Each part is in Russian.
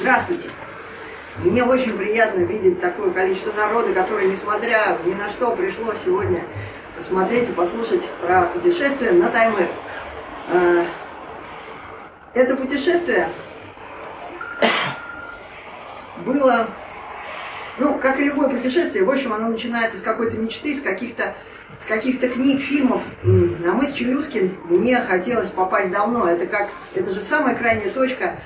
Здравствуйте. Мне очень приятно видеть такое количество народа, которое, несмотря ни на что, пришло сегодня посмотреть и послушать про путешествие на Таймыр. А, это путешествие было, ну, как и любое путешествие, в общем, оно начинается с какой-то мечты, с каких-то с каких-то книг, фильмов. На мыс Челюскин мне хотелось попасть давно. Это как, это же самая крайняя точка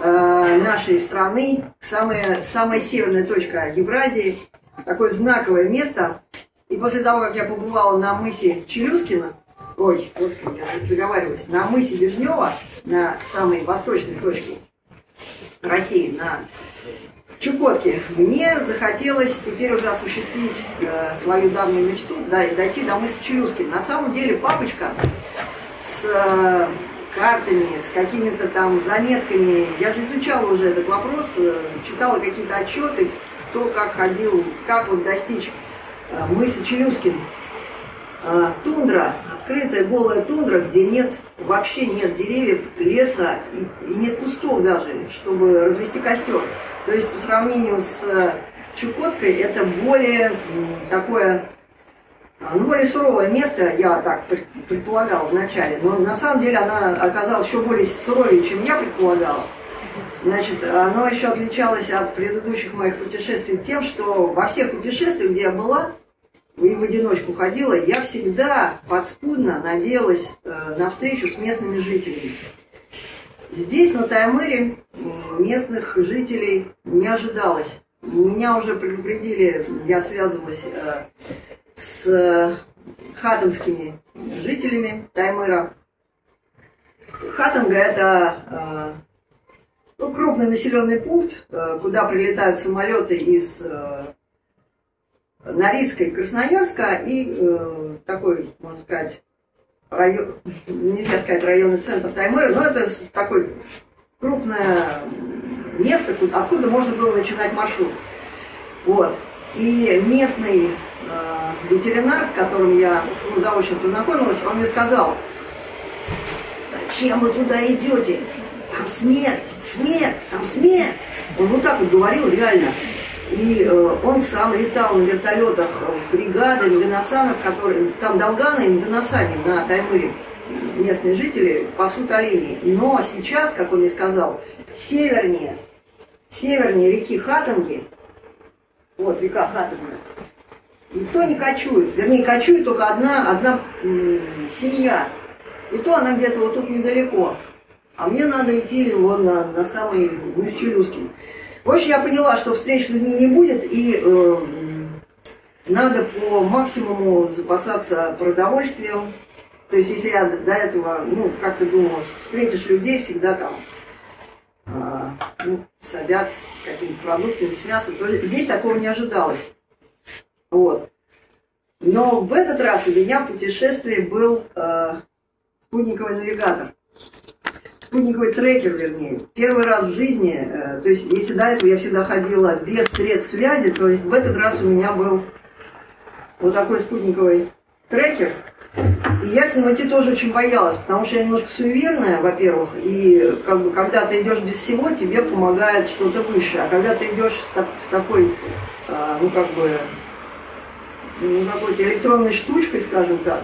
э, нашей страны, самая, самая северная точка Евразии, такое знаковое место. И после того, как я побывала на мысе Челюскина, ой, господи, я заговариваюсь, на мысе Вижнева, на самой восточной точке России, на Чукотке, мне захотелось теперь уже осуществить э, свою давнюю мечту, дойти до мыса Челюскин. На самом деле папочка с э, картами, с какими-то там заметками. Я же изучала уже этот вопрос, э, читала какие-то отчеты, кто как ходил, как вот достичь э, мыса Челюскин. Э, тундра, открытая голая тундра, где нет, вообще нет деревьев, леса и, и нет кустов даже, чтобы развести костер. То есть по сравнению с Чукоткой это более такое ну, более суровое место, я так предполагала вначале, но на самом деле она оказалась еще более суровее, чем я предполагала. Значит, оно еще отличалось от предыдущих моих путешествий тем, что во всех путешествиях, где я была, и в одиночку ходила, я всегда подспудно надеялась э, на встречу с местными жителями. Здесь, на Таймыре, местных жителей не ожидалось. Меня уже предупредили, я связывалась э, с э, хатанскими жителями Таймыра. Хатанга – это э, ну, крупный населенный пункт, э, куда прилетают самолеты из Норильска и Красноярска, и такой, можно сказать, район, нельзя сказать районный центр Таймыра, но это такое крупное место, откуда можно было начинать маршрут. Вот. И местный ветеринар, с которым я ну, заочно познакомилась, он мне сказал, зачем вы туда идете? Там смерть, смерть, там смерть. Он вот так вот говорил реально. И э, он сам летал на вертолетах бригады Мганасанов, которые там Долганы и Мганасане на Таймыре местные жители пасут оленей. Но сейчас, как он мне сказал, севернее, севернее реки Хатанги, вот река Хатанга, никто не кочует. Вернее, кочует только одна, одна семья. И то она где-то вот тут недалеко. А мне надо идти вон на, на самый мыс Челюскин. В общем, я поняла, что встреч с не будет, и э, надо по максимуму запасаться продовольствием. То есть, если я до этого, ну, как ты думала, встретишь людей, всегда там э, ну, садят с какими-то продуктами, с мясом, то здесь такого не ожидалось. Вот. Но в этот раз у меня в путешествии был э, спутниковый навигатор спутниковый трекер, вернее, первый раз в жизни, э, то есть если до этого я всегда ходила без средств связи, то есть в этот раз у меня был вот такой спутниковый трекер, и я с ним идти тоже очень боялась, потому что я немножко суеверная, во-первых, и как бы, когда ты идешь без всего, тебе помогает что-то высшее. А когда ты идешь с, так, с такой, э, ну как бы, ну, какой-то электронной штучкой, скажем так,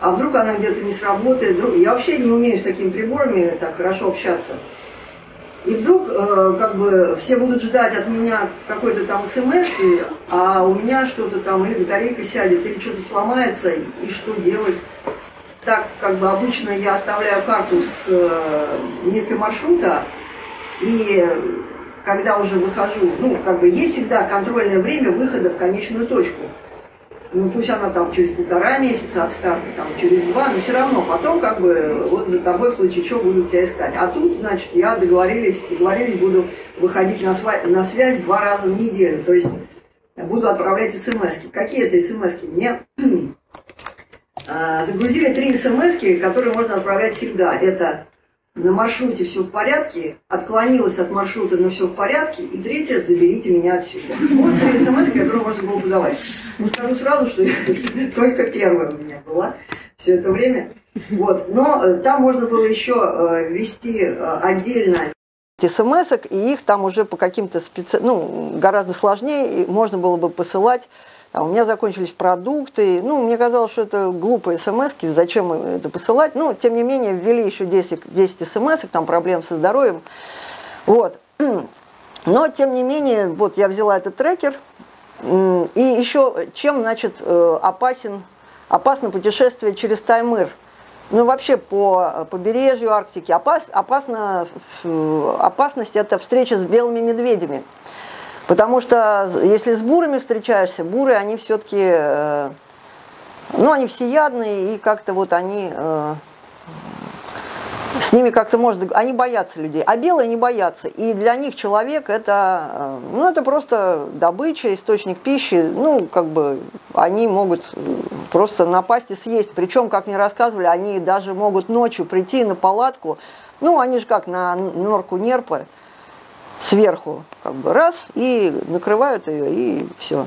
а вдруг она где-то не сработает. Вдруг... Я вообще не умею с такими приборами так хорошо общаться. И вдруг э, как бы все будут ждать от меня какой-то там смс, а у меня что-то там, или батарейка сядет, или что-то сломается, и, и что делать? Так как бы обычно я оставляю карту с э, ниткой маршрута, и когда уже выхожу, ну, как бы есть всегда контрольное время выхода в конечную точку ну пусть она там через полтора месяца от старта, там через два, но все равно потом как бы вот за тобой в случае чего будут тебя искать. А тут, значит, я договорились, договорились, буду выходить на, сва- на связь два раза в неделю, то есть буду отправлять смс -ки. Какие это смс -ки? Мне а, загрузили три смс которые можно отправлять всегда. Это на маршруте все в порядке, отклонилась от маршрута, но все в порядке, и третье, заберите меня отсюда. Вот три смс, которые можно было подавать. Ну, скажу сразу, что только первая у меня была все это время. Вот. Но э, там можно было еще э, ввести э, отдельно смс и их там уже по каким-то специ... ну, гораздо сложнее, можно было бы посылать. Там, у меня закончились продукты. Ну, мне казалось, что это глупые смс зачем это посылать. Ну, тем не менее, ввели еще 10, 10 смс там проблем со здоровьем. Вот. Но, тем не менее, вот я взяла этот трекер. И еще чем, значит, э, опасен, опасно путешествие через Таймыр – ну, вообще по побережью Арктики опас, опасно, опасность – это встреча с белыми медведями. Потому что если с бурами встречаешься, буры, они все-таки, э, ну, они всеядные, и как-то вот они э, с ними как-то может, они боятся людей, а белые не боятся. И для них человек это, э, ну, это просто добыча, источник пищи, ну, как бы они могут просто напасть и съесть. Причем, как мне рассказывали, они даже могут ночью прийти на палатку, ну, они же как на норку нерпы, сверху, как бы раз, и накрывают ее, и все.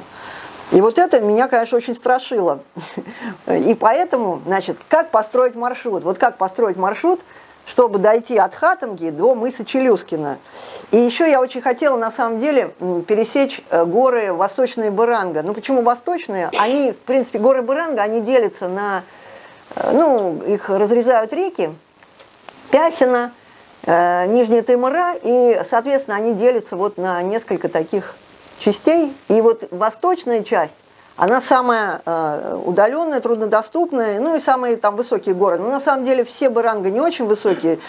И вот это меня, конечно, очень страшило. И поэтому, значит, как построить маршрут? Вот как построить маршрут – чтобы дойти от Хатанги до мыса Челюскина. И еще я очень хотела, на самом деле, пересечь э, горы Восточные Баранга. Ну, почему восточные? Они, в принципе, горы Баранга, они делятся на, э, ну, их разрезают реки, Пясина, э, Нижняя Таймыра, и, соответственно, они делятся вот на несколько таких частей. И вот восточная часть, она самая э, удаленная, труднодоступная, ну и самые там высокие горы. Но на самом деле все Баранга не очень высокие.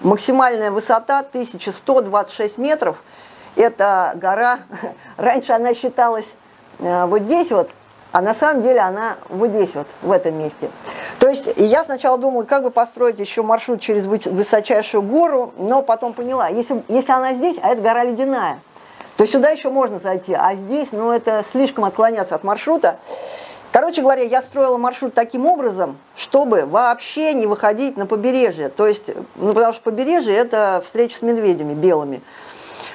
Максимальная высота 1126 метров. Это гора, раньше она считалась э, вот здесь вот, а на самом деле она вот здесь вот, в этом месте. То есть я сначала думала, как бы построить еще маршрут через высочайшую гору, но потом поняла, если, если она здесь, а это гора ледяная – то есть сюда еще можно зайти, а здесь, ну, это слишком отклоняться от маршрута. Короче говоря, я строила маршрут таким образом, чтобы вообще не выходить на побережье. То есть, ну, потому что побережье – это встреча с медведями белыми.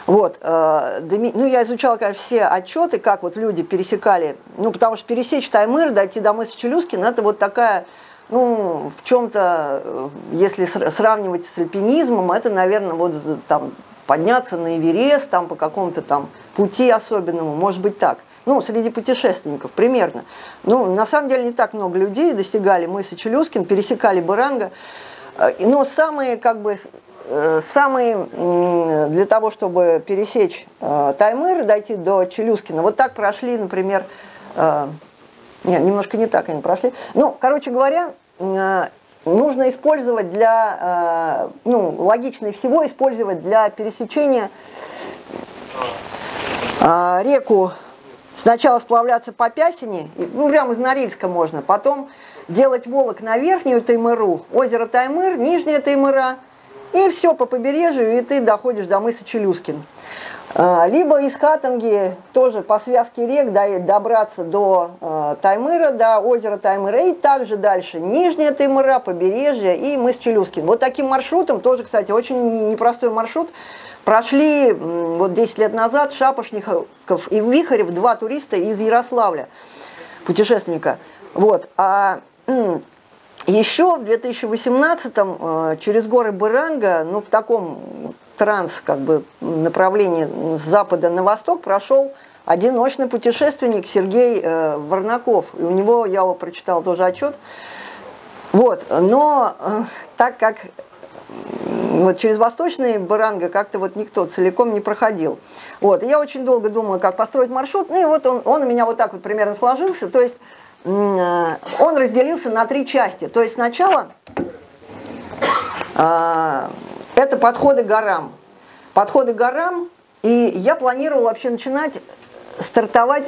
Вот, э, ну, я изучала, конечно, все отчеты, как вот люди пересекали, ну, потому что пересечь Таймыр, дойти до мыса Челюскин, это вот такая, ну, в чем-то, э, если сравнивать с альпинизмом, это, наверное, вот там подняться на Эверест там по какому-то там пути особенному, может быть так. Ну, среди путешественников примерно. Ну, на самом деле не так много людей достигали мыса Челюскин, пересекали Баранга. Э, но самые, как бы, э, самые для того, чтобы пересечь э, Таймыр, дойти до Челюскина, вот так прошли, например, нет, немножко не так они прошли. Ну, короче говоря, нужно использовать для, э, ну, логичнее всего использовать для пересечения э, реку, сначала сплавляться по Пясине, ну, прямо из Норильска можно, потом делать волок на верхнюю Таймыру, озеро Таймыр, нижняя Таймыра, и все по побережью, и ты доходишь до мыса Челюскин. А, либо из Хатанги тоже по связке рек добраться до э, Таймыра, до озера Таймыра, и также дальше Нижняя Таймыра, побережье и мыс Челюскин. Вот таким маршрутом, тоже, кстати, очень непростой маршрут, прошли вот 10 лет назад Шапошников и Вихарев, два туриста из Ярославля, путешественника. Вот. А еще в 2018-м э, через горы Баранга, ну в таком транс как бы направлении с запада на восток прошел одиночный путешественник Сергей э, Варнаков. И у него, я его прочитал тоже отчет. Вот, но э, так как вот через восточный Баранга как-то вот никто целиком не проходил. Вот, и я очень долго думала, как построить маршрут, ну и вот он, он у меня вот так вот примерно сложился, то есть э, он разделился на три части. То есть сначала э, это подходы к горам. Подходы к горам, и я планировала вообще начинать стартовать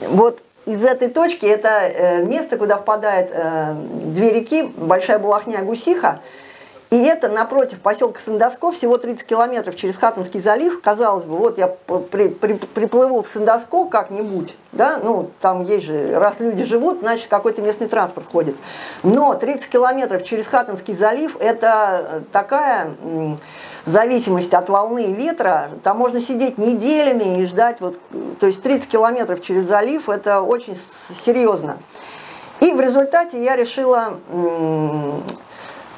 вот из этой точки. Это э, место, куда впадает э, две реки, Большая Булахня и Гусиха. И это напротив поселка Сандосков, всего 30 километров через Хатанский залив. Казалось бы, вот я при, при, приплыву в Сандоско как-нибудь, да, ну там есть же, раз люди живут, значит какой-то местный транспорт ходит. Но 30 километров через Хатанский залив это э, такая зависимость от волны и ветра, там можно сидеть неделями и ждать, вот, то есть 30 километров через залив это очень серьезно. И в результате я решила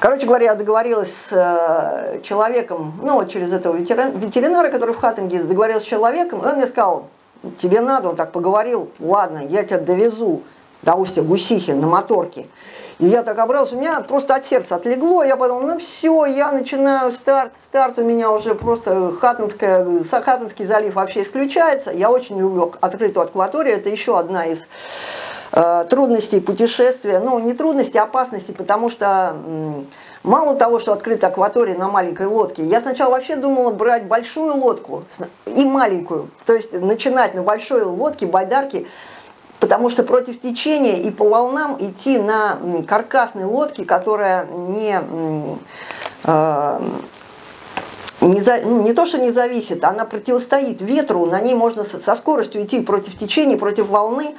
Короче говоря, я договорилась с э, человеком, ну вот через этого ветеринара, который в Хаттинге, договорилась с человеком, и он мне сказал, тебе надо, он так поговорил, ладно, я тебя довезу до устья Гусихи на моторке. И я так обрался, у меня просто от сердца отлегло, я подумал, ну все, я начинаю старт, старт у меня уже просто Хаттинская, Хаттинский залив вообще исключается. Я очень люблю открытую акваторию, это еще одна из трудностей путешествия, ну не трудностей, а опасностей, потому что мало того, что открытая акватория на маленькой лодке, я сначала вообще думала брать большую лодку и маленькую, то есть начинать на большой лодке, байдарке, потому что против течения и по волнам идти на каркасной лодке, которая не, э, не, за, ну, не то, что не зависит, она противостоит ветру, на ней можно со скоростью идти против течения, против волны,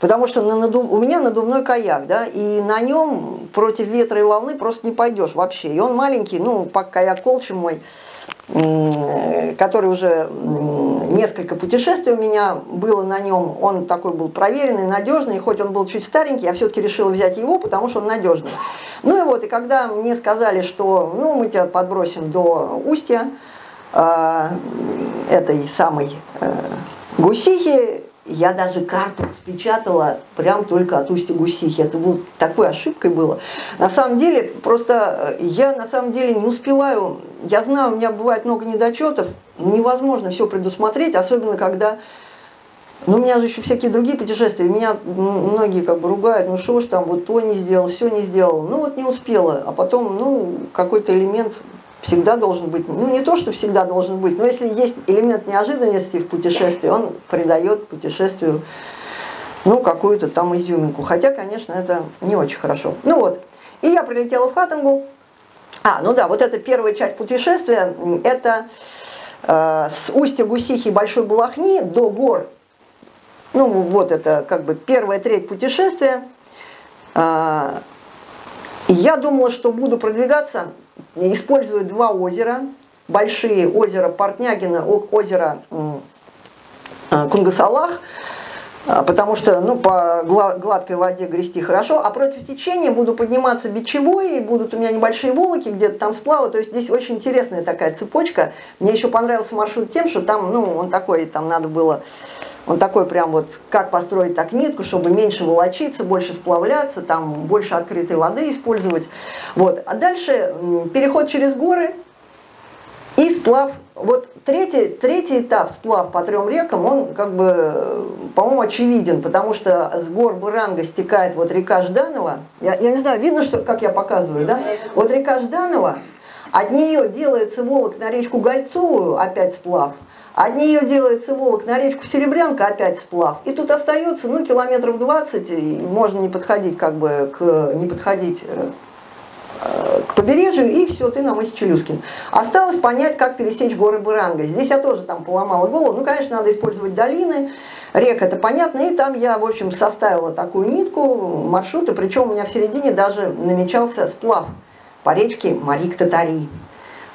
потому что на надув... у меня надувной каяк, да, и на нем против ветра и волны просто не пойдешь вообще. И он маленький, ну, пока каяк колчи мой, который уже несколько путешествий у меня было на нем. Он такой был проверенный, надежный, хоть он был чуть старенький, я все-таки решила взять его, потому что он надежный. Ну и вот, и когда мне сказали, что ну, мы тебя подбросим до устья э, этой самой э, гусихи, я даже карту распечатала прям только от устья Гусихи. Это был такой ошибкой было. На самом деле, просто э, я на самом деле не успеваю. Я знаю, у меня бывает много недочетов, но невозможно все предусмотреть, особенно когда ну, у меня же еще всякие другие путешествия. Меня многие как бы ругают, ну что ж там, вот то не сделал, все не сделал. Ну вот не успела. А потом, ну, какой-то элемент всегда должен быть, ну не то, что всегда должен быть, но если есть элемент неожиданности в путешествии, он придает путешествию, ну, какую-то там изюминку. Хотя, конечно, это не очень хорошо. Ну вот, и я прилетела в Хаттингу. А, ну да, вот эта первая часть путешествия, это э, с устья Гусихи Большой Балахни до гор. Ну, вот это как бы первая треть путешествия. Э, я думала, что буду продвигаться используют два озера, большие озера Портнягина, озеро э, Кунгасалах, потому что ну, по гладкой воде грести хорошо, а против течения буду подниматься бичевой, и будут у меня небольшие волоки где-то там сплавы, то есть здесь очень интересная такая цепочка. Мне еще понравился маршрут тем, что там, ну, он такой, там надо было он такой прям вот, как построить так нитку, чтобы меньше волочиться, больше сплавляться, там больше открытой воды использовать. Вот. А дальше переход через горы и сплав. Вот третий, третий этап, сплав по трем рекам, он как бы, по-моему, очевиден, потому что с гор Буранга стекает вот река Жданова. Я, я не знаю, видно, что, как я показываю, да? Вот река Жданова, от нее делается волок на речку Гольцовую, опять сплав – от нее делается волок на речку Серебрянка, опять сплав. И тут остается, ну, километров 20, и можно не подходить, как бы, к, не подходить э, к побережью, и все, ты на мысе Челюскин. Осталось понять, как пересечь горы Буранга. Здесь я тоже там поломала голову. Ну, конечно, надо использовать долины, рек, это понятно. И там я, в общем, составила такую нитку, маршруты, причем у меня в середине даже намечался сплав по речке Марик-Татари.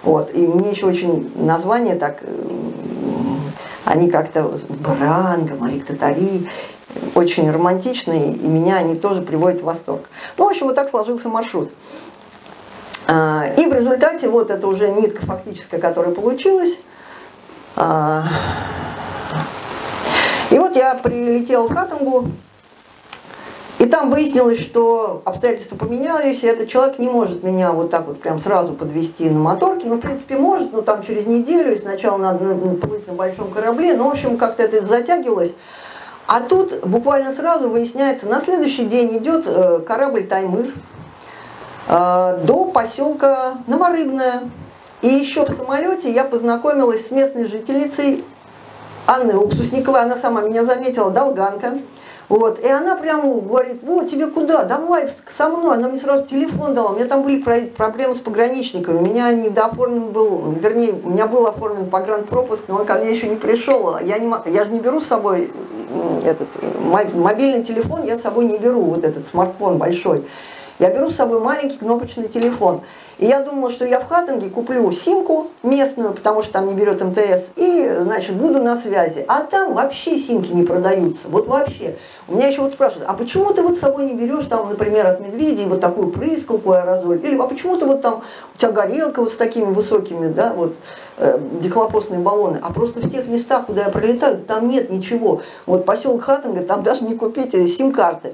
Вот. И мне еще очень название так э, они как-то Баранга, Марик Татари, очень романтичные, и меня они тоже приводят в восторг. Ну, в общем, вот так сложился маршрут. А, и в результате, вот это уже нитка фактическая, которая получилась. А, и вот я прилетела в Катангу, и там выяснилось, что обстоятельства поменялись, и этот человек не может меня вот так вот прям сразу подвести на моторке. Ну, в принципе, может, но там через неделю, и сначала надо плыть на большом корабле. Ну, в общем, как-то это затягивалось. А тут буквально сразу выясняется, на следующий день идет э, корабль «Таймыр» до поселка Новорыбная. И еще в самолете я познакомилась с местной жительницей Анной Уксусниковой, она сама меня заметила, долганка. Вот. И она прямо говорит, вот тебе куда, давай со мной. Она мне сразу телефон дала. У меня там были проблемы с пограничниками. У меня недооформлен был, вернее, у меня был оформлен погранпропуск, но он ко мне еще не пришел. Я, не, я же не беру с собой этот мобильный телефон, я с собой не беру, вот этот смартфон большой. Я беру с собой маленький кнопочный телефон. И я думала, что я в Хаттинге куплю симку местную, потому что там не берет МТС, и, значит, буду на связи. А там вообще симки не продаются, вот вообще. У меня еще вот спрашивают, а почему ты вот с собой не берешь, там, например, от медведей вот такую прыскалку аэрозоль, или а почему ты вот там, у тебя горелка вот с такими высокими, да, вот, э, дихлофосные баллоны, а просто в тех местах, куда я пролетаю, там нет ничего. Вот поселок Хаттинга, там даже не купить э, сим-карты.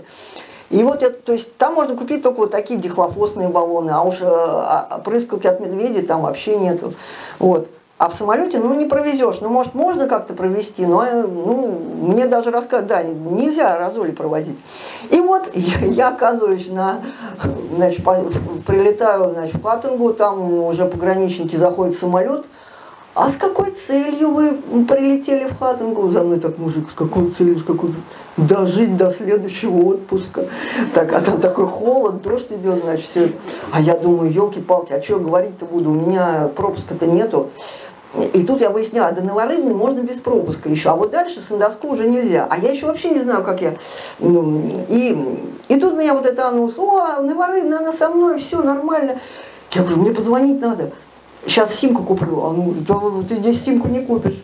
И вот это, то есть там можно купить только вот такие дихлофосные баллоны, а уж а, а прыскалки от медведей там вообще нету. Вот. А в самолете, ну, не провезешь. Ну, может, можно как-то провести, но, э, ну, мне даже рассказывать, да, нельзя аэрозоли провозить. И вот я, оказываюсь на, значит, прилетаю, значит, в Паттенгу, там уже пограничники заходят в самолет, а с какой целью вы прилетели в Хаттингу? За мной так мужик, с какой целью, с какой дожить до следующего отпуска. Так, а там такой холод, дождь идет, значит, все. А я думаю, елки-палки, а что говорить-то буду? У меня пропуска-то нету. И тут я выясняю, а до Новорыбной можно без пропуска еще, а вот дальше в Сандоску уже нельзя. А я еще вообще не знаю, как я... Ну, и, и тут меня вот это анонс, о, Новорыбная, она со мной, все нормально. Я говорю, мне позвонить надо. Сейчас симку куплю. А говорит, да ты здесь симку не купишь.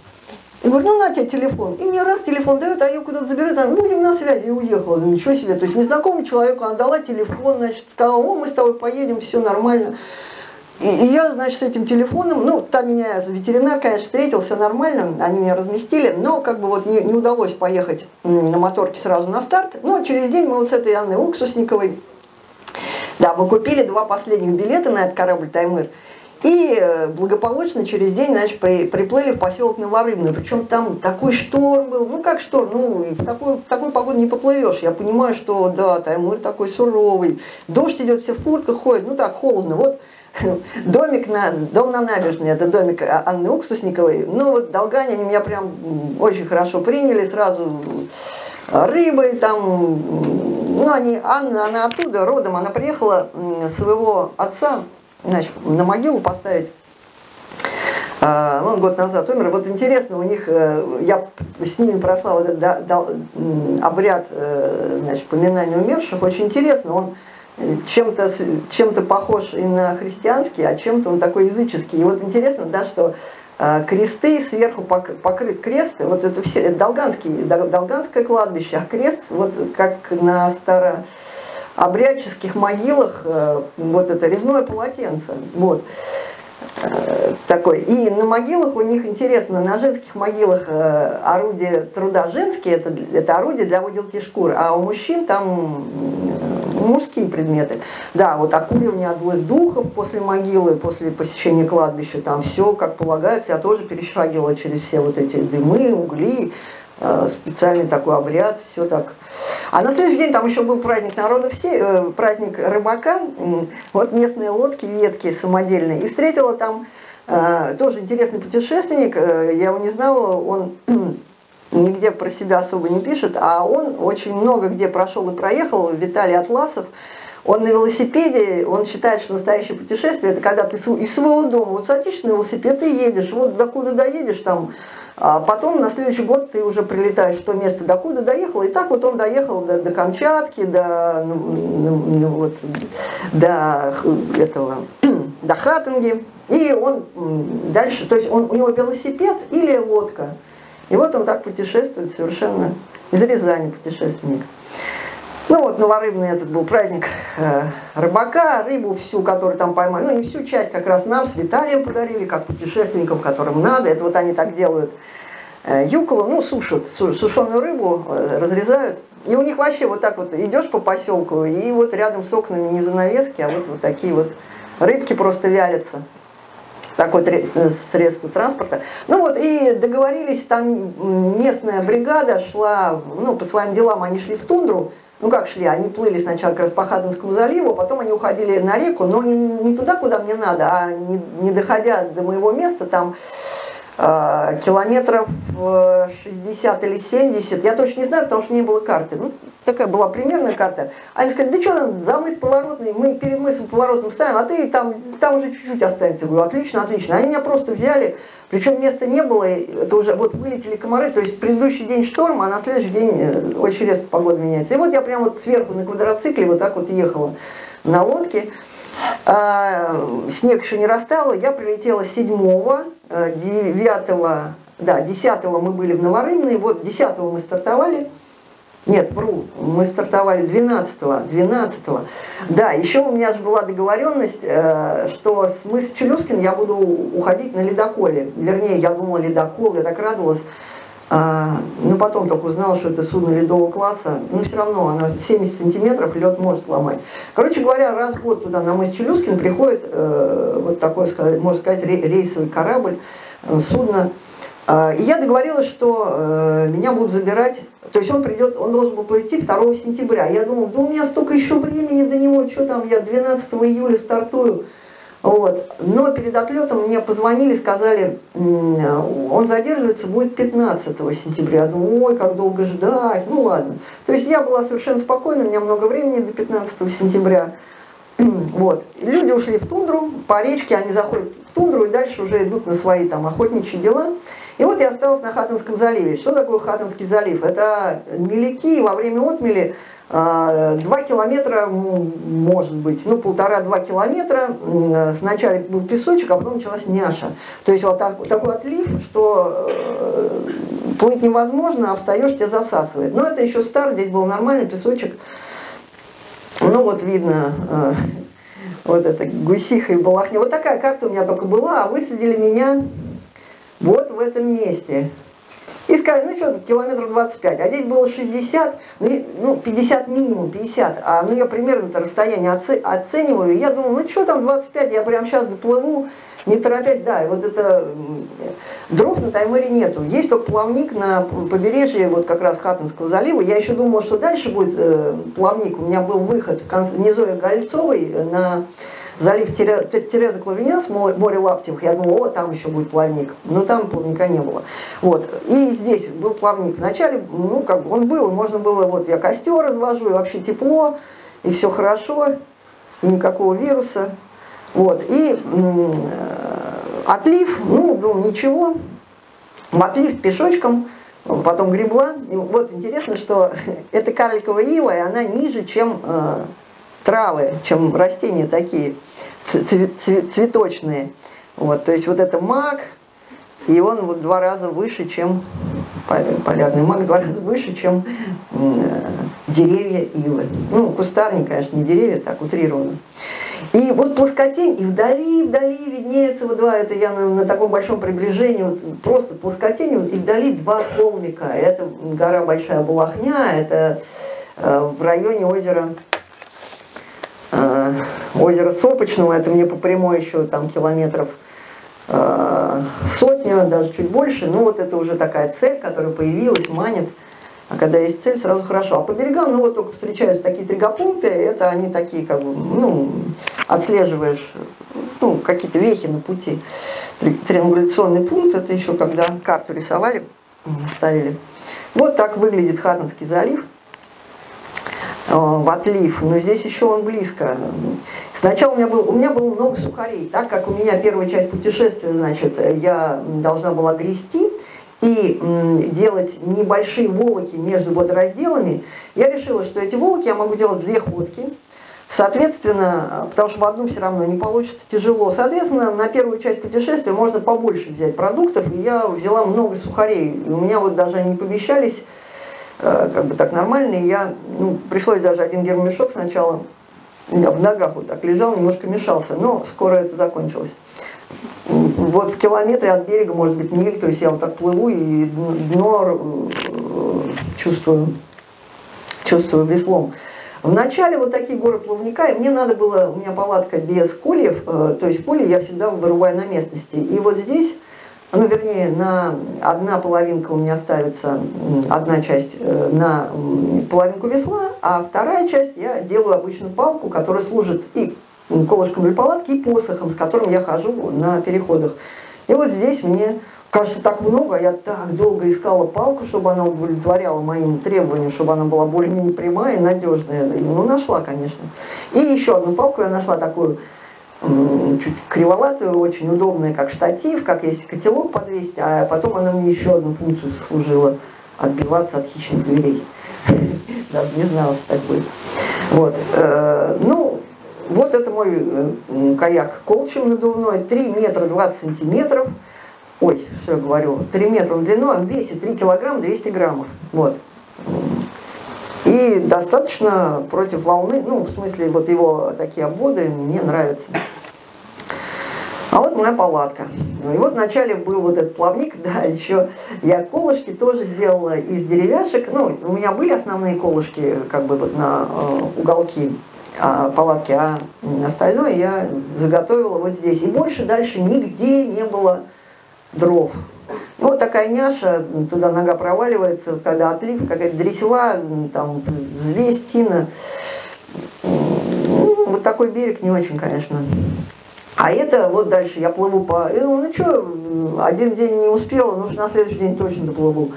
Я говорю, ну на тебе телефон. И мне раз телефон дает, а ее куда-то забирает, она, будем на связи, и уехала. Ну, ничего себе. То есть незнакомому человеку она дала телефон, значит, сказала, о, мы с тобой поедем, все нормально. И, и я, значит, с этим телефоном, ну, там меня ветеринар, конечно, встретил, все нормально, они меня разместили, но как бы вот не, не удалось поехать на моторке сразу на старт. Но через день мы вот с этой Анной Уксусниковой, да, мы купили два последних билета на этот корабль «Таймыр». И э, благополучно через день, значит, при, приплыли в поселок Новорыбный. Причем там такой шторм был, ну как шторм, ну в такую, в такую погоду не поплывешь. Я понимаю, что да, Таймыр такой суровый, дождь идет, все в куртках ходят, ну так холодно. Вот домик на, дом на набережной, это домик а, Анны Уксусниковой. Ну вот Долгане, они меня прям очень хорошо приняли, сразу рыбой там, ну они, Анна, она оттуда родом, она приехала своего отца, значит, на могилу поставить. А, он год назад умер. Вот интересно, у них, э, я с ними прошла вот этот обряд э, значит, поминания умерших, очень интересно, он э, чем-то чем, похож и на христианский, а чем-то он такой языческий. И вот интересно, да, что кресты, сверху покрыт крест, вот это все, это Долганский, Долганское кладбище, а крест, вот как на старо обрядческих могилах э, вот это резное полотенце. Вот э, такой. И на могилах у них интересно, на женских могилах э, орудие труда женские, это, это орудие для выделки шкур, а у мужчин там мужские предметы. Да, вот окуривание от злых духов после могилы, после посещения кладбища, там все как полагается, я тоже перешагивала через все вот эти дымы, угли, специальный такой обряд, все так. А на следующий день там еще был праздник народа все, э, праздник рыбака, вот местные лодки, ветки самодельные. И встретила там э, тоже интересный путешественник, я его не знала, он нигде про себя особо не пишет, а он очень много где прошел и проехал, Виталий Атласов, он на велосипеде, он считает, что настоящее путешествие это когда ты из своего дома, вот садишься на велосипед и едешь, вот докуда доедешь там, а потом на следующий год ты уже прилетаешь в то место, докуда доехал. И так вот он доехал до, до Камчатки, до, ну, ну, ну, вот, до этого, до Хаттинги. И он дальше, то есть он, у него велосипед или лодка. И вот он так путешествует совершенно из Рязани путешественник. Ну вот новорыбный этот был праздник э, рыбака, рыбу всю, которую там поймали, ну не всю часть, как раз нам с Виталием подарили, как путешественникам, которым надо. Это вот они так делают э, юколу, ну сушат, сушеную рыбу, э, разрезают. И у них вообще вот так вот идешь по поселку, и вот рядом с окнами не занавески, а вот, вот такие вот рыбки просто вялятся такое э, средство транспорта. Ну вот, и договорились, там местная бригада шла, ну, по своим делам они шли в тундру, ну как шли, они плыли сначала как раз по Хаденскому заливу, потом они уходили на реку, но не, не туда, куда мне надо, а не, не доходя до моего места, там километров 60 или 70, я точно не знаю, потому что не было карты. Ну, такая была примерная карта. Они сказали, да что за мыс поворотный, мы перед мысом поворотным ставим, а ты там, там уже чуть-чуть останется. Я говорю, отлично, отлично. Они меня просто взяли, причем места не было, это уже вот вылетели комары, то есть предыдущий день шторм, а на следующий день э, очень резко погода меняется. И вот я прям вот сверху на квадроцикле вот так вот ехала. на лодке. А, снег еще не растаял, я прилетела 7 9 э, да, 10 мы были в Новорыбной, вот 10 мы стартовали, нет, вру, мы стартовали 12-го, 12-го. Да, еще у меня же была договоренность, э, что с мыса Челюскин я буду уходить на ледоколе. Вернее, я думала ледокол, я так радовалась. Ну, потом только узнала, что это судно ледового класса. Но все равно, оно 70 сантиметров, лед может сломать. Короче говоря, раз в год туда на мыс Челюскин приходит э, вот такой, можно сказать, рейсовый корабль, э, судно. Э, и я договорилась, что э, меня будут забирать, то есть он придет, он должен был прийти 2 сентября. Я думала, да у меня столько еще времени до него, что там, я 12 июля стартую. Вот. Но перед отлетом мне позвонили, сказали, он задерживается, будет 15 сентября. Я думаю, ой, как долго ждать, ну ладно. То есть я была совершенно спокойна, у меня много времени до 15 сентября. Вот. Люди ушли в тундру, по речке они заходят в тундру и дальше уже идут на свои там охотничьи дела. И вот я осталась на Хаттонском заливе. Что такое Хаттонский залив? Это мелики во время отмели два километра, может быть, ну полтора-два километра. Вначале был песочек, а потом началась няша. То есть вот такой отлив, что э, плыть невозможно, а встаешь, тебя засасывает. Но это еще старт, здесь был нормальный песочек. Ну вот видно, э, вот это гусиха и балахня. Вот такая карта у меня только была, а высадили меня вот в этом месте. И сказали, ну что, километров 25, а здесь было 60, ну 50 ну, минимум, 50, а ну я примерно это расстояние оцениваю, и я думаю, ну что там 25, я прямо сейчас доплыву, не торопясь, да, вот это дров на Таймыре нету. Есть только плавник на побережье вот как раз Хаттенского залива. Я еще думала, что дальше будет э, плавник. У меня был выход в конце, внизу Гольцовой на залив Тереза Клавенец, море Лаптевых, я думала, о, там еще будет плавник. Но там плавника не было. Вот. И здесь был плавник. Вначале, ну, как бы он был, можно было, вот я костер развожу, и вообще тепло, и все хорошо, и никакого вируса. Вот. И э, отлив, ну, был ничего. В отлив пешочком, потом гребла. И вот интересно, что эта карликовая ива, и она ниже, чем э, травы, чем растения такие цветочные. Вот, то есть вот это мак, и он вот два раза выше, чем полярный мак, два раза выше, чем э, деревья ивы. Ну, кустарник, конечно, не деревья, так утрированно. И вот плоскотень, и вдали, вдали виднеется вот два, это я на, на таком большом приближении, вот просто плоскотень, и вдали два холмика. Это гора Большая Булахня, это э, в районе озера э, озеро Сопочного, это мне по прямой еще там километров э, сотня, даже чуть больше, ну вот это уже такая цель, которая появилась, манит, а когда есть цель, сразу хорошо. А по берегам, ну вот только встречаются такие тригопункты, это они такие, как бы, ну, отслеживаешь, ну, какие-то вехи на пути. Триангуляционный пункт, это еще когда карту рисовали, ставили. Вот так выглядит Хаттонский залив. Э, в отлив, но здесь еще он близко. Сначала у меня, был, у меня было много сухарей, так как у меня первая часть путешествия, значит, я должна была грести и делать небольшие волоки между водоразделами, я решила, что эти волоки я могу делать две ходки, Соответственно, потому что в одну все равно не получится тяжело. Соответственно, на первую часть путешествия можно побольше взять продуктов. И я взяла много сухарей. И у меня вот даже они помещались Э, как бы так нормально, и я, ну, пришлось даже один гермомешок сначала, в ногах вот так лежал, немножко мешался, но скоро это закончилось. Вот в километре от берега, может быть, миль, то есть я вот так плыву и дно э, чувствую, чувствую веслом. В начале вот такие горы плавника, и мне надо было, у меня палатка без кольев, э, то есть коли я всегда вырываю на местности. И вот здесь ну, вернее, на одна половинка у меня ставится, одна часть э, на половинку весла, а вторая часть я делаю обычную палку, которая служит и колышком для палатки, и посохом, с которым я хожу на переходах. И вот здесь мне кажется так много, я так долго искала палку, чтобы она удовлетворяла моим требованиям, чтобы она была более-менее прямая и надежная. Ну, нашла, конечно. И еще одну палку я нашла такую чуть кривоватую, очень удобная, как штатив, как есть котелок подвесить, а потом она мне еще одну функцию служила – отбиваться от хищных зверей. Даже не знала, что так будет. Вот. Э, ну, вот это мой э, каяк колчем надувной, 3 метра 20 сантиметров. Ой, что я говорю, 3 метра он длиной, он весит 3 килограмма 200 граммов. Вот. И достаточно против волны, ну, в смысле, вот его такие обводы мне нравятся. А вот моя палатка. И вот вначале был вот этот плавник, да, еще я колышки тоже сделала из деревяшек. Ну, у меня были основные колышки, как бы вот на э, уголки а, палатки, а остальное я заготовила вот здесь. И больше дальше нигде не было дров. Вот такая няша, туда нога проваливается, когда отлив, какая-то дресва, там, взвесь, тина. Ну, вот такой берег не очень, конечно. А это вот дальше я плыву по... И, ну что, один день не успела, ну на следующий день точно доплыву.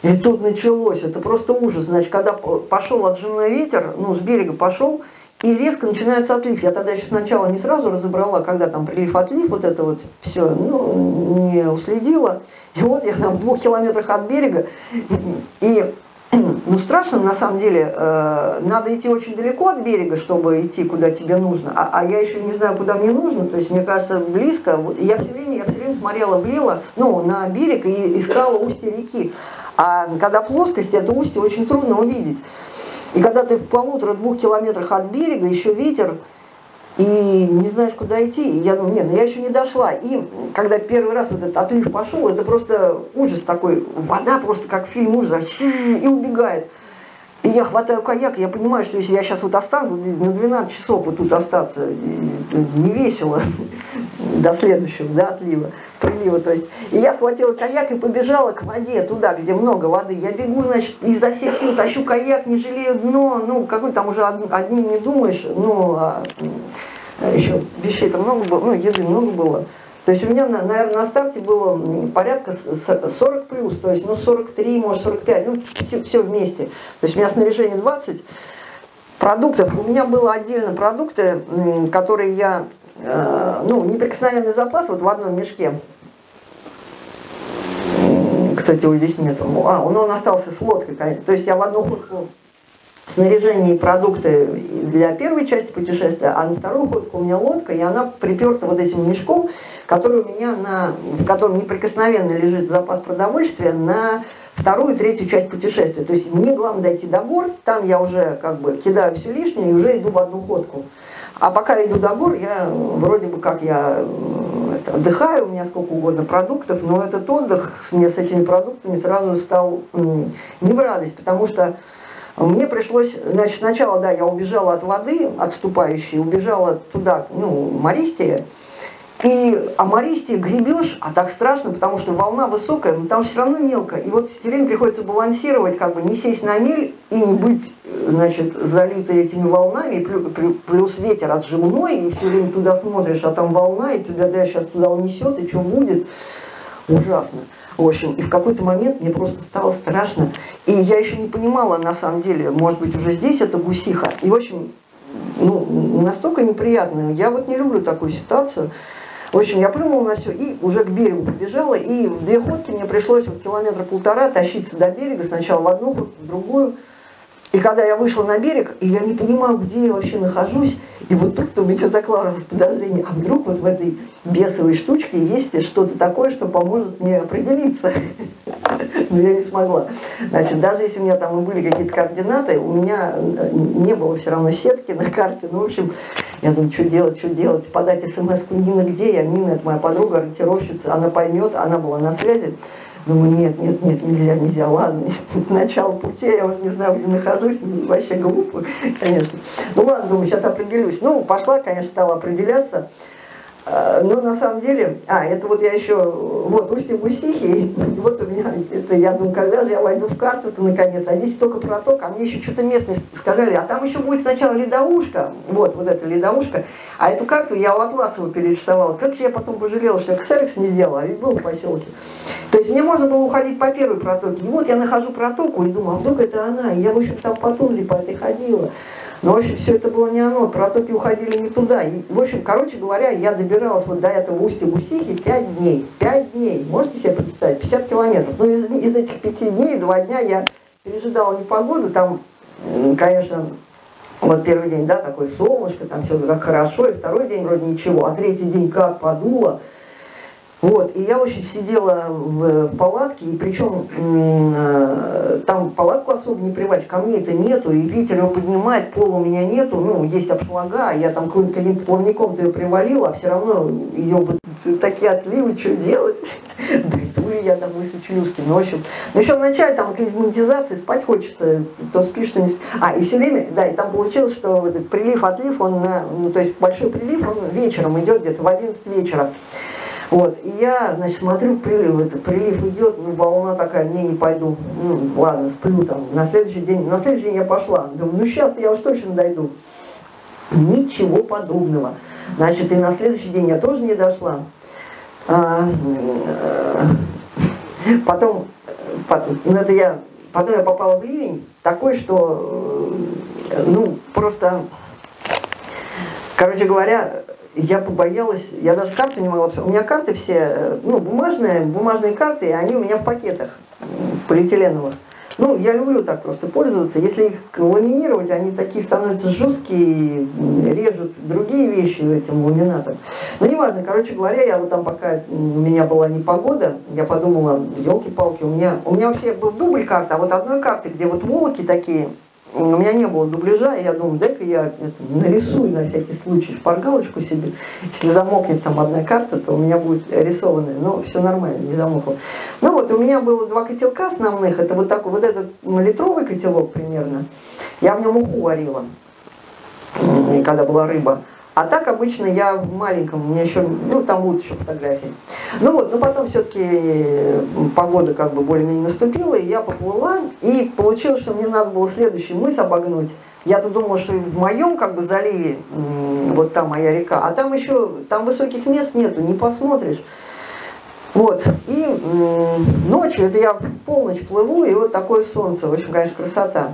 И тут началось, это просто ужас. Значит, когда пошел отжимной ветер, ну с берега пошел, и резко начинается отлив. Я тогда еще сначала не сразу разобрала, когда там прилив-отлив, вот это вот все, ну, не уследила. И вот я там в двух километрах от берега, и ну, страшно, на самом деле, э, надо идти очень далеко от берега, чтобы идти, куда тебе нужно, а, а я еще не знаю, куда мне нужно, то есть, мне кажется, близко, вот, я все время, я все время смотрела влево, ну, на берег и искала устье реки, а когда плоскость, это устье очень трудно увидеть. И когда ты в полутора-двух километрах от берега, еще ветер, и не знаешь, куда идти. Я думаю, нет, ну я еще не дошла. И когда первый раз вот этот отлив пошел, это просто ужас такой. Вода просто как фильм ужаса, и убегает. И я хватаю каяк, я понимаю, что если я сейчас вот останусь, на 12 часов вот тут остаться, не весело до следующего, до отлива, прилива, то есть. И я схватила каяк и побежала к воде, туда, где много воды. Я бегу, значит, изо всех сил тащу каяк, не жалею дно, ну, какой там уже одни не думаешь, ну, а, еще вещей-то много было, ну, еды много было. То есть у меня, наверное, на старте было порядка 40 плюс, то есть ну 43, может 45, ну все, все вместе. То есть у меня снаряжение 20 продуктов. У меня было отдельно продукты, которые я, э, ну, неприкосновенный запас вот в одном мешке. Кстати, его здесь нету. А, он, он остался с лодкой, конечно. То есть я в одну ходку снаряжение и продукты для первой части путешествия, а на вторую ходку у меня лодка, и она приперта вот этим мешком, который у меня на, в котором неприкосновенно лежит запас продовольствия на вторую третью часть путешествия. То есть мне главное дойти до гор, там я уже как бы кидаю все лишнее и уже иду в одну ходку. А пока я иду до гор, я вроде бы как я это, отдыхаю, у меня сколько угодно продуктов, но этот отдых мне с этими продуктами сразу стал не в радость, потому что мне пришлось, значит, сначала, да, я убежала от воды, отступающей, убежала туда, ну, Мористия, и а Мористия гребешь, а так страшно, потому что волна высокая, но там все равно мелко. И вот все время приходится балансировать, как бы не сесть на мель и не быть, значит, залитой этими волнами, плюс ветер отжимной, и все время туда смотришь, а там волна, и тебя да, сейчас туда унесет, и что будет. Ужасно. В общем, и в какой-то момент мне просто стало страшно. И я еще не понимала, на самом деле, может быть, уже здесь это гусиха. И, в общем, ну, настолько неприятно. Я вот не люблю такую ситуацию. В общем, я плюнула на все и уже к берегу побежала. И в две ходки мне пришлось вот километра полтора тащиться до берега. Сначала в одну ходку, в другую. И когда я вышла на берег, и я не понимаю, где я вообще нахожусь, и вот тут у меня закладывалось подозрение, а вдруг вот в этой бесовой штучке есть что-то такое, что поможет мне определиться. Но я не смогла. Значит, даже если у меня там были какие-то координаты, у меня э, не было все равно сетки на карте. Ну, в общем, я думаю, что делать, что делать, подать смс-ку Нина где я, Нина, это моя подруга, ориентировщица, она поймет, она была на связи. Думаю, нет, нет, нет, нельзя, нельзя, ладно, начало пути, я уже не знаю, где нахожусь, вообще глупо, конечно. Ну ладно, думаю, сейчас определюсь. Ну, пошла, конечно, стала определяться. А, но на самом деле, а, это вот я еще, вот, устье Гусихи, вот у меня, это я думаю, когда же я войду в карту-то наконец, а здесь только проток, а мне еще что-то местные сказали, а там еще будет сначала ледоушка, вот, вот эта ледоушка, а эту карту я у Атласова перерисовала, как же я потом пожалела, что я Ксерекс не сделала, а ведь был в поселке. То есть мне можно было уходить по первой протоке, и вот я нахожу протоку и думаю, а вдруг это она, и я, в общем, там по тундре по этой ходила. Но, в общем, все это было не оно, протоки уходили не туда. И, в общем, короче говоря, я добиралась вот до этого устья Гусихи 5 дней. 5 дней, можете себе представить, 50 километров. Ну, из, из этих 5 дней, 2 дня я пережидала непогоду, там, конечно, Вот первый день, да, такое солнышко, там все как хорошо, и второй день вроде ничего, а третий день как подуло. Вот, и я, общем, сидела в палатке, и причем э, там палатку особо не приводишь, камней это нету, и ветер его поднимает, пола у меня нету, ну, есть обшлага, я там каким-то плавником-то ее привалила, а все равно ее вот такие отливы, что делать? Дойду ли я домой с Члюски, ну, в общем. Но еще вначале там клизматизации, спать хочется, то спишь, то не спишь. А, и все время, да, и там получилось, что этот прилив-отлив, он ну, то есть большой прилив, он вечером идет где-то в 11 вечера. Вот, и я, значит, смотрю, прилив, это, прилив идет, ну, волна такая, не, не пойду, ну, ладно, сплю там. На следующий день, на следующий день я пошла, думаю, ну, сейчас я уж точно дойду. Ничего подобного. Значит, и на следующий день я тоже не дошла. А, э, потом, потом, ну, это я, потом я попала в ливень, такой, что, э, ну, просто, короче говоря, я побоялась, я даже карту не могла, у меня карты все, ну, бумажные, бумажные карты, они у меня в пакетах полиэтиленовых. Ну, я люблю так просто пользоваться. Если их ламинировать, они такие становятся жесткие, режут другие вещи этим ламинатом. Но неважно, короче говоря, я вот там пока у меня была непогода, я подумала, елки-палки, у меня, у меня вообще был дубль карты, а вот одной карты, где вот волоки такие, у меня не было дубляжа, и я думаю, дай-ка я это, нарисую на всякий случай шпаргалочку себе. Если замокнет там одна карта, то у меня будет рисованная. Но все нормально, не замокла. Ну вот, у меня было два котелка основных. Это вот такой, вот этот литровый котелок примерно. Я в нем уху варила, когда была рыба. А так обычно я в маленьком, у меня еще, ну там будут еще фотографии. Ну вот, но потом все-таки погода как бы более-менее наступила, и я поплыла, и получилось, что мне надо было следующий мыс обогнуть. Я-то думала, что в моем как бы заливе, вот там моя река, а там еще, там высоких мест нету, не посмотришь. Вот, и ночью, это я в полночь плыву, и вот такое солнце, в общем, конечно, красота.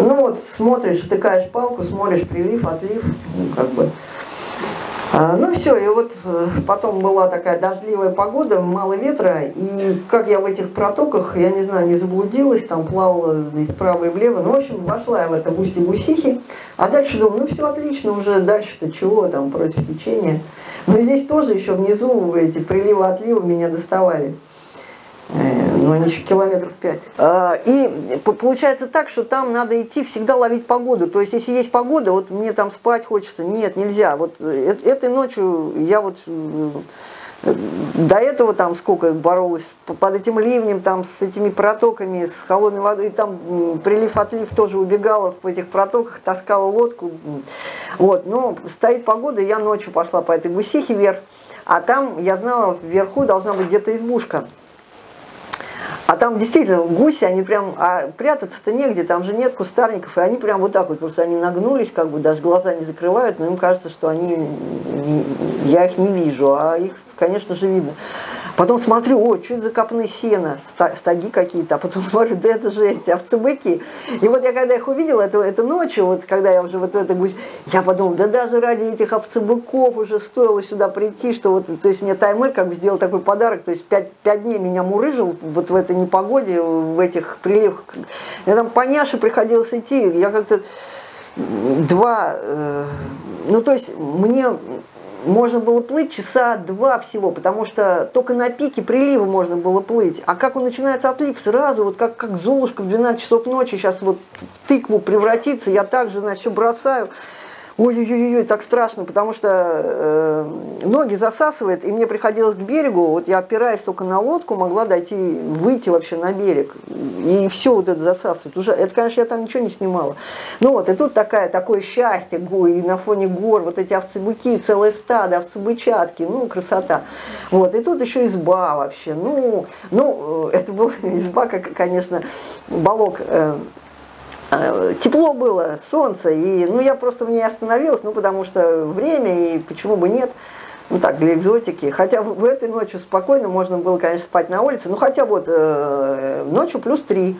Ну вот, смотришь, втыкаешь палку, смотришь прилив, отлив, ну, как бы. А, ну все, и вот э, потом была такая дождливая погода, мало ветра, и как я в этих протоках, я не знаю, не заблудилась, там плавала вправо и влево, ну, в общем, вошла я в это в устье Гусихи, а дальше думаю, ну все отлично, уже дальше-то чего там против течения. Но здесь тоже еще внизу эти приливы-отливы меня доставали. Э, ну, еще километров пять. А, и получается так, что там надо идти всегда ловить погоду. То есть, если есть погода, вот мне там спать хочется, нет, нельзя. Вот э, этой ночью я вот э, до этого там сколько боролась под этим ливнем, там с этими протоками, с холодной водой, там прилив-отлив тоже убегала в этих протоках, таскала лодку. Вот, но стоит погода, я ночью пошла по этой гусихе вверх, а там, я знала, вверху должна быть где-то избушка. А там действительно гуси, они прям, а прятаться-то негде, там же нет кустарников, и они прям вот так вот, просто они нагнулись, как бы даже глаза не закрывают, но им кажется, что они, я их не вижу, а их, конечно же, видно. Потом смотрю, о, что это за копны сена, стаги какие-то, а потом смотрю, да это же эти овцебыки. И вот я когда их увидела, это, это ночью, вот когда я уже вот это гусь, я подумала, да даже ради этих овцебыков уже стоило сюда прийти, что вот, то есть мне таймер как бы сделал такой подарок, то есть пять, пять дней меня мурыжил вот в этой непогоде, в этих приливах. Я там по няше приходилось идти, я как-то два, э, ну то есть мне можно было плыть часа два всего, потому что только на пике прилива можно было плыть. А как он начинается отлив, сразу, вот как, как Золушка в 12 часов ночи сейчас вот в тыкву превратится, я также, значит, бросаю ой-ой-ой, так страшно, потому что э, ноги засасывает, и мне приходилось к берегу, вот я опираясь только на лодку, могла дойти, выйти вообще на берег, и все вот это засасывает. Уже, это, конечно, я там ничего не снимала. Ну вот, и тут такая, такое счастье, и на фоне гор, вот эти овцебыки, целое стадо, овцебычатки, ну, красота. Вот, и тут еще изба вообще, ну, ну, это была изба, как, конечно, балок, э, тепло было, солнце, и ну, я просто в ней остановилась, ну, потому что время, и почему бы нет, ну, так, для экзотики. Хотя в, этой ночью спокойно можно было, конечно, спать на улице, ну, хотя вот э, ночью плюс 3,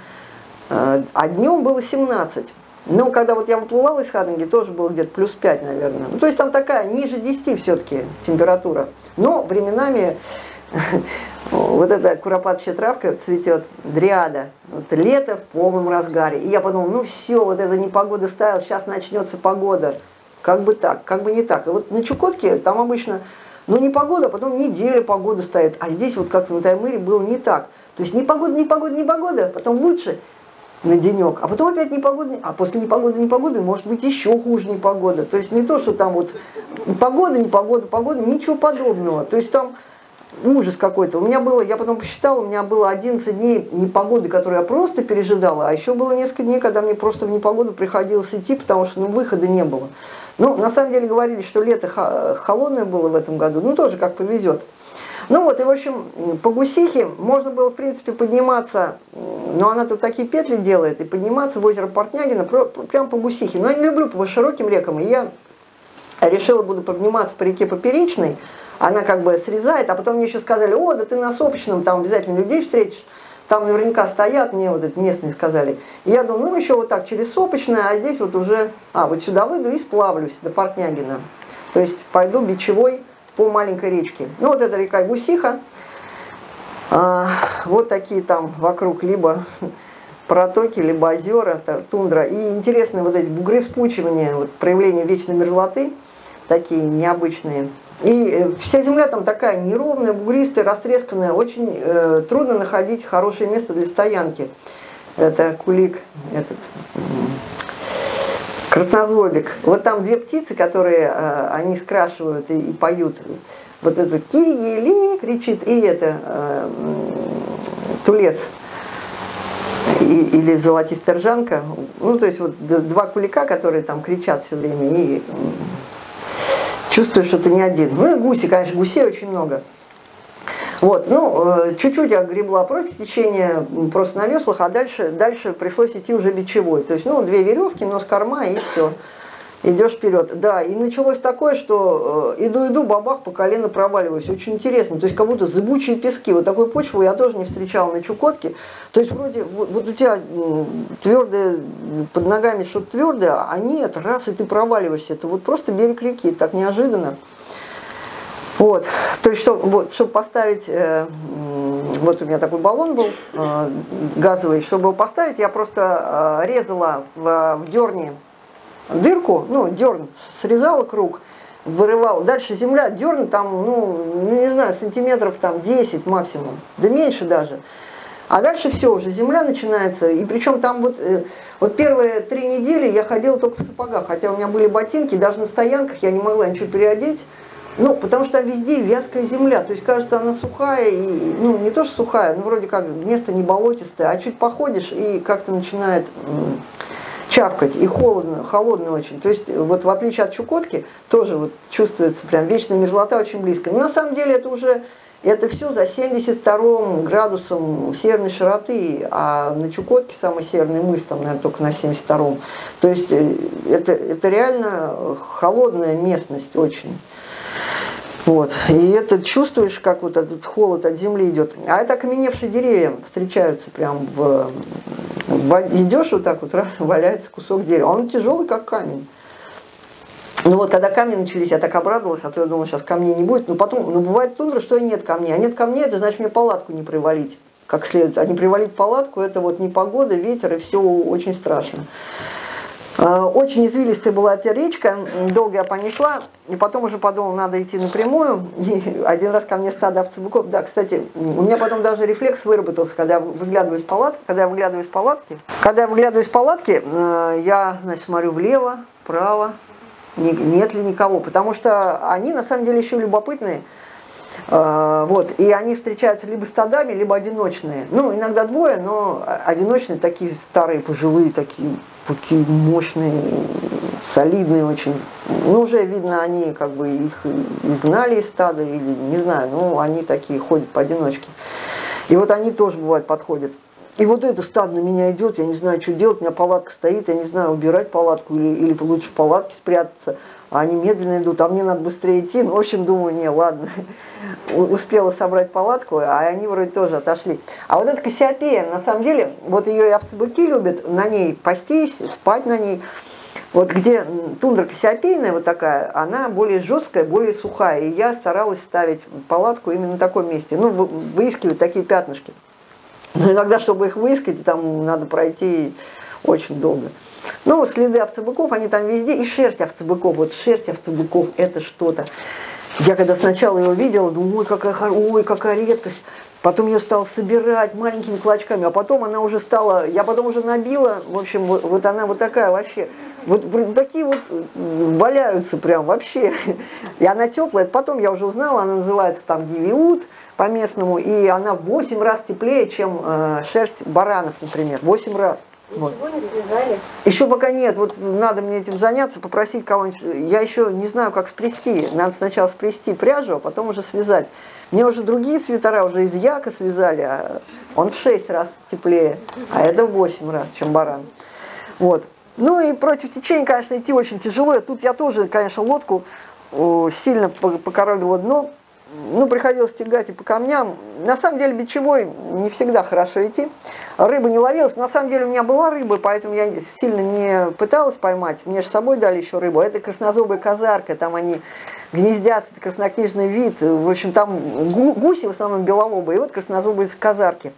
э, а днем было 17. Но когда вот я выплывала из Хадинги, тоже было где-то плюс 5, наверное. Ну, то есть там такая, ниже 10 все-таки температура. Но временами вот эта куропатчая травка цветет, дриада, вот лето в полном разгаре. И я подумал, ну все, вот эта непогода ставил, сейчас начнется погода. Как бы так, как бы не так. И вот на Чукотке там обычно, ну не погода, а потом неделя погода стоит. А здесь вот как на Таймыре было не так. То есть не погода, не погода, не погода, потом лучше на денек, а потом опять непогода, а после непогоды, непогоды может быть еще хуже непогода. То есть не то, что там вот погода, непогода, погода, ничего подобного. То есть там ужас какой-то. У меня было, я потом посчитала, у меня было 11 дней непогоды, которые я просто пережидала, а еще было несколько дней, когда мне просто в непогоду приходилось идти, потому что ну, выхода не было. Ну, на самом деле говорили, что лето холодное было в этом году, ну тоже как повезет. Ну вот, и в общем, по Гусихе можно было, в принципе, подниматься, но она тут такие петли делает, и подниматься в озеро Портнягина прямо по Гусихе. Но я не люблю по широким рекам, и я решила, буду подниматься по реке Поперечной, она как бы срезает, а потом мне еще сказали, о, да ты на Сопочном, там обязательно людей встретишь, там наверняка стоят, мне вот эти местные сказали. И я думаю, ну еще вот так через Сопочное, а здесь вот уже, а вот сюда выйду и сплавлюсь до Портнягина. То есть пойду бичевой по маленькой речке. Ну вот эта река Гусиха, а, вот такие там вокруг либо протоки, либо озера, тундра. И интересные вот эти бугры вспучивания, вот проявление вечной мерзлоты, такие необычные. И э, вся земля там такая неровная, бугристая, растресканная, очень э, трудно находить хорошее место для стоянки. Это кулик, этот краснозобик. Вот там две птицы, которые э, они скрашивают и, и поют. Вот это киги, кричит, и это э, тулес и, или золотистая ржанка. Ну, то есть вот два кулика, которые там кричат все время и чувствуешь, что ты не один. Ну гуси, конечно, гусей очень много. Вот, ну, э, чуть-чуть я гребла против течения просто на веслах, а дальше, дальше пришлось идти уже бичевой. То есть, ну, две веревки, нос корма и все идешь вперед. Да, и началось такое, что э, иду-иду, бабах, по колено проваливаюсь. Очень интересно. То есть как будто зыбучие пески. Вот такой почву я тоже не встречал на Чукотке. То есть вроде вот, у тебя твердое, под ногами что-то твердое, а нет, раз, и ты проваливаешься. Это вот просто берег реки, так неожиданно. Вот, то есть, чтобы, вот, чтобы поставить, э, вот у меня такой баллон был э, газовый, чтобы его поставить, я просто э, резала в, в дерне дырку, ну, дерн, срезала круг, вырывал. Дальше земля, дерн там, ну, не знаю, сантиметров там 10 максимум, да меньше даже. А дальше все, уже земля начинается. И причем там вот, э, вот первые три недели я ходила только в сапогах, хотя у меня были ботинки, даже на стоянках я не могла ничего переодеть. Ну, потому что там везде вязкая земля, то есть кажется она сухая, и, ну не то что сухая, ну вроде как место не болотистое, а чуть походишь и как-то начинает чавкать, и холодно, холодно очень. То есть вот в отличие от Чукотки, тоже вот чувствуется прям вечная мерзлота очень близко. Но на самом деле это уже, это все за 72 градусом северной широты, а на Чукотке самый северный мыс там, наверное, только на 72 То есть э, это, это реально холодная местность очень. Вот. И это чувствуешь, как вот этот холод от земли идет. А это окаменевшие деревья встречаются прям в, в идешь вот так вот, раз, валяется кусок дерева. Он тяжелый, как камень. Ну вот, когда камни начались, я так обрадовалась, а то я думала, сейчас камней не будет. Но потом, ну бывает тундра, что и нет камней. А нет камней, это значит мне палатку не привалить как следует. А не привалить палатку, это вот непогода, ветер, и все очень страшно. Э, очень извилистая была эта речка, долго я по ней шла, и потом уже подумал, надо идти напрямую. И один раз ко мне стадо овцебыков. Да, кстати, у меня потом даже рефлекс выработался, когда я выглядываю из палатки. Когда я выглядываю из палатки, когда я выглядываю из палатки, э, я, значит, смотрю влево, вправо, нет ли никого. Потому что они на самом деле еще любопытные. Э, вот, и они встречаются либо стадами, либо одиночные. Ну, иногда двое, но одиночные такие старые, пожилые, такие такие мощные, солидные очень. Ну, уже видно, они как бы их изгнали из стада или не знаю, ну, они такие ходят поодиночке. И вот они тоже бывают подходят. И вот это стадо на меня идет, я не знаю, что делать, у меня палатка стоит, я не знаю, убирать палатку или, или лучше в палатке спрятаться. А они медленно идут, а мне надо быстрее идти. Ну, в общем, думаю, не, ладно. Успела собрать палатку, а они вроде тоже отошли. А вот эта Кассиопея, на самом деле, вот ее и овцебыки любят на ней пастись, спать на ней. Вот где тундра кассиопейная вот такая, она более жесткая, более сухая. И я старалась ставить палатку именно на таком месте. Ну, выискивать такие пятнышки. Но иногда, чтобы их выискать, там надо пройти очень долго. Ну, следы овцебыков, они там везде. И шерсть овцебыков. Вот шерсть овцебыков – это что-то. Я когда сначала его видела, думаю, ой, какая, ой, какая редкость. Потом ее стал собирать маленькими клочками, а потом она уже стала, я потом уже набила, в общем, вот, вот она вот такая вообще, вот, вот такие вот валяются прям вообще. И она теплая, потом я уже узнала, она называется там гивиут по-местному, и она в 8 раз теплее, чем э, шерсть баранов, например, 8 раз. Вот. Ничего не связали? Еще пока нет. Вот надо мне этим заняться, попросить кого-нибудь. Я еще не знаю, как сплести. Надо сначала сплести пряжу, а потом уже связать. Мне уже другие свитера уже из яка связали, а он в 6 раз теплее, а это в 8 раз, чем баран. Вот. Ну и против течения, конечно, идти очень тяжело. Тут я тоже, конечно, лодку сильно покоробила дно ну, приходилось тягать и по камням. На самом деле, бичевой не всегда хорошо идти. Рыба не ловилась. На самом деле, у меня была рыба, поэтому я сильно не пыталась поймать. Мне же с собой дали еще рыбу. Это краснозубая казарка, там они гнездятся, это краснокнижный вид. В общем, там гуси в основном белолобые, и вот краснозубые казарки.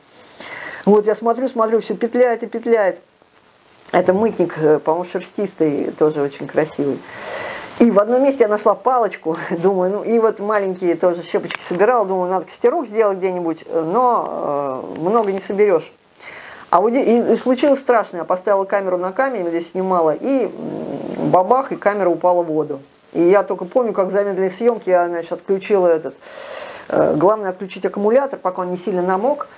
Вот я смотрю, смотрю, все петляет и петляет. Это мытник, э, по-моему, шерстистый, тоже очень красивый. И в одном месте я нашла палочку, думаю, ну и вот маленькие тоже щепочки собирала, думаю, надо костерок сделать где-нибудь, но э, много не соберешь. А вот и, и случилось страшно, я поставила камеру на камень, здесь снимала, и бабах, и камера упала в воду. И я только помню, как в замедленной съемке я, значит, отключила этот, э, главное отключить аккумулятор, пока он не сильно намок,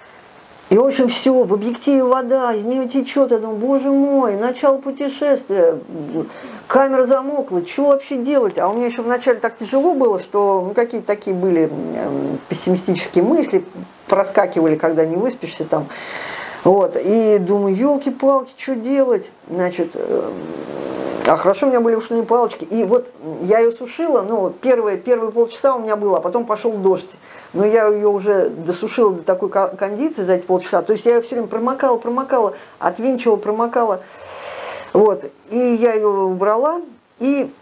и, в общем, все, в объективе вода, из нее течет. Я думаю, боже мой, начало путешествия, камера замокла, что вообще делать? А у меня еще вначале так тяжело было, что ну, какие-то такие были э, пессимистические мысли, проскакивали, когда не выспишься там. Вот, и думаю, елки-палки, что делать? Значит, э, а хорошо у меня были ушные палочки. И вот я ее сушила, ну, первые, первые полчаса у меня было, а потом пошел дождь. Но я ее уже досушила до такой кондиции за эти полчаса. То есть я ее все время промокала, промокала, отвинчивала, промокала. Вот. И я ее убрала. И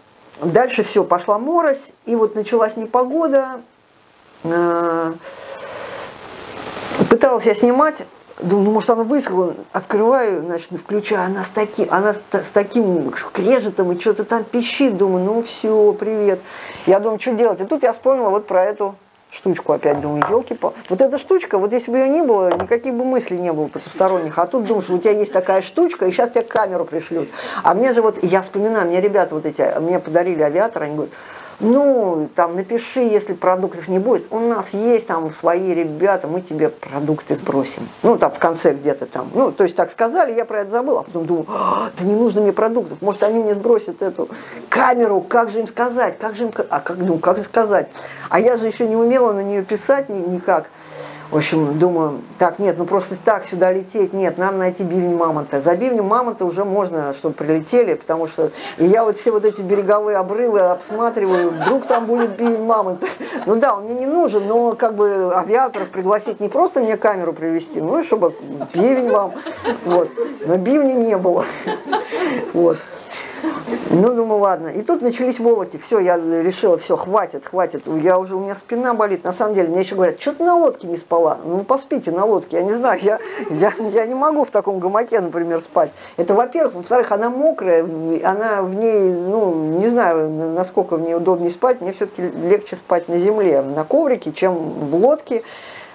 дальше все, пошла морось. И вот началась непогода. Э, пыталась я снимать, Думаю, ну, может, она высохла. Открываю, значит, включаю, она с, таки, она с таким скрежетом и что-то там пищит. Думаю, ну все, привет. Я думаю, что делать? И тут я вспомнила вот про эту штучку опять. Думаю, елки -пал. Вот эта штучка, вот если бы ее не было, никаких бы мыслей не было потусторонних. А тут думаешь, у тебя есть такая штучка, и сейчас тебе камеру пришлют. А мне же вот, я вспоминаю, мне ребята вот эти, мне подарили авиатор, они говорят, ну, там, напиши, если продуктов не будет. У нас есть там свои ребята, мы тебе продукты сбросим. Ну, там, в конце где-то там. Ну, то есть так сказали, я про это забыла. А потом думаю, а, да не нужно мне продуктов. Может, они мне сбросят эту камеру. Как же им сказать? Как же им... А как, ну, как сказать? А я же еще не умела на нее писать никак. В общем, думаю, так, нет, ну просто так сюда лететь, нет, надо найти бивень мамонта. За бивнем мамонта уже можно, чтобы прилетели, потому что и я вот все вот эти береговые обрывы обсматриваю, вдруг там будет бивень мамонта. Ну да, он мне не нужен, но как бы авиаторов пригласить не просто мне камеру привезти, ну и чтобы бивень вам, вот. Но бивня не было, вот. Ну, думаю, ладно. И тут начались волоки. Все, я решила, все, хватит, хватит. Я уже, у меня спина болит. На самом деле, мне еще говорят, что ты на лодке не спала? Ну, поспите на лодке. Я не знаю, я, я, я не могу в таком гамаке, например, спать. Это, во-первых. Во-вторых, она мокрая, она в ней, ну, не знаю, насколько в ней удобнее спать. Мне все-таки легче спать на земле, на коврике, чем в лодке.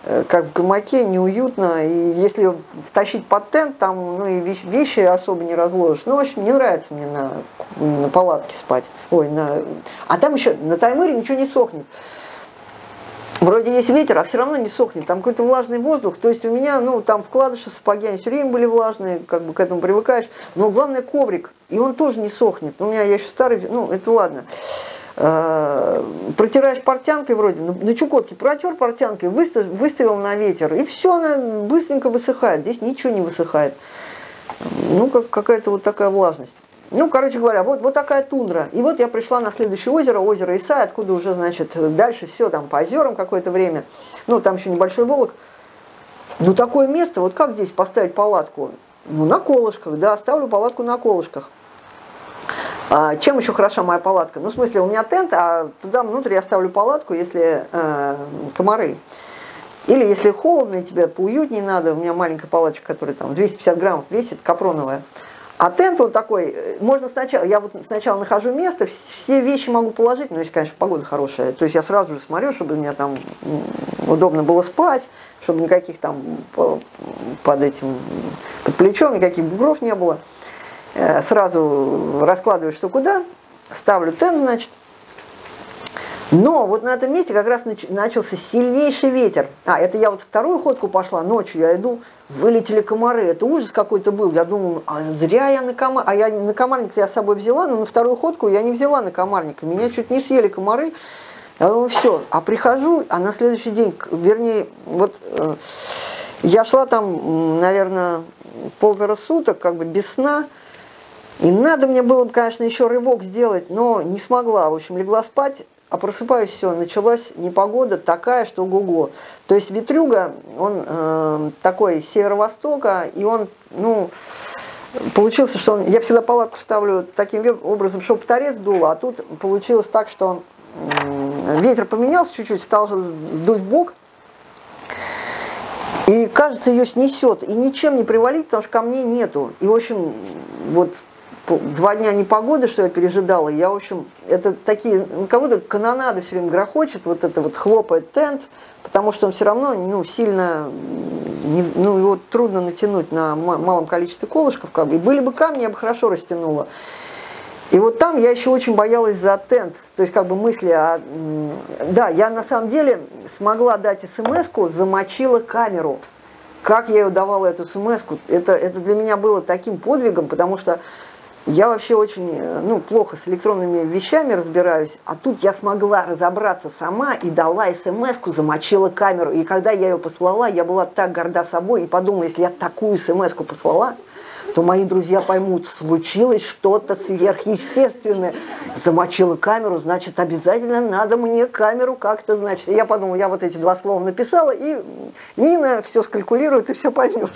Э, как в гамаке неуютно, и если втащить под тент, там ну, и вещи особо не разложишь. Ну, в общем, не нравится мне на, на палатке спать. Ой, на... А там еще на таймыре ничего не сохнет. Вроде есть ветер, а все равно не сохнет. Там какой-то влажный воздух. То есть у меня, ну, там вкладыши сапоги, они все время были влажные, как бы к этому привыкаешь. Но главное коврик, и он тоже не сохнет. У меня, я еще старый, ну, это ладно. Э, протираешь портянкой вроде, на Чукотке протер портянкой, выставил, выставил на ветер, и все, она быстренько высыхает. Здесь ничего не высыхает. Ну, как, какая-то вот такая влажность. Ну, короче говоря, вот, вот такая тундра. И вот я пришла на следующее озеро, озеро Исай, откуда уже, значит, дальше все там по озерам какое-то время. Ну, там еще небольшой волок. Ну, такое место, вот как здесь поставить палатку? Ну, на колышках, да, ставлю палатку на колышках. А, чем еще хороша моя палатка? Ну, в смысле, у меня тент, а туда внутрь я ставлю палатку, если э, комары. Или если холодно, и тебе поуютнее надо, у меня маленькая палаточка, которая там 250 граммов весит, капроновая. А тент вот такой, э, можно сначала, я вот сначала нахожу место, все вещи могу положить, но если, конечно, погода хорошая. То есть я сразу же смотрю, чтобы мне там удобно было спать, чтобы никаких там под этим, под плечом никаких бугров не было. Э, сразу раскладываю что куда, ставлю тент, значит, но вот на этом месте как раз начался сильнейший ветер. А, это я вот вторую ходку пошла, ночью я иду, вылетели комары. Это ужас какой-то был. Я думаю, а зря я на комар... А я на комарник я с собой взяла, но на вторую ходку я не взяла на комарника. Меня чуть не съели комары. Я думаю, все. А прихожу, а на следующий день, вернее, вот э, я шла там, наверное, полтора суток, как бы без сна. И надо мне было бы, конечно, еще рывок сделать, но не смогла. В общем, легла спать, а просыпаюсь, все, началась непогода такая, что ого-го. То есть ветрюга, он э, такой северо-востока, и он, ну, получился, что он, я всегда палатку ставлю таким образом, чтобы торец дуло, а тут получилось так, что э, ветер поменялся чуть-чуть, стал дуть бок, и кажется, ее снесет, и ничем не привалить, потому что камней нету. И, в общем, вот два дня непогоды, что я пережидала, я, в общем, это такие, ну, кого-то канонада все время грохочет, вот это вот хлопает тент, потому что он все равно, ну, сильно, не, ну, его трудно натянуть на малом количестве колышков, как бы, были бы камни, я бы хорошо растянула. И вот там я еще очень боялась за тент, то есть как бы мысли о... Да, я на самом деле смогла дать смс замочила камеру. Как я ее давала, эту смс это, это для меня было таким подвигом, потому что я вообще очень э, ну, плохо с электронными вещами разбираюсь, а тут я смогла разобраться сама и дала смс замочила камеру. И когда я ее послала, я была так горда собой и подумала, если я такую смс послала, то мои друзья поймут, случилось что-то сверхъестественное. Замочила камеру, значит, обязательно надо мне камеру как-то, значит. Я подумала, я вот эти два слова написала, и Нина все скалькулирует и все поймет.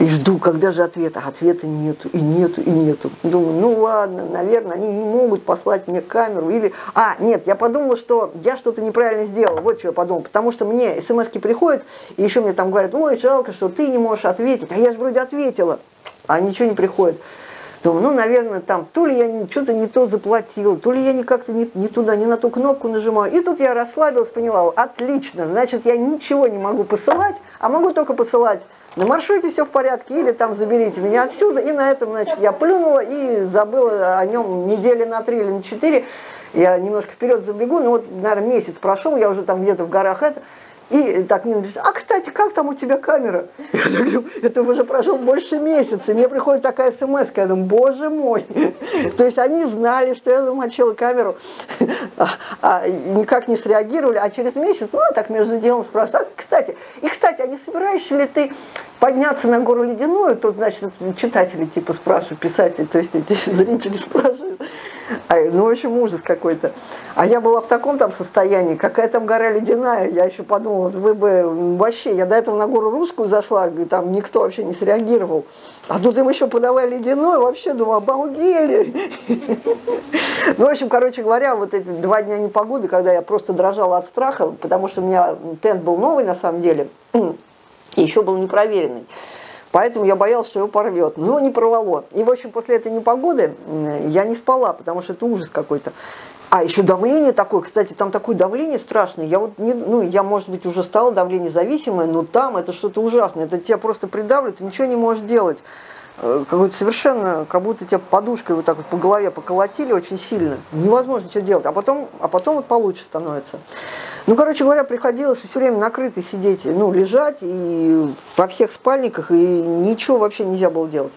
И жду, когда же ответ, а ответа нету, и нету, и нету. Думаю, ну ладно, наверное, они не могут послать мне камеру. Или, а, нет, я подумала, что я что-то неправильно сделала. Вот что я подумала. Потому что мне смс приходят, и еще мне там говорят, ой, жалко, что ты не можешь ответить. А я же вроде ответила, а ничего не приходит. Думаю, ну, наверное, там, то ли я что-то не то заплатила, то ли я не как-то не, не туда, не на ту кнопку нажимаю. И тут я расслабилась, поняла, отлично, значит, я ничего не могу посылать, а могу только посылать на маршруте все в порядке, или там заберите меня отсюда. И на этом, значит, я плюнула и забыла о нем недели на три или на четыре. Я немножко вперед забегу, но вот, наверное, месяц прошел, я уже там где-то в горах это. И так мне говорит, а, кстати, как там у тебя камера? Я говорю, это уже прошел больше месяца, и мне приходит такая смс, я думаю, боже мой. То есть они знали, что я замочила камеру, а, а никак не среагировали, а через месяц, ну, так между делом спрашивают, а, кстати, и, кстати, а не собираешься ли ты подняться на гору ледяную, тут, значит, читатели типа спрашивают, писатели, то есть эти зрители спрашивают, ну, в общем, ужас какой-то. А я была в таком там состоянии, какая там гора ледяная, я еще подумала, вы бы вообще, я до этого на гору русскую зашла, и там никто вообще не среагировал. А тут им еще подавали ледяной, вообще, думаю, обалдели. Ну, в общем, короче говоря, вот эти два дня непогоды, когда я просто дрожала от страха, потому что у меня тент был новый на самом деле, и еще был непроверенный. Поэтому я боялся, что его порвет. Но его не порвало. И, в общем, после этой непогоды я не спала, потому что это ужас какой-то. А еще давление такое, кстати, там такое давление страшное. Я вот не, ну, я, может быть, уже стала давление зависимое, но там это что-то ужасное. Это тебя просто придавливает, ты ничего не можешь делать. Э, какой-то совершенно, как будто тебя подушкой вот так вот по голове поколотили очень сильно. Невозможно ничего делать. А потом, а потом вот получше становится. Ну, короче говоря, приходилось все время накрыто сидеть, ну, лежать и во всех спальниках, и ничего вообще нельзя было делать.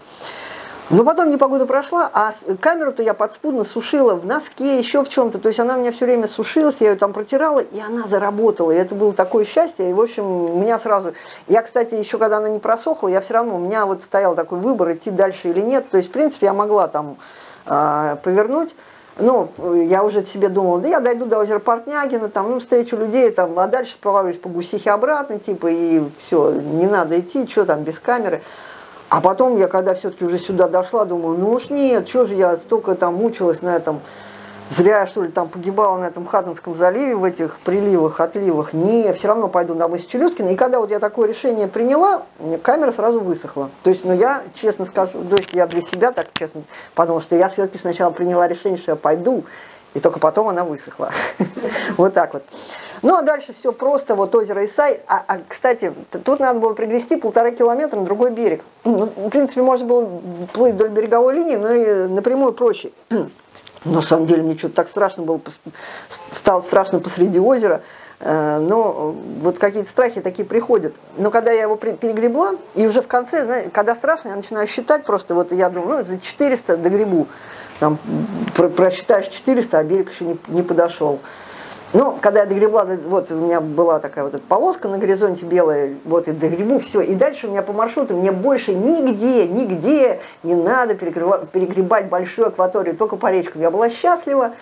Но потом непогода прошла, а камеру-то я подспудно сушила в носке, еще в чем-то. То есть она у меня все время сушилась, я ее там протирала, и она заработала. И это было такое счастье. И, в общем, меня сразу... Я, кстати, еще когда она не просохла, я все равно... У меня вот стоял такой выбор, идти дальше или нет. То есть, в принципе, я могла там э, повернуть. Ну, я уже себе думала, да я дойду до озера Портнягина, там, ну, встречу людей, там, а дальше сплавлюсь по Гусихе обратно, типа, и все, не надо идти, что там, без камеры. А потом я, когда все-таки уже сюда дошла, думаю, ну уж нет, что же я столько там мучилась на этом, зря я что ли там погибала на этом Хаттонском заливе, в этих приливах, отливах. Не, я все равно пойду на мысе Челюскина. И когда вот я такое решение приняла, камера сразу высохла. То есть, ну я честно скажу, то есть я для себя так честно, потому что я все-таки сначала приняла решение, что я пойду, и только потом она высохла. Вот так вот. Ну, а дальше все просто, вот озеро Исай. А, а, кстати, тут надо было привезти полтора километра на другой берег. Ну, в принципе, можно было плыть вдоль береговой линии, но и напрямую проще. На самом деле мне что-то так страшно было, стало страшно посреди озера. Э, но вот какие-то страхи такие приходят. Но когда я его перегребла, и уже в конце, знаете, когда страшно, я начинаю считать просто, вот я думаю, ну, за 400 догребу. Там просчитаешь 400, а берег еще не, не подошел. Ну, когда я догребла, вот у меня была такая вот эта полоска на горизонте белая, вот и догребу, все. И дальше у меня по маршруту, мне больше нигде, нигде не надо перегребать большую акваторию, только по речкам. Я была счастлива,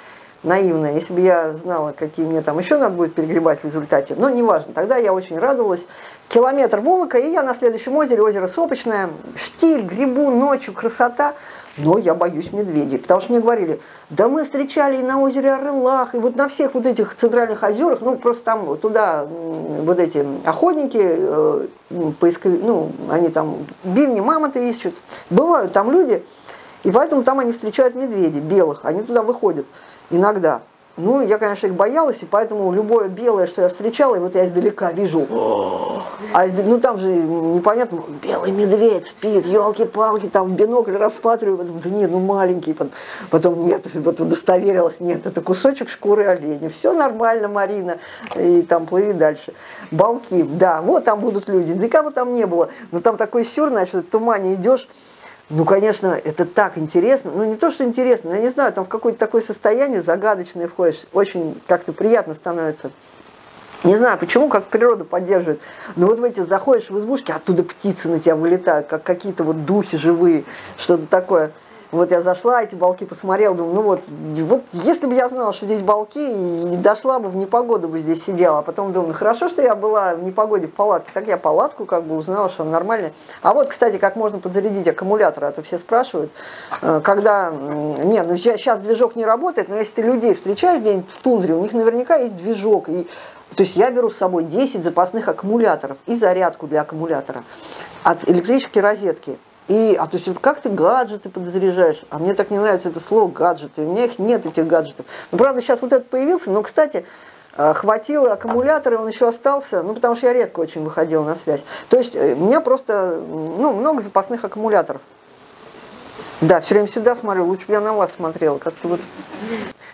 наивная, если бы я знала, какие мне там еще надо будет перегребать в результате. Но неважно, тогда я очень радовалась. Километр Волока, и я на следующем озере, озеро Сопочное, штиль, грибу, ночью, красота – но я боюсь медведей, потому что мне говорили, да мы встречали и на озере Орлах, и вот на всех вот этих центральных озерах, ну просто там туда вот эти охотники, э, поискови, ну они там бивни, мамонты ищут, бывают там люди, и поэтому там они встречают медведей белых, они туда выходят иногда. Ну, я, конечно, их боялась, и поэтому любое белое, что я встречала, и вот я издалека вижу, а ну там же непонятно, белый медведь спит, елки-палки, там бинокль рассматриваю, потом, да нет, ну маленький, потом, нет, вот удостоверилась, нет, это кусочек шкуры оленя, все нормально, Марина, и там плыви дальше. Балки, да, вот там будут люди, никого там не было, но там такой сюр, значит, в тумане идешь, ну, конечно, это так интересно. Ну, не то, что интересно, но я не знаю, там в какое-то такое состояние загадочное входишь. Очень как-то приятно становится. Не знаю, почему, как природа поддерживает. Но вот в эти заходишь в избушки, оттуда птицы на тебя вылетают, как какие-то вот духи живые, что-то такое. Вот я зашла, эти балки посмотрела, думаю, ну вот, вот если бы я знала, что здесь балки, и дошла бы в непогоду бы здесь сидела, а потом думаю, ну хорошо, что я была в непогоде в палатке, так я палатку как бы узнала, что она нормальная. А вот, кстати, как можно подзарядить аккумулятор, а то все спрашивают, э, когда, не, ну сейчас движок не работает, но если ты людей встречаешь где-нибудь в тундре, у них наверняка есть движок, и то есть я беру с собой 10 запасных аккумуляторов и зарядку для аккумулятора от электрической розетки. И, а то есть как ты гаджеты подзаряжаешь? А мне так не нравится это слово гаджеты. У меня их нет, этих гаджетов. Ну, правда, сейчас вот этот появился, но, кстати, э, хватило аккумулятора, он еще остался, ну, потому что я редко очень выходила на связь. То есть э, у меня просто, ну, много запасных аккумуляторов. Да, все время сюда смотрю, лучше бы я на вас смотрела. Как-то вот...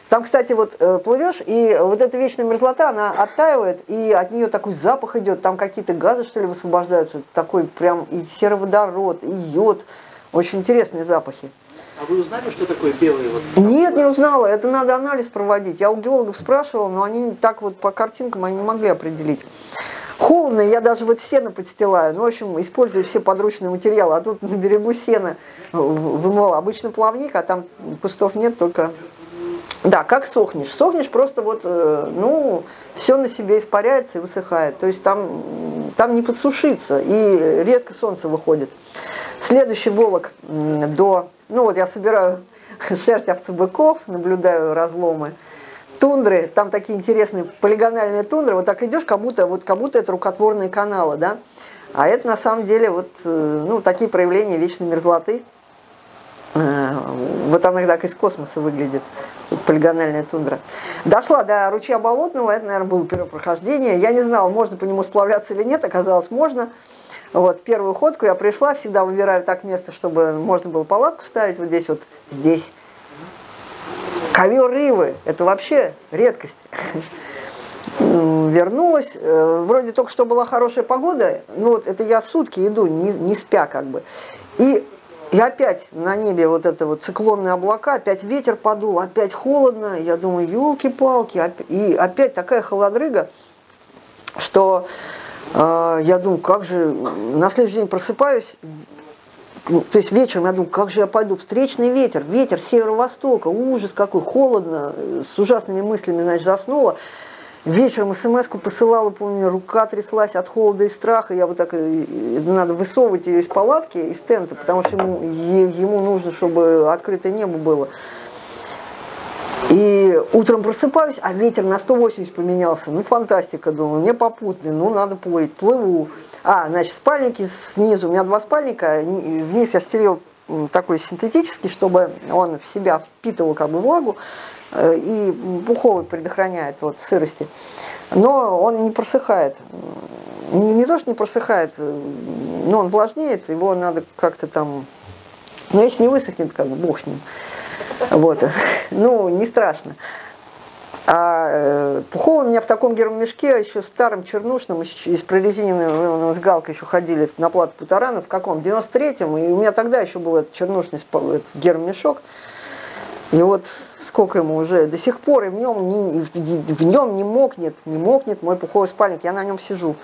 Там, кстати, вот э, плывешь, и вот эта вечная мерзлота, она оттаивает, и от нее такой запах идет, там какие-то газы, что ли, высвобождаются, такой прям и сероводород, и йод. Очень интересные запахи. А вы узнали, что такое белый? Вот, Нет, не узнала. Это надо анализ проводить. Я у геологов спрашивала, но они так вот по картинкам они не могли определить. Холодно, я даже вот сено подстилаю. Ну, в общем, использую все подручные материалы. А тут на берегу сена вымывала. Обычно плавник, а там кустов нет, только... Да, как сохнешь? Сохнешь просто вот, э, ну, все на себе испаряется и высыхает. То есть там, там не подсушится, и редко солнце выходит. Следующий волок до... Ну, вот я собираю шерсть овцебыков, наблюдаю разломы тундры, там такие интересные полигональные тундры, вот так идешь, как будто, вот, как будто это рукотворные каналы, да. А это на самом деле вот, э, ну, такие проявления вечной мерзлоты. Э, вот она так из космоса выглядит, полигональная тундра. Дошла до ручья Болотного, это, наверное, было первое прохождение. Я не знала, можно по нему сплавляться или нет, оказалось, можно. Вот, первую ходку я пришла, всегда выбираю так место, чтобы можно было палатку ставить, вот здесь вот, здесь Ковер ивы – это вообще редкость. Вернулась, э, вроде только что была хорошая погода, ну вот это я сутки иду, не, не спя как бы. И, и опять на небе вот это вот циклонные облака, опять ветер подул, опять холодно. Я думаю, елки-палки. И опять такая холодрыга, что я думаю, как же, на следующий день просыпаюсь, ну, то есть вечером я думаю, как же я пойду, встречный ветер, ветер северо-востока, ужас какой, холодно, с ужасными мыслями, значит, заснула. Вечером смс посылала, помню, рука тряслась от холода и страха. Я вот так, э, надо высовывать ее из палатки, из тента, потому что ему, ему нужно, чтобы открытое небо было. И утром просыпаюсь, а ветер на 180 поменялся. Ну, фантастика, думаю, мне попутный, ну, надо плыть. Плыву. А, значит, спальники снизу, у меня два спальника, вниз я стелил такой синтетический, чтобы он в себя впитывал как бы влагу э, и пуховый предохраняет от сырости. Но он не просыхает. Не, не то, что не просыхает, э, но он влажнеет, его надо как-то там... Но если не высохнет, как бы бог с ним. Вот. Ну, не страшно. А э, Пухов у меня в таком гермомешке, еще старым чернушным, из прорезиненного с галкой еще ходили на плату Путарана, в каком? В 93-м, и у меня тогда еще был этот чернушный этот гермомешок. И вот сколько ему уже, до сих пор и в нем не, в нем не мокнет, не мокнет мой пуховый спальник, я на нем сижу.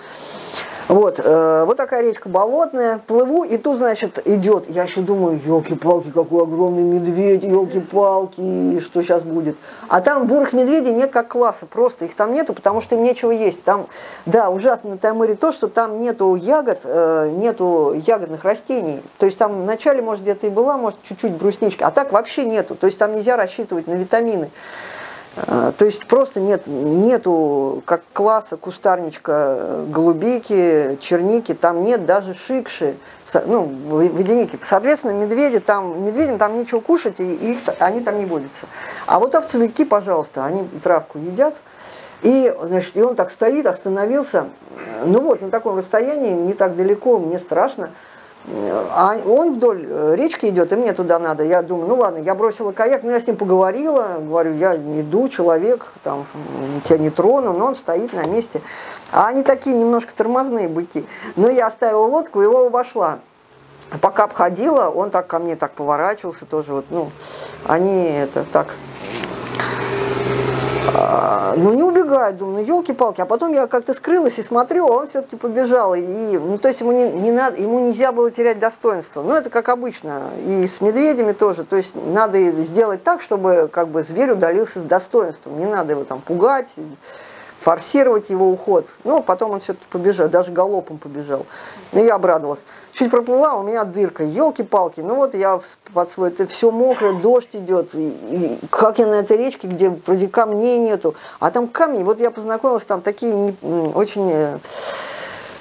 Вот, э, вот такая речка болотная, плыву, и тут, значит, идет, я еще думаю, елки-палки, какой огромный медведь, елки-палки, что сейчас будет. А там бурых медведей нет как класса, просто их там нету, потому что им нечего есть. Там, да, ужасно на Таймыре то, что там нету ягод, э, нету ягодных растений. То есть там вначале, может, где-то и была, может, чуть-чуть брусничка, а так вообще нету. То есть там нельзя рассчитывать на витамины. А, то есть просто нет, нету как класса кустарничка э, голубики, черники, там нет даже шикши, ну, водяники. Соответственно, медведи там, медведям там нечего кушать, и их, они там не водятся. А вот овцевики, пожалуйста, они травку едят, и, значит, и он так стоит, остановился, ну вот, на таком расстоянии, не так далеко, мне страшно, а он вдоль э, речки идет, и мне туда надо. Я думаю, ну ладно, я бросила каяк, но я с ним поговорила, говорю, я иду, человек, там, тебя не трону, но он стоит на месте. А они такие немножко тормозные быки. Но я оставила лодку, его обошла. Пока обходила, он так ко мне так поворачивался тоже, вот, ну, они это так ну, не убегает, думаю, ну, елки-палки. А потом я как-то скрылась и смотрю, а он все-таки побежал. И, ну, то есть ему, не, не надо, ему нельзя было терять достоинство. Ну, это как обычно. И с медведями тоже. То есть надо сделать так, чтобы как бы зверь удалился с достоинством. Не надо его там пугать форсировать его уход. Ну, потом он все-таки побежал, даже галопом побежал. Ну, я обрадовалась. Чуть проплыла, у меня дырка, елки-палки. Ну вот я под свой, это все мокрое, дождь идет. И, и как я на этой речке, где вроде камней нету, а там камни, вот я познакомилась, там такие не, очень э,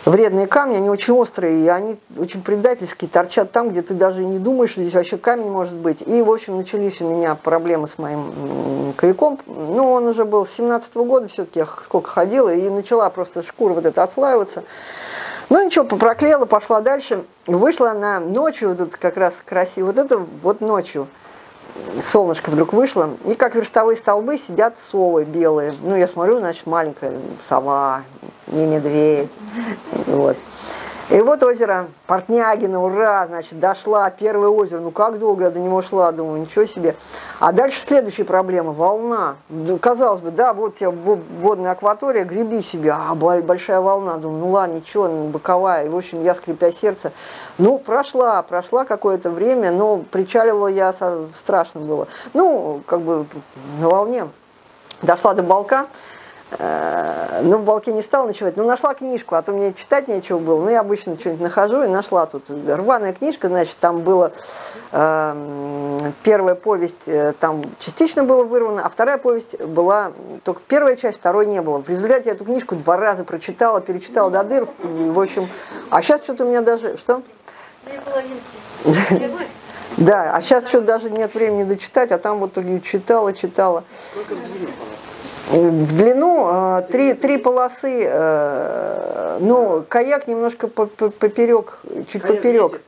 вредные камни, они очень острые, и они очень предательские, торчат там, где ты даже и не думаешь, что здесь вообще камень может быть. И, в общем, начались у меня проблемы с моим каяком. Ну, он уже был с 17 -го года, все-таки я сколько ходила, и начала просто шкура вот эта отслаиваться. Ну, ничего, попроклеила, пошла дальше. Вышла на ночью, тут как раз красиво, вот это вот ночью солнышко вдруг вышло, и как верстовые столбы сидят совы белые. Ну, я смотрю, значит, маленькая сова, не медведь. Вот. И вот озеро Портнягина, ура, значит, дошла, первое озеро, ну как долго я до него шла, думаю, ничего себе. А дальше следующая проблема, волна. Ну, казалось бы, да, вот тебе водная акватория, греби себе, а большая волна, думаю, ну ладно, ничего, ну, боковая. И, в общем, я, скрипя сердце, ну, прошла, прошла какое-то время, но причаливала я, страшно было. Ну, как бы на волне. Дошла до балка, ну, в балке не стала ночевать, но нашла книжку, а то мне читать нечего было. Ну, я обычно что-нибудь нахожу и нашла тут. Рваная книжка, значит, там была э, первая повесть, э, там частично было вырвано, а вторая повесть была, только первая часть, второй не было. В результате я эту книжку два раза прочитала, перечитала до дыр, в общем. А сейчас что-то у меня даже, что? Да, а сейчас что-то даже нет времени дочитать, а там вот читала, читала. В длину э, три, три полосы, э, ну, каяк немножко поперек, чуть поперек.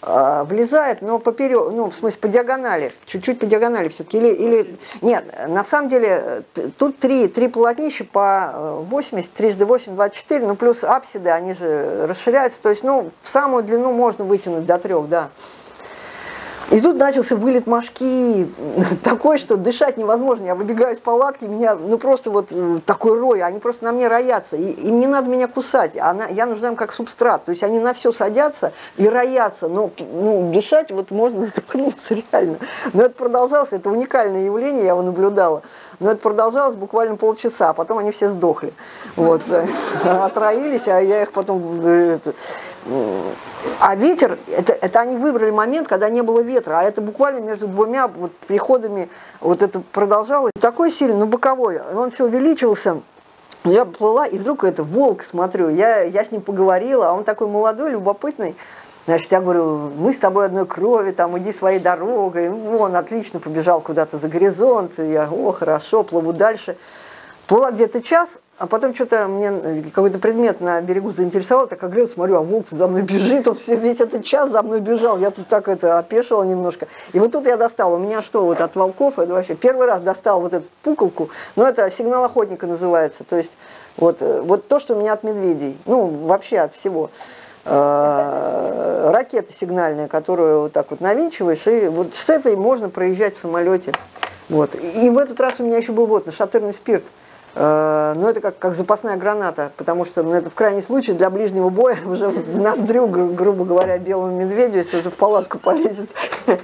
А, влезает, но поперек, ну, в смысле, по диагонали, чуть-чуть по диагонали все-таки. Или, или, нет, на самом деле, тут три, три полотнища по 80, трижды 8, 24, ну, плюс апсиды, они же расширяются, то есть, ну, в самую длину можно вытянуть до трех, да. И тут начался вылет мошки, такой, что дышать невозможно. Я выбегаю из палатки, меня, ну просто вот э, такой рой, они просто на мне роятся. И, им не надо меня кусать, она, я нужна им как субстрат. То есть они на все садятся и роятся. Но ну, дышать вот можно запихнуться реально. Но это продолжалось, это уникальное явление, я его наблюдала. Но это продолжалось буквально полчаса, а потом они все сдохли. Вот, отроились, а я их потом... А ветер, это, это они выбрали момент, когда не было ветра, а это буквально между двумя вот приходами вот это продолжалось. Такой сильный, ну боковой, он все увеличивался. Я плыла, и вдруг это волк, смотрю, я, я с ним поговорила, а он такой молодой, любопытный. Значит, я говорю, мы с тобой одной крови, там, иди своей дорогой. Ну, он отлично побежал куда-то за горизонт. И я, о, хорошо, плыву дальше. Плыла где-то час, а потом что-то мне какой-то предмет на берегу заинтересовал, так огляделся, смотрю, а волк за мной бежит, он все, весь этот час за мной бежал, я тут так это опешила немножко. И вот тут я достал, у меня что, вот от волков, это вообще, первый раз достал вот эту пуколку, но это сигнал охотника называется, то есть вот, э, вот то, что у меня от медведей, ну, вообще от всего. Э, ракета сигнальная, которую вот так вот навинчиваешь, и вот с этой можно проезжать в самолете. Вот. И в этот раз у меня еще был вот нашатырный спирт. Э, но это как, как запасная граната, потому что ну, это в крайний случай для ближнего боя уже в ноздрю, гру, грубо говоря, белому медведю, если уже в палатку полезет.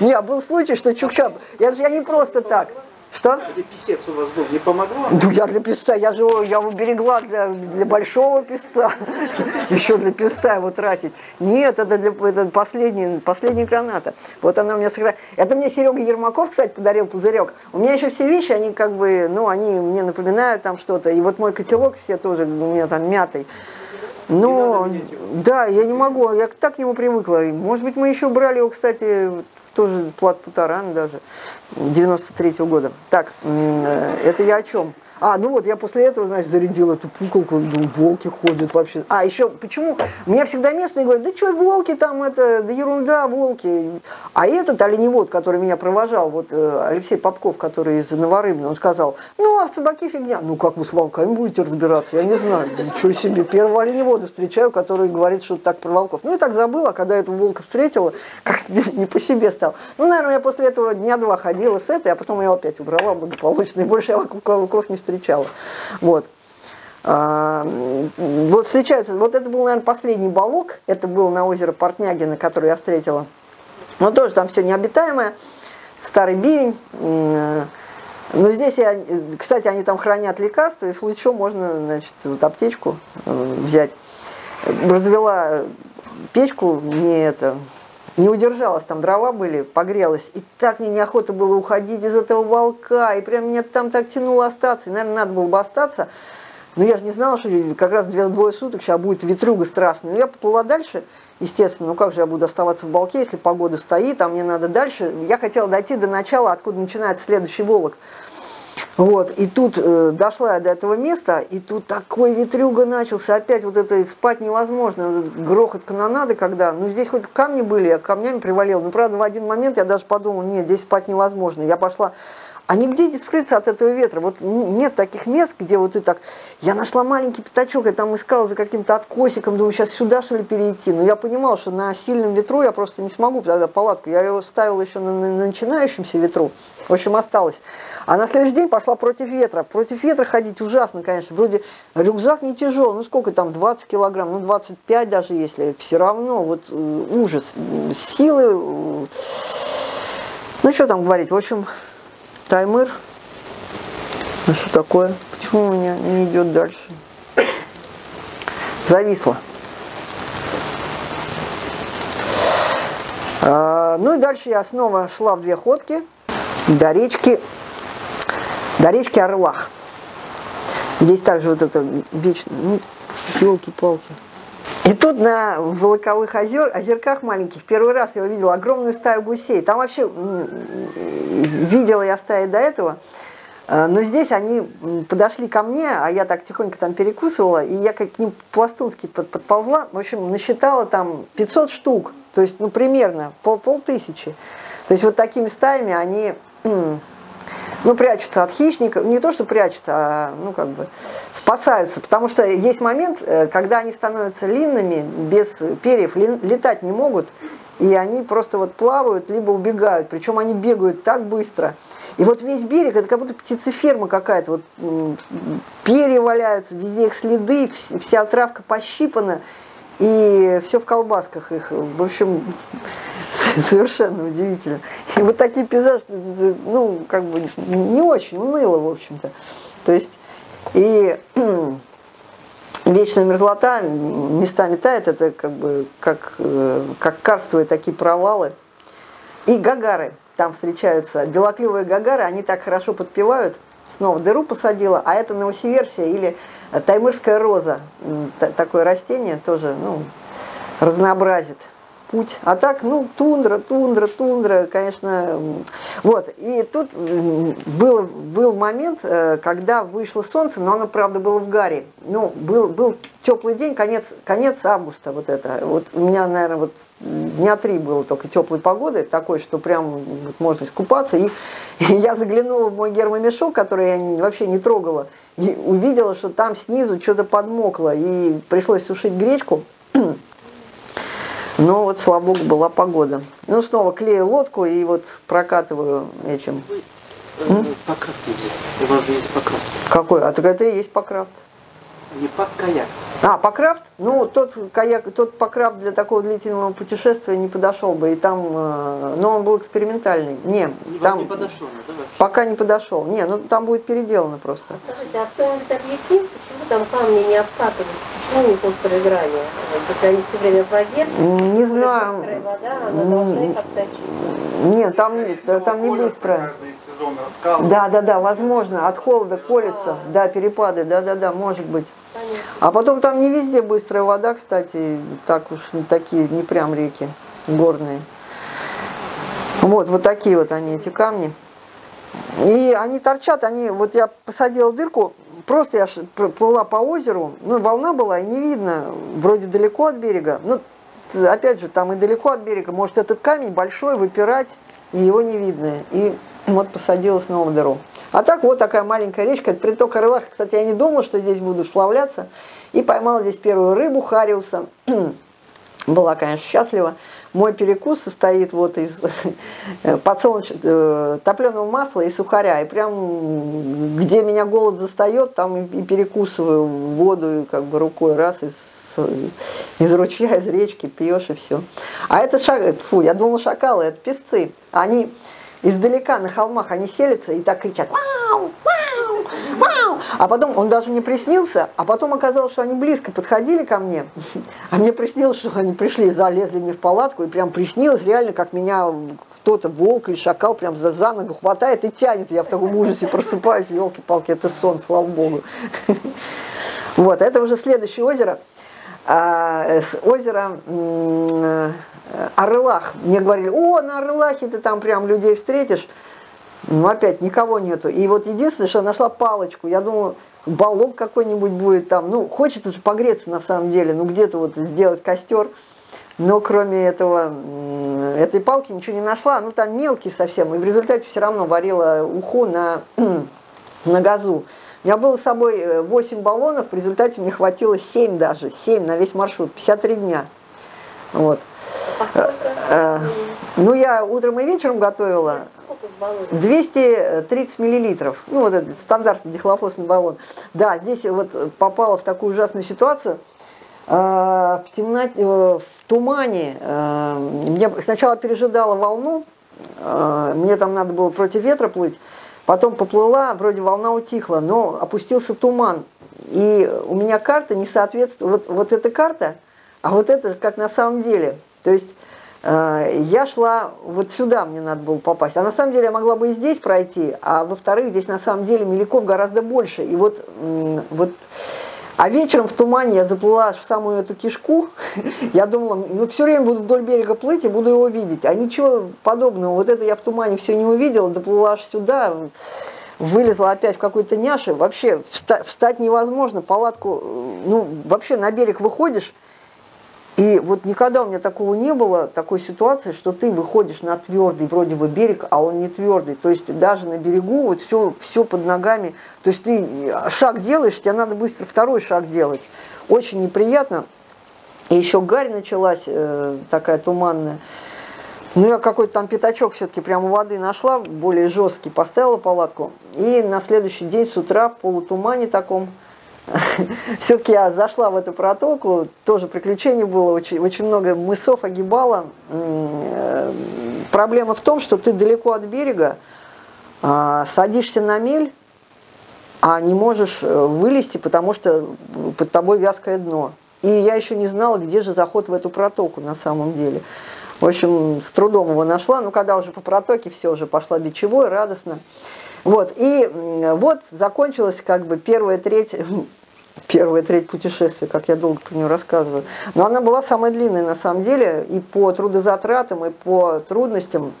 Не, а был случай, что Чукча, я же я не просто так. Что? Где писец у вас был, не помогло? Ну, я для песца, я же его, я его берегла для, для большого песца. Еще для песца его тратить. Нет, это для это последний, последняя граната. Вот она у меня сыграла. Это мне Серега Ермаков, кстати, подарил пузырек. У меня еще все вещи, они как бы, ну, они мне напоминают там что-то. И вот мой котелок все тоже у меня там мятый. Но, да, я не могу, я так к нему привыкла. Может быть, мы еще брали его, кстати, тоже плат Путаран даже, 93 -го года. Так, э, это я о чем? А, ну вот, я после этого, значит, зарядил эту пуколку, думаю, волки ходят вообще. А, еще, почему? Меня всегда местные говорят, да что, волки там, это, да ерунда, волки. А этот оленевод, который меня провожал, вот э, Алексей Попков, который из Новорыбна, он сказал, ну, а в собаке фигня. Ну, как вы с волками будете разбираться? Я не знаю, ничего себе. Первого оленевода встречаю, который говорит, что так про волков. Ну, и так забыла, когда эту волка встретила, как не по себе стал. Ну, наверное, я после этого дня два ходила с этой, а потом я опять убрала благополучно, и больше я волков не встречала. Вот. А, вот встречаются, вот это был, наверное, последний балок, это был на озеро Портнягина, который я встретила. Но тоже там все необитаемое, старый бивень. Но здесь, я, кстати, они там хранят лекарства, и в случае можно, значит, вот аптечку э, взять. Развела печку, не это, не удержалась, там дрова были, погрелась. И так мне неохота было уходить из этого волка, и прям меня там так тянуло остаться. И, наверное, надо было бы остаться. Но я же не знала, что как раз две, двое суток сейчас будет ветруга страшная. Но я поплыла дальше, естественно, ну как же я буду оставаться в балке, если погода стоит, а мне надо дальше. Я хотела дойти до начала, откуда начинается следующий волок. Вот, и тут э, дошла я до этого места, и тут такой ветрюга начался, опять вот это спать невозможно, грохот канонады, когда, ну здесь хоть камни были, я камнями привалил, но правда в один момент я даже подумал, нет, здесь спать невозможно, я пошла, а нигде не скрыться от этого ветра, вот нет таких мест, где вот ты так, я нашла маленький пятачок, я там искала за каким-то откосиком, думаю, сейчас сюда что ли перейти, но я понимала, что на сильном ветру я просто не смогу тогда палатку, я ее ставила еще на, на начинающемся ветру, в общем, осталось. А на следующий день пошла против ветра. Против ветра ходить ужасно, конечно. Вроде рюкзак не тяжелый, ну сколько там, 20 килограмм, ну 25 даже если. Все равно, вот э, ужас. Силы, э, ну что там говорить, в общем, таймыр. Ну что такое? Почему у меня не идет дальше? Зависло. А, ну и дальше я снова шла в две ходки до речки до речки Орлах. Здесь также вот это вечно, ну, елки-палки. И тут на Волоковых озер, озерках маленьких, первый раз я увидела огромную стаю гусей. Там вообще видела я стаи до этого, э, но здесь они подошли ко мне, а я так тихонько там перекусывала, и я как к ним пластунски подползла, в общем, насчитала там 500 штук, то есть, ну, примерно пол, полтысячи. То есть вот такими стаями они ну, прячутся от хищников, не то, что прячутся, а, ну, как бы, спасаются, потому что есть момент, э, когда они становятся линными, без перьев, летать не могут, и они просто вот плавают, либо убегают, причем они бегают так быстро. И вот весь берег, это как будто птицеферма какая-то, вот перья валяются, везде их следы, вся травка пощипана, и все в колбасках их. В общем, совершенно удивительно. И вот такие пейзажи, ну, как бы не очень, уныло, в общем-то. То есть, и вечная мерзлота местами тает, это как бы как, э, как карстовые такие провалы. И гагары там встречаются. Белоклювые гагары, они так хорошо подпевают. Снова дыру посадила, а это новосиверсия или таймырская роза. Такое растение тоже ну, разнообразит путь. А так, ну, тундра, тундра, тундра, конечно. Вот, и тут был, был момент, э, когда вышло солнце, но оно, правда, было в гаре. Ну, был, был теплый день, конец, конец августа вот это. Вот у меня, наверное, вот дня три было только теплой погоды, такой, что прям вот, можно искупаться. И, и я заглянула в мой гермомешок, который я вообще не трогала, и увидела, что там снизу что-то подмокло, и пришлось сушить гречку. Но вот, слава богу, была погода. Ну, снова клею лодку и вот прокатываю этим. Вы, э, Покрафт У вас же есть покрафт. Какой? А так это и есть покрафт. Не по каяк. А, покрафт? Ну, тот каяк, тот покрафт для такого длительного путешествия не подошел бы. И там, э, но он был экспериментальный. Не, не там не подошел, да? Пока не подошел. Не, ну там будет переделано просто. Скажите, а кто-нибудь объяснил, почему там камни не обкатываются? Почему не острые грани? Если они все время в воде, не знаю. вода, она должна как-то Нет, там, нет, там не быстро. Да, да, да, возможно, от холода колется, да, перепады, да, да, да, может быть. А потом там не везде быстрая вода, кстати, так уж такие, не прям реки горные. Вот, вот такие вот они, эти камни. И они торчат, они, вот я посадила дырку, просто я плыла по озеру, ну, волна была, и не видно, вроде далеко от берега. Ну, опять же, там и далеко от берега, может этот камень большой выпирать, и его не видно. И вот посадила снова дыру. А так вот такая маленькая речка, это приток Орлаха. Кстати, я не думала, что здесь буду сплавляться. И поймала здесь первую рыбу Хариуса. Была, конечно, счастлива. Мой перекус состоит вот из подсолнечного э, топленого масла и сухаря. И прям где меня голод застает, там и перекусываю воду как бы рукой раз из из ручья, из речки пьешь и все. А это шаг, фу, я думала шакалы, это песцы. Они издалека на холмах они селятся и так кричат «Вау! Вау! Вау!» А потом он даже не приснился, а потом оказалось, что они близко подходили ко мне, а мне приснилось, что они пришли, залезли мне в палатку, и прям приснилось реально, как меня кто-то, волк или шакал, прям за, за ногу хватает и тянет. Я в таком ужасе просыпаюсь, елки-палки, это сон, слава богу. Вот, это уже следующее озеро. А, озеро Орлах. Мне говорили, о, на Орлахе ты там прям людей встретишь. Ну, опять никого нету. И вот единственное, что я нашла палочку. Я думала, баллон какой-нибудь будет там. Ну, хочется же погреться на самом деле. Ну, где-то вот сделать костер. Но кроме этого, этой палки ничего не нашла. Ну, там мелкий совсем. И в результате все равно варила уху на, на газу. У меня было с собой 8 баллонов, в результате мне хватило 7 даже, 7 на весь маршрут, 53 дня. Вот. А ну, я утром и вечером готовила. 230 миллилитров. Ну, вот этот стандартный дихлофосный баллон. Да, здесь вот попала в такую ужасную ситуацию. В темноте, э, в тумане. Мне сначала пережидала волну. Мне там надо было против ветра плыть. Потом поплыла, вроде волна утихла, но опустился туман. И у меня карта не соответствует. Вот, вот эта карта, а вот это как на самом деле. То есть э, я шла вот сюда, мне надо было попасть. А на самом деле я могла бы и здесь пройти, а во-вторых, здесь на самом деле меляков гораздо больше. И вот, э, вот а вечером в тумане я заплыла в самую эту кишку. Я думала, ну все время буду вдоль берега плыть и буду его видеть. А ничего подобного. Вот это я в тумане все не увидела, доплыла аж сюда, вылезла опять в какой-то няше. Вообще встать невозможно, палатку, ну вообще на берег выходишь, и вот никогда у меня такого не было, такой ситуации, что ты выходишь на твердый вроде бы берег, а он не твердый. То есть даже на берегу вот все, все под ногами. То есть ты шаг делаешь, тебе надо быстро второй шаг делать. Очень неприятно. И еще гарь началась э, такая туманная. Ну, я какой-то там пятачок все-таки прямо воды нашла, более жесткий, поставила палатку. И на следующий день с утра в полутумане таком все-таки я зашла в эту протоку, тоже приключений было, очень, очень много мысов огибала. Э, проблема в том, что ты далеко от берега, а, садишься на мель, а не можешь э, вылезти, потому что под тобой вязкое дно. И я еще не знала, где же заход в эту протоку на самом деле. В общем, с трудом его нашла, но когда уже по протоке все уже пошла бичевой, радостно. Вот, и вот закончилась как бы первая треть, первая треть путешествия, как я долго про нее рассказываю. Но она была самая длинная на самом деле и по трудозатратам, и по трудностям.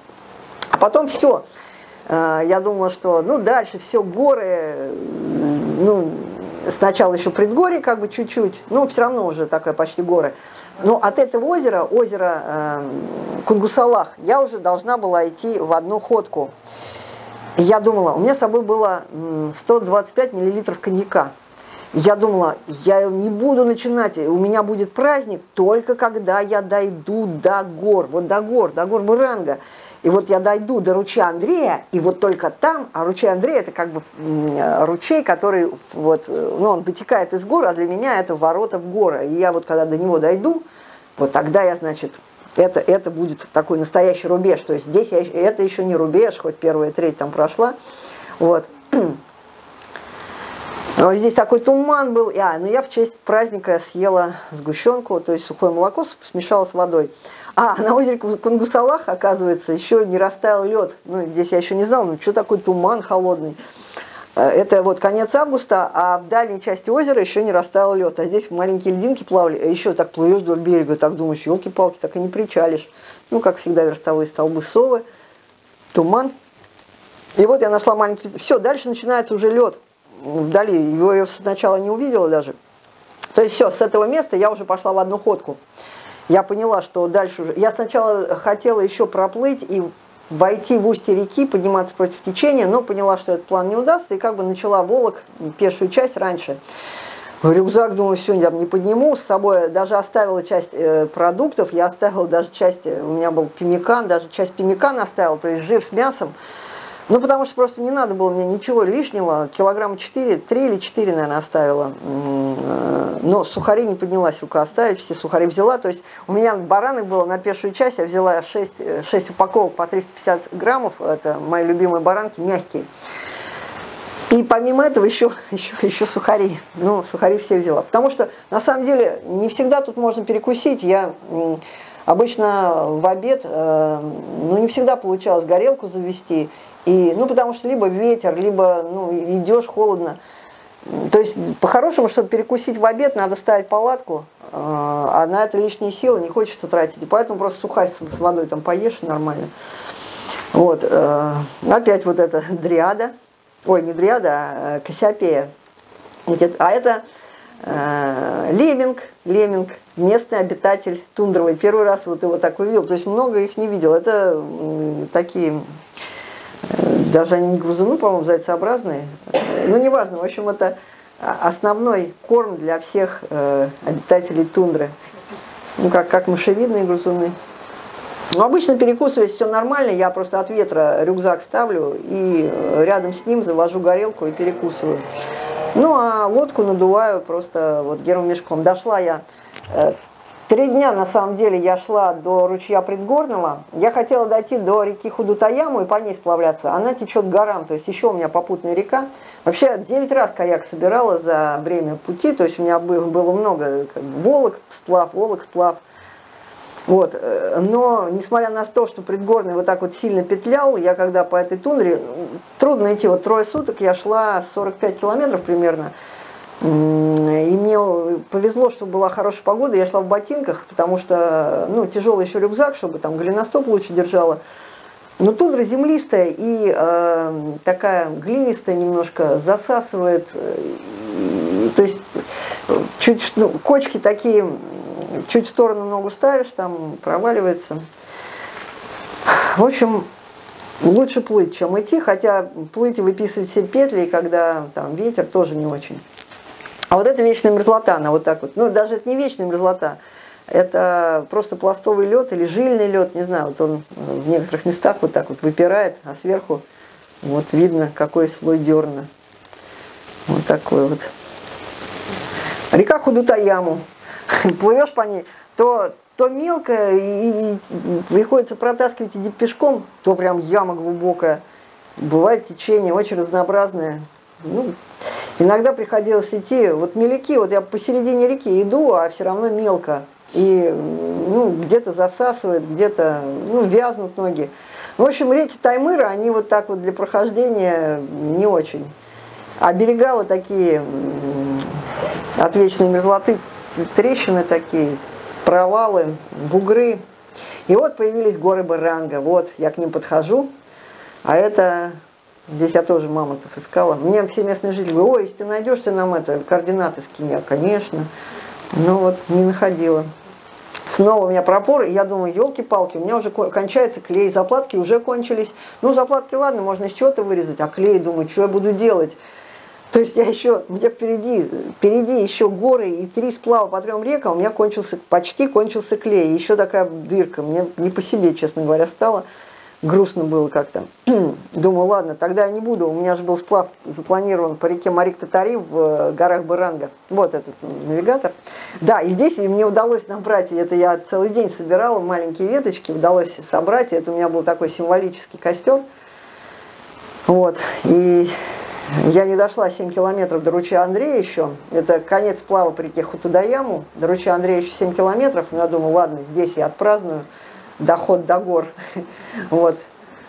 А потом все. А, я думала, что ну дальше все горы, ну сначала еще предгорье как бы чуть-чуть, ну все равно уже такая почти горы. Но от этого озера, озера э, Кунгусалах, я уже должна была идти в одну ходку. Я думала, у меня с собой было 125 миллилитров коньяка. Я думала, я не буду начинать, у меня будет праздник только когда я дойду до гор, вот до гор, до гор Буранга. И вот я дойду до ручья Андрея, и вот только там, а ручей Андрея это как бы ручей, который вот, ну, он вытекает из гор, а для меня это ворота в горы. И я вот когда до него дойду, вот тогда я, значит, это, это будет такой настоящий рубеж. То есть здесь я, это еще не рубеж, хоть первая треть там прошла. Вот. Но здесь такой туман был. А, ну я в честь праздника съела сгущенку, то есть сухое молоко смешала с водой. А, на озере Кунгусалах, оказывается, еще не растаял лед. Ну, здесь я еще не знал, ну что такой туман холодный. Э, это вот конец августа, а в дальней части озера еще не растаял лед. А здесь маленькие льдинки плавали, а еще так плывешь вдоль берега, так думаешь, елки-палки, так и не причалишь. Ну, как всегда, верстовые столбы совы, туман. И вот я нашла маленький... Все, дальше начинается уже лед. Вдали, его я сначала не увидела даже. То есть все, с этого места я уже пошла в одну ходку. Я поняла, что дальше уже... Я сначала хотела еще проплыть и войти в устье реки, подниматься против течения, но поняла, что этот план не удастся, и как бы начала волок пешую часть раньше. Рюкзак, думаю, все, я не подниму, с собой даже оставила часть э, продуктов, я оставила даже часть, у меня был пимикан, даже часть пимикана оставила, то есть жир с мясом, ну, потому что просто не надо было мне ничего лишнего. Килограмм 4, 3 или 4, наверное, оставила. Э, но сухари не поднялась рука оставить, все сухари взяла. То есть у меня баранок было на пешую часть, я взяла 6, 6 упаковок по 350 граммов. Это мои любимые баранки, мягкие. И помимо этого еще, еще, еще сухари. Ну, сухари все взяла. Потому что, на самом деле, не всегда тут можно перекусить. Я обычно в обед, э, ну, не всегда получалось горелку завести. И, ну, потому что либо ветер, либо ну, идешь холодно. То есть, по-хорошему, чтобы перекусить в обед, надо ставить палатку, а, на это лишние силы не хочется тратить. И поэтому просто сухарь с водой там поешь нормально. Вот. Э, опять вот эта дриада. Ой, не дриада, а Кассиопея. А это э, леминг, леминг, местный обитатель тундровый. Первый раз вот его так увидел. То есть много их не видел. Это такие даже они не грызуны, по-моему, зайцеобразные. Ну, неважно, в общем, это основной корм для всех э, обитателей тундры. Ну, как, как мышевидные грызуны. Но обычно перекусывать все нормально, я просто от ветра рюкзак ставлю и э, рядом с ним завожу горелку и перекусываю. Ну, а лодку надуваю просто вот гермомешком. Дошла я э, Три дня, на самом деле, я шла до ручья Предгорного. Я хотела дойти до реки Худутаяму и по ней сплавляться. Она течет горам, то есть еще у меня попутная река. Вообще, 9 раз каяк собирала за время пути, то есть у меня было, было много как волок, сплав, волок, сплав. Вот. Но, несмотря на то, что Предгорный вот так вот сильно петлял, я когда по этой тундре, трудно идти, вот трое суток я шла 45 километров примерно, и мне повезло, что была хорошая погода, я шла в ботинках, потому что, ну, тяжелый еще рюкзак, чтобы там голеностоп лучше держала. Но тундра землистая и э, такая глинистая немножко, засасывает, э, то есть чуть, ну, кочки такие, чуть в сторону ногу ставишь, там проваливается. В общем, лучше плыть, чем идти, хотя плыть и выписывать все петли, когда там ветер тоже не очень. А вот это вечная мерзлота, она вот так вот, ну даже это не вечная мерзлота, это просто пластовый лед или жильный лед, не знаю, вот он в некоторых местах вот так вот выпирает, а сверху вот видно, какой слой дерна. Вот такой вот. Река Худутаяму. Плывешь по ней, то, то мелкая, и, и приходится протаскивать иди пешком, то прям яма глубокая. Бывает течение очень разнообразное. Ну, иногда приходилось идти, вот меляки, вот я посередине реки иду, а все равно мелко. И ну, где-то засасывает, где-то ну, вязнут ноги. В общем, реки Таймыра, они вот так вот для прохождения не очень. А берега вот такие от вечной мерзлоты, трещины такие, провалы, бугры. И вот появились горы Баранга. Вот я к ним подхожу, а это Здесь я тоже мамонтов искала. Мне все местные жители говорят, ой, если ты найдешь, ты нам это, координаты скинь. Я, конечно. Но вот не находила. Снова у меня пропор, и я думаю, елки-палки, у меня уже кончается клей, заплатки уже кончились. Ну, заплатки, ладно, можно из чего-то вырезать, а клей, думаю, что я буду делать? То есть я еще, у меня впереди, впереди еще горы и три сплава по трем рекам, у меня кончился, почти кончился клей. Еще такая дырка, мне не по себе, честно говоря, стало грустно было как-то. Думаю, ладно, тогда я не буду. У меня же был сплав запланирован по реке Марик-Татари в э, горах Баранга. Вот этот навигатор. Да, и здесь мне удалось набрать, это я целый день собирала, маленькие веточки, удалось собрать. Это у меня был такой символический костер. Вот, и я не дошла 7 километров до ручья Андрея еще. Это конец сплава по реке Хутудаяму. До ручья Андрея еще 7 километров. Но я думаю, ладно, здесь я отпраздную доход до гор. Вот,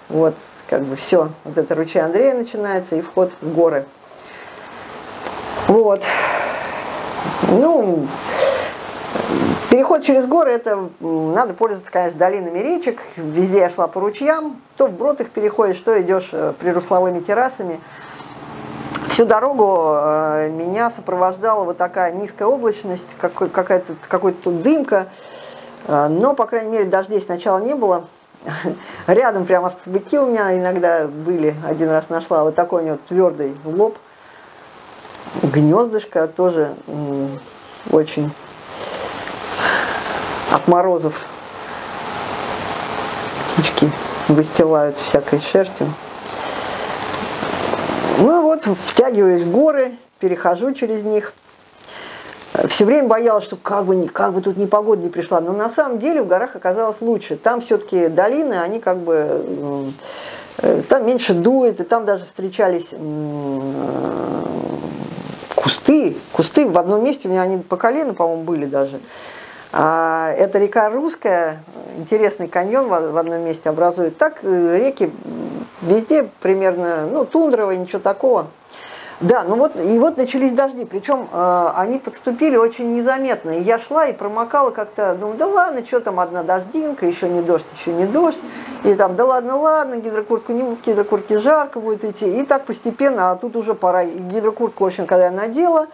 вот, как бы все. Вот это ручей Андрея начинается и вход в горы. Вот. Ну, переход через горы, это надо пользоваться, конечно, долинами речек. Везде я шла по ручьям. То вброд их переходишь, что идешь э, прирусловыми террасами. Всю дорогу э, меня сопровождала вот такая низкая облачность, какая-то какой-то дымка. А, но, по крайней мере, дождей сначала не было. Рядом прямо цветы у меня иногда были, один раз нашла, вот такой у него твердый лоб. Гнездышко тоже очень от морозов птички выстилают всякой шерстью. Ну вот, втягиваюсь в горы, перехожу через них – все время боялась, что как бы, как бы тут непогода не пришла. Но на самом деле в горах оказалось лучше. Там все-таки долины, они как бы... Э, там меньше дует, и там даже встречались кусты. Кусты в одном месте, у меня они по колено, по-моему, были даже. А это река Русская, интересный каньон в одном месте образует. Так э, реки везде примерно, ну, тундровые, ничего такого. Да, ну вот, и вот начались дожди, причем э, они подступили очень незаметно. И я шла и промокала как-то, думаю, да ладно, что там одна дождинка, еще не дождь, еще не дождь. И там, да ладно, ладно, гидрокуртку не в гидрокуртке жарко будет идти. И так постепенно, а тут уже пора. И гидрокуртку, в общем, когда я надела,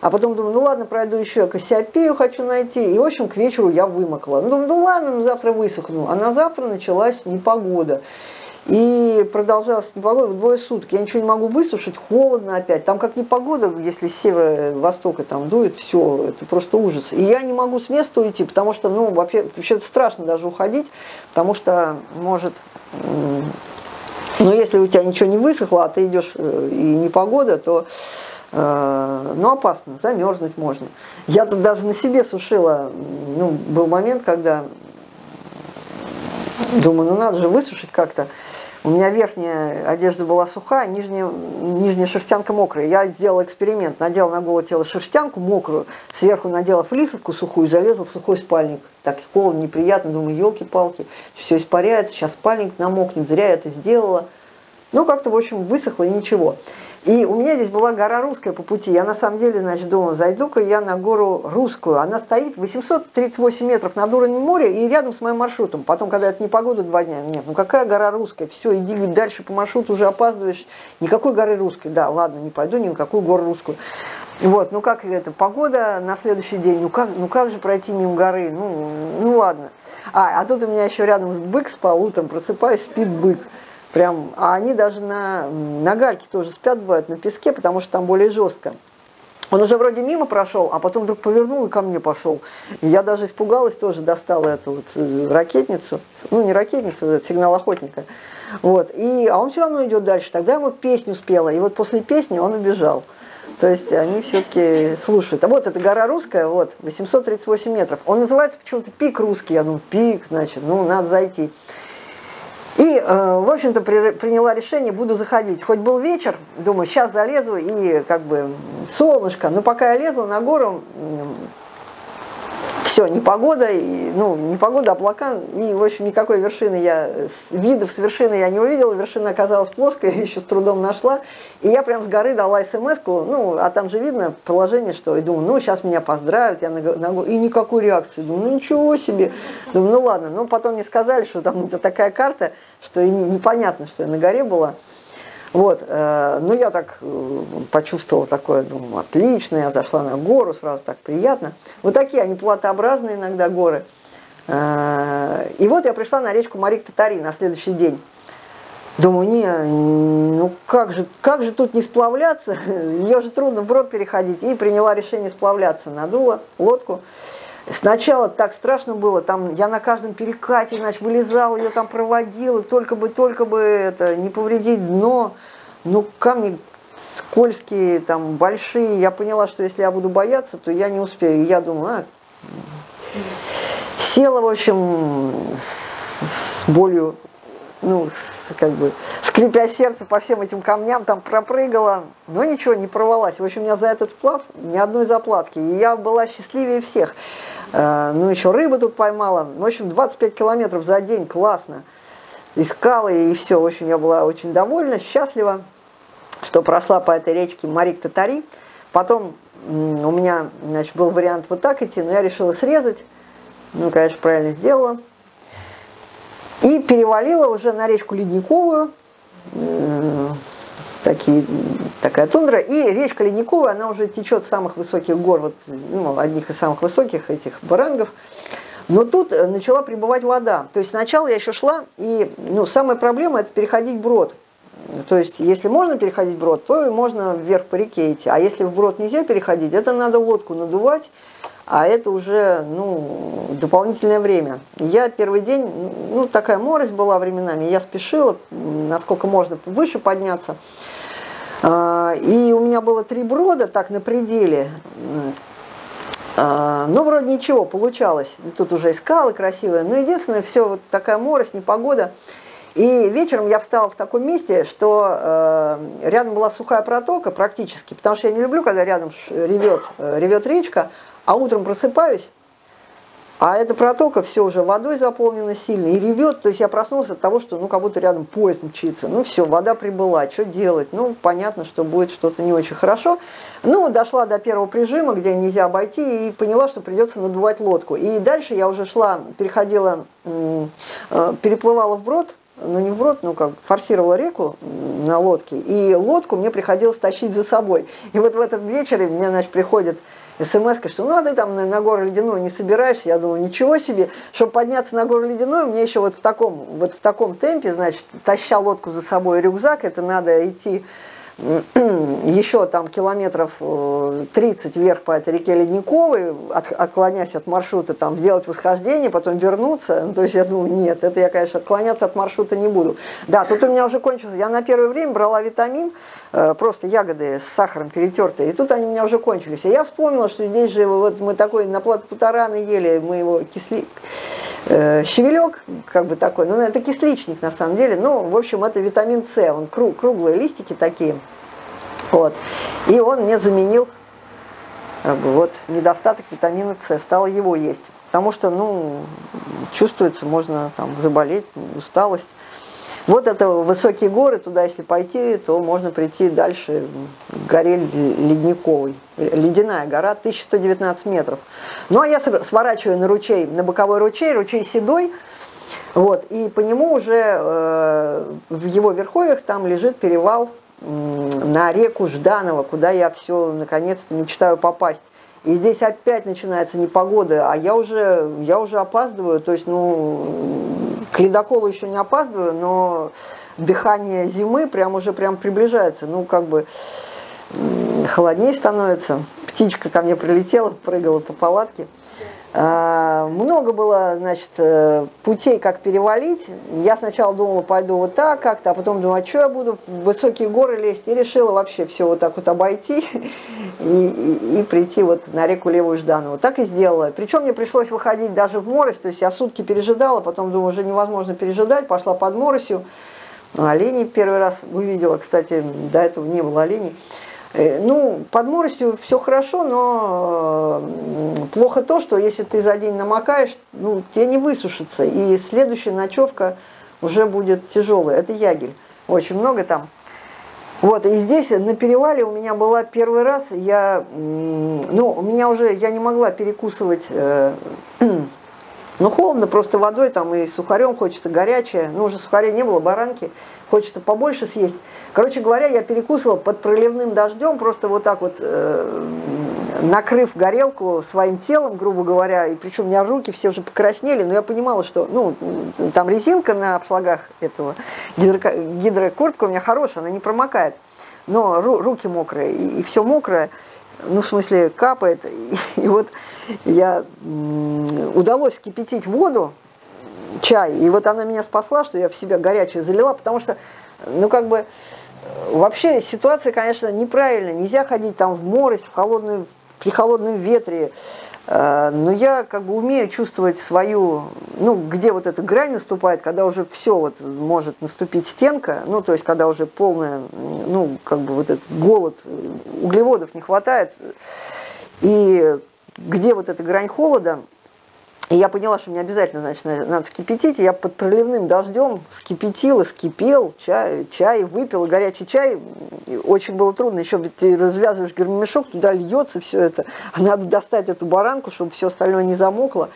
а потом думаю, ну ладно, пройду еще, Кассиопею хочу найти. И, в общем, к вечеру я вымокла. Ну, думаю, ну ладно, ну завтра высохну. А на завтра началась непогода. И продолжалась непогода двое суток. Я ничего не могу высушить, холодно опять. Там как непогода, если с севера-востока там дует, все, это просто ужас. И я не могу с места уйти, потому что, ну, вообще, вообще страшно даже уходить, потому что может... Но если у тебя ничего не высохло, а ты идешь э, и непогода, то э, ну, опасно, замерзнуть можно. Я тут даже на себе сушила, ну, был момент, когда думаю, ну надо же высушить как-то. У меня верхняя одежда была сухая, нижняя, нижняя шерстянка мокрая. Я сделала эксперимент, надела на голое тело шерстянку мокрую, сверху надела флисовку сухую, залезла в сухой спальник. Так холодно, неприятно, думаю, елки-палки, все испаряется, сейчас спальник намокнет, зря я это сделала. Ну, как-то, в общем, высохло и ничего. И у меня здесь была гора русская по пути. Я на самом деле, значит, думала, зайду-ка я на гору русскую. Она стоит 838 метров над уровнем моря и рядом с моим маршрутом. Потом, когда это не погода два дня, нет, ну какая гора русская? Все, иди дальше по маршруту, уже опаздываешь. Никакой горы русской. Да, ладно, не пойду ни на какую гору русскую. Вот, ну как это, погода на следующий день, ну как, ну как же пройти мимо горы, ну, ну ладно. А, а тут у меня еще рядом бык спал, утром просыпаюсь, спит бык. Прям, а они даже на, на гальке тоже спят, бывают на песке, потому что там более жестко. Он уже вроде мимо прошел, а потом вдруг повернул и ко мне пошел. И я даже испугалась, тоже достала эту вот э, ракетницу, ну не ракетницу, это сигнал охотника. Вот. И, а он все равно идет дальше. Тогда ему песню спела. И вот после песни он убежал. То есть они все-таки слушают. А вот эта гора русская, вот, 838 метров. Он называется почему-то пик русский. Я думаю, пик, значит, ну, надо зайти. Э, в общем-то, при, приняла решение, буду заходить. Хоть был вечер, думаю, сейчас залезу и как бы солнышко. Но пока я лезла на гору, все, непогода, и, ну, непогода, облака, и, в общем, никакой вершины я, видов с вершины я не увидела, вершина оказалась плоская, еще с трудом нашла, и я прям с горы дала смс ну, а там же видно положение, что, и думаю, ну, сейчас меня поздравят, я на, и никакой реакции, думаю, ну, ничего себе, думаю, ну, ладно, но потом мне сказали, что там такая карта, что и не, непонятно, что я на горе была, вот, э, ну я так э, почувствовала такое, думаю, отлично, я зашла на гору, сразу так приятно. Вот такие они платообразные иногда горы. Э, и вот я пришла на речку Марик-Татари на следующий день. Думаю, не, ну как же, как же тут не сплавляться, ее же трудно брод переходить. И приняла решение сплавляться, надула лодку. Сначала так страшно было, там я на каждом перекате, значит, вылезал, ее там проводил, только бы, только бы это, не повредить дно. Ну, камни скользкие, там, большие. Я поняла, что если я буду бояться, то я не успею. И я думаю, а, села, в общем, с болью, ну, как бы, скрипя сердце по всем этим камням, там пропрыгала, но ничего, не порвалась. В общем, у меня за этот сплав ни одной заплатки. И я была счастливее всех. Э, ну, еще рыбы тут поймала. В общем, 25 километров за день, классно. Искала и все. В общем, я была очень довольна, счастлива, что прошла по этой речке Марик-Татари. Потом у меня, значит, был вариант вот так идти, но я решила срезать. Ну, конечно, правильно сделала. И перевалила уже на речку Ледниковую такие, такая тундра. И речка Ледниковая, она уже течет с самых высоких гор, вот, ну, одних из самых высоких этих барангов. Но тут э, начала прибывать вода. То есть сначала я еще шла, и ну, самая проблема это переходить брод. То есть, если можно переходить брод, то можно вверх по реке идти. А если в брод нельзя переходить, это надо лодку надувать, а это уже ну, дополнительное время. Я первый день, ну такая морость была временами, я спешила, насколько можно выше подняться. А, и у меня было три брода так на пределе. А, ну, вроде ничего, получалось. Тут уже и скалы красивые. Но единственное, все вот такая морость, непогода. И вечером я встала в таком месте, что э, рядом была сухая протока практически, потому что я не люблю, когда рядом ревет, э, ревет речка, а утром просыпаюсь, а эта протока все уже водой заполнена сильно и ревет. То есть я проснулся от того, что ну как будто рядом поезд мчится. Ну все, вода прибыла, что делать? Ну понятно, что будет что-то не очень хорошо. Ну дошла до первого прижима, где нельзя обойти, и поняла, что придется надувать лодку. И дальше я уже шла, переходила, э, переплывала вброд, ну не вброд, ну как, форсировала реку на лодке, и лодку мне приходилось тащить за собой. И вот в этот вечер мне, значит, приходит смс что ну а ты там на, на гору ледяную не собираешься, я думаю, ничего себе, чтобы подняться на гору ледяную, мне еще вот в таком, вот в таком темпе, значит, таща лодку за собой рюкзак, это надо идти еще там километров 30 э, вверх по этой реке Ледниковой, от, отклоняясь от маршрута, там, сделать восхождение, потом вернуться. Ну, то есть я думаю, нет, это я, конечно, отклоняться от маршрута не буду. Да, тут у меня уже кончился. Я на первое время брала витамин, просто ягоды с сахаром перетертые, и тут они у меня уже кончились. И я вспомнила, что здесь же вот мы такой на плат Путарана ели, мы его кисли... Э, щавелек, как бы такой, ну это кисличник на самом деле, ну, в общем, это витамин С, он круг, круглые листики такие, вот. И он мне заменил как бы, вот, недостаток витамина С, стал его есть. Потому что, ну, чувствуется, можно там заболеть, усталость. Вот это высокие горы, туда если пойти, то можно прийти дальше к горе Ледниковой. Ледяная гора, 1119 метров. Ну а я сворачиваю на ручей, на боковой ручей, ручей Седой, вот, и по нему уже э, в его верховьях там лежит перевал на реку Жданова, куда я все наконец-то мечтаю попасть. И здесь опять начинается непогода, а я уже, я уже опаздываю, то есть, ну, к ледоколу еще не опаздываю, но дыхание зимы прям уже прям приближается. Ну, как бы холоднее становится. Птичка ко мне прилетела, прыгала по палатке. А, много было, значит, э, путей, как перевалить. Я сначала думала, пойду вот так как-то, а потом думала, а что я буду в высокие горы лезть, и решила вообще все вот так вот обойти и, и, и прийти вот на реку Левую Жданову. Так и сделала. Причем мне пришлось выходить даже в морось, то есть я сутки пережидала, потом думаю, уже невозможно пережидать, пошла под моросью. Оленей первый раз увидела, кстати, до этого не было оленей. Э, ну, под моросью все хорошо, но плохо то, что если ты за день намокаешь, ну, тебе не высушится. И следующая ночевка уже будет тяжелая. Это ягель. Очень много там. Вот, и здесь на перевале у меня была первый раз, я, ну, у меня уже, я не могла перекусывать э, Ну, холодно, просто водой там и сухарем хочется горячее. Ну, уже сухарей не было, баранки. Хочется побольше съесть. Короче говоря, я перекусывала под проливным дождем, просто вот так вот, э, накрыв горелку своим телом, грубо говоря. И причем у меня руки все уже покраснели, но я понимала, что, ну, там резинка на обшлагах этого, гидро, гидрокуртка у меня хорошая, она не промокает. Но ру, руки мокрые, и, и все мокрое ну, в смысле, капает. И, вот я удалось кипятить воду, чай, и вот она меня спасла, что я в себя горячее залила, потому что, ну, как бы, вообще ситуация, конечно, неправильная. Нельзя ходить там в морось, в холодную, при холодном ветре, Э, но я как бы умею чувствовать свою, ну, где вот эта грань наступает, когда уже все вот может наступить стенка, ну, то есть когда уже полная, ну, как бы вот этот голод, углеводов не хватает, и где вот эта грань холода, и я поняла, что мне обязательно значит, надо скипятить. И я под проливным дождем скипятила, скипел, чай, чай выпил, горячий чай. И очень было трудно. Еще ты развязываешь гермомешок, туда льется все это. А надо достать эту баранку, чтобы все остальное не замокло.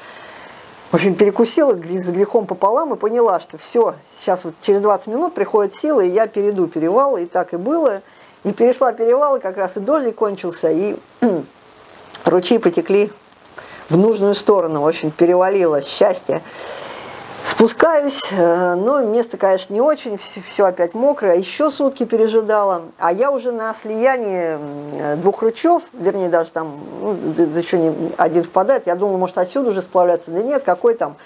В общем, перекусила с грехом пополам и поняла, что все, сейчас вот через 20 минут приходят силы, и я перейду перевал, и так и было. И перешла перевал, и как раз и дождик кончился, и ручьи потекли в нужную сторону, в общем, перевалило счастье. Спускаюсь, э, ну, место, конечно, не очень, все опять мокрое, еще сутки пережидала, а я уже на слиянии двух ручьев, вернее, даже там, ну, еще не один впадает, я думала, может, отсюда уже сплавляться, да нет, какой там,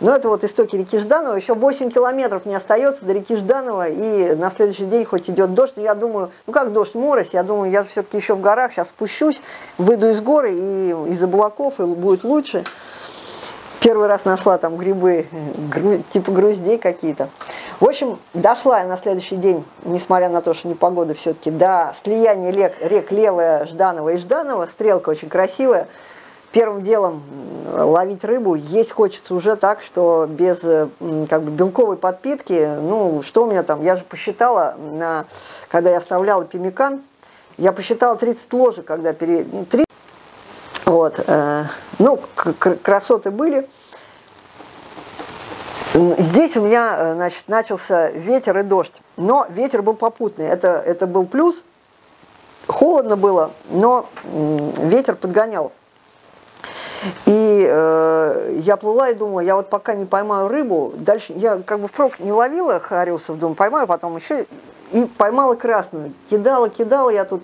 но это вот истоки реки Жданова, еще 8 километров не остается до реки Жданова, и на следующий день хоть идет дождь, но я думаю, ну как дождь, морось, я думаю, я все-таки еще в горах, сейчас спущусь, выйду из горы и из облаков, и будет лучше. Первый раз нашла там грибы, гру, типа груздей какие-то. В общем, дошла я на следующий день, несмотря на то, что непогода все-таки, до слияния рек, рек Левая, Жданова и Жданова. Стрелка очень красивая первым делом ловить рыбу есть хочется уже так, что без как бы белковой подпитки, ну, что у меня там, я же посчитала, на, когда я оставляла пимикан, я посчитала 30 ложек, когда пере... 30, ну, вот, э, ну, красоты были. Здесь у меня, э, значит, начался ветер и дождь, но ветер был попутный, это, это был плюс, холодно было, но ветер подгонял. И э, я плыла и думала, я вот пока не поймаю рыбу, дальше я как бы впрок не ловила хариусов, думаю, поймаю, потом еще и поймала красную. Кидала, кидала я тут.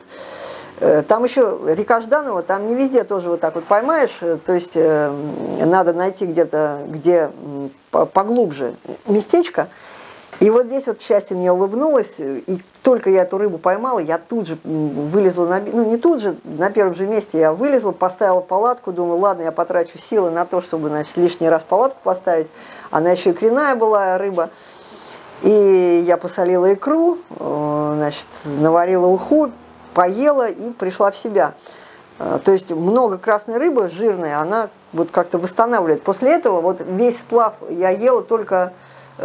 Э, там еще река Жданова, там не везде тоже вот так вот поймаешь, э, то есть э, надо найти где-то, где поглубже местечко. И вот здесь вот счастье мне улыбнулось, и только я эту рыбу поймала, я тут же вылезла, на, ну не тут же, на первом же месте я вылезла, поставила палатку, думаю, ладно, я потрачу силы на то, чтобы, значит, лишний раз палатку поставить. Она еще и кряная была, рыба. И я посолила икру, э, значит, наварила уху, поела и пришла в себя. Э, то есть много красной рыбы, жирная, она вот как-то восстанавливает. После этого вот весь сплав я ела только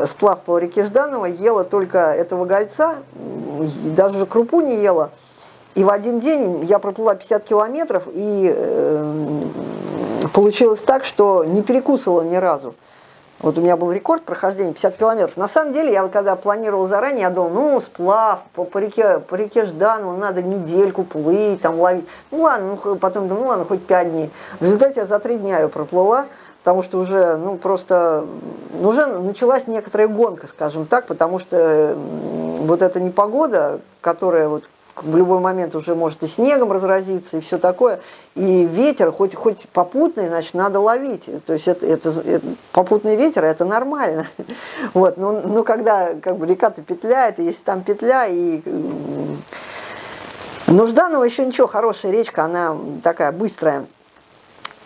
сплав по реке Жданова, ела только этого гольца, даже крупу не ела. И в один день я проплыла 50 километров, и э, получилось так, что не перекусывала ни разу. Вот у меня был рекорд прохождения 50 километров. На самом деле, я вот когда планировала заранее, я думала, ну, сплав по, по, реке, по реке Жданова, надо недельку плыть, там ловить. Ну ладно, ну, потом думаю, ну ладно, хоть 5 дней. В результате я за 3 дня ее проплыла потому что уже, ну, просто, уже началась некоторая гонка, скажем так, потому что вот эта непогода, которая вот в любой момент уже может и снегом разразиться, и все такое. И ветер, хоть, хоть попутный, значит, надо ловить. То есть это, это, это попутный ветер, это нормально. Вот, но, но когда как бы река-то петляет, и если там петля, и Нужданова еще ничего, хорошая речка, она такая быстрая.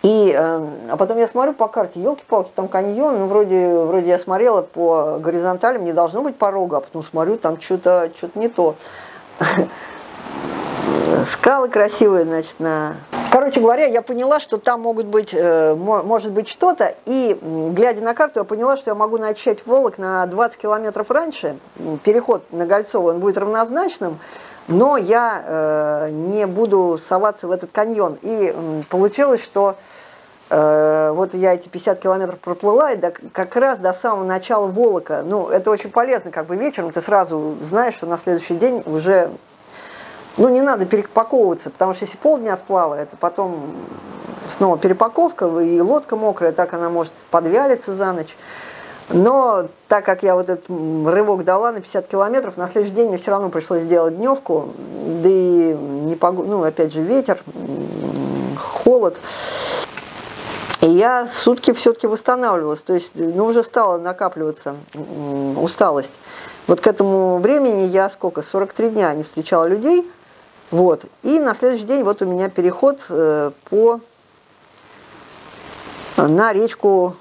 И, э, а потом я смотрю по карте, елки-палки, там каньон, ну, вроде, вроде я смотрела по горизонталям, не должно быть порога, а потом смотрю, там что-то что не то. Скалы красивые, значит, на... Короче говоря, я поняла, что там могут быть, э, может быть что-то, и, глядя на карту, я поняла, что я могу начать Волок на 20 километров раньше, переход на Гольцово, он будет равнозначным, но я э, не буду соваться в этот каньон. И э, получилось, что э, вот я эти 50 километров проплыла, и до, как раз до самого начала Волока. Ну, это очень полезно, как бы вечером ты сразу знаешь, что на следующий день уже, ну, не надо перепаковываться, потому что если полдня сплава, это потом снова перепаковка, и лодка мокрая, так она может подвялиться за ночь. Но так как я вот этот рывок дала на 50 километров, на следующий день мне все равно пришлось сделать дневку, да и не пог... ну, опять же ветер, холод. И я сутки все-таки восстанавливалась, то есть ну, уже стала накапливаться усталость. Вот к этому времени я сколько, 43 дня не встречала людей, вот. И на следующий день вот у меня переход э, по на речку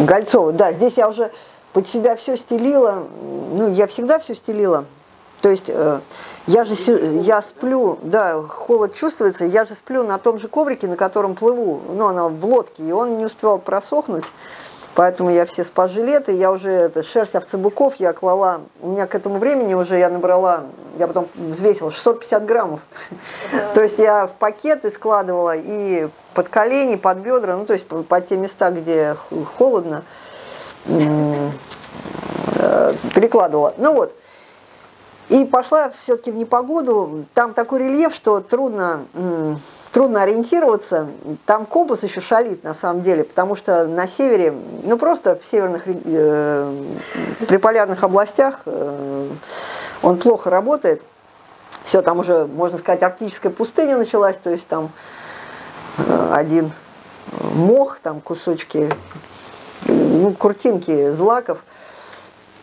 Гольцова. Да, здесь я уже под себя все стелила. Ну, я всегда все стелила. То есть э, я же я сплю, да, холод чувствуется, я же сплю на том же коврике, на котором плыву, ну, она в лодке, и он не успевал просохнуть. Поэтому я все спас-жилеты, я уже это, шерсть овцебыков я клала. У меня к этому времени уже я набрала, я потом взвесила 650 граммов. То есть я в пакеты складывала и под колени, под бедра, ну то есть под те места, где холодно, э, перекладывала. Ну вот. И пошла все-таки в непогоду. Там такой рельеф, что трудно трудно ориентироваться. Там компас еще шалит на самом деле, потому что на севере, ну просто в северных э, приполярных областях э, он плохо работает. Все, там уже, можно сказать, арктическая пустыня началась, то есть там э, один мох, там кусочки, ну, куртинки злаков.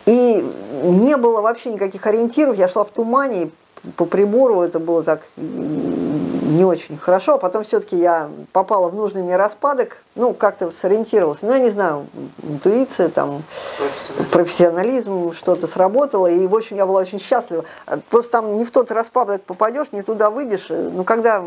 И не было вообще никаких ориентиров, я шла в тумане, по прибору это было так не очень хорошо, а потом все-таки я попала в нужный мне распадок, ну, как-то сориентировалась. Ну, я не знаю, интуиция, там, профессионализм, профессионализм что-то сработало, и, в общем, я была очень счастлива. Просто там не в тот распадок попадешь, не туда выйдешь. Ну, когда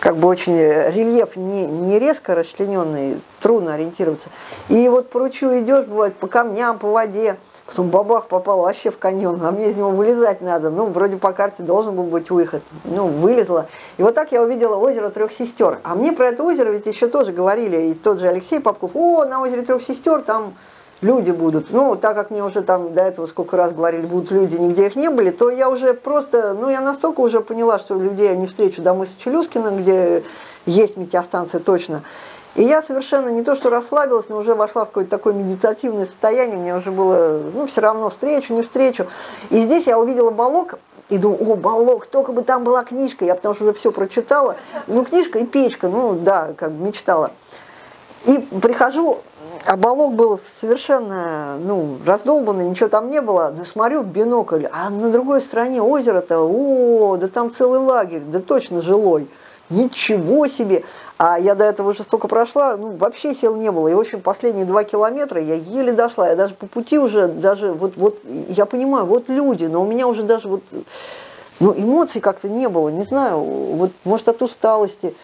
как бы очень рельеф не, не резко расчлененный, трудно ориентироваться. И вот по ручью идешь, бывает, по камням, по воде, Потом бабах попал вообще в каньон, а мне из него вылезать надо. Ну, вроде по карте должен был быть выход. Ну, вылезла. И вот так я увидела озеро трех сестер. А мне про это озеро ведь еще тоже говорили. И тот же Алексей Попков, о, на озере трех сестер там люди будут. Ну, так как мне уже там до этого сколько раз говорили, будут люди, нигде их не были, то я уже просто, ну, я настолько уже поняла, что людей я не встречу до мыса Челюскина, где есть метеостанция точно. И я совершенно не то что расслабилась, но уже вошла в какое-то такое медитативное состояние, мне уже было, ну, все равно встречу, не встречу. И здесь я увидела балок, и думаю, о, балок, только бы там была книжка, я потому что уже все прочитала. Ну, книжка и печка, ну, да, как бы мечтала. И прихожу, а балок был совершенно, ну, раздолбанный, ничего там не было. Но смотрю в бинокль, а на другой стороне озера-то, о, да там целый лагерь, да точно жилой. Ничего себе! А я до этого уже столько прошла, ну, вообще сил не было. И, в общем, последние два километра я еле дошла. Я даже по пути уже, даже вот, вот, я понимаю, вот люди, но у меня уже даже вот, ну, эмоций как-то не было, не знаю, вот, может, от усталости.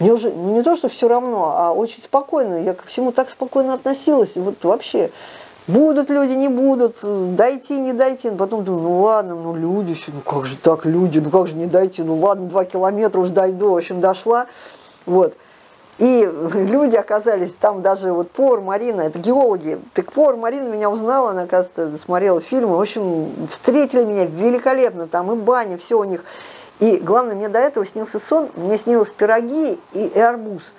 Мне уже, ну, не то, что все равно, а очень спокойно. Я ко всему так спокойно относилась. Вот вообще, Будут люди, не будут, дойти, не дойти. Потом думаю, ну ладно, ну люди, ну как же так люди, ну как же не дойти, ну ладно, два километра уж дойду, в общем, дошла. Вот. И люди оказались, там даже вот повар Марина, это геологи. Так повар Марина меня узнала, она, оказывается, смотрела фильмы. В общем, встретили меня великолепно, там и баня, все у них. И главное, мне до этого снился сон, мне снилось пироги и, и арбуз.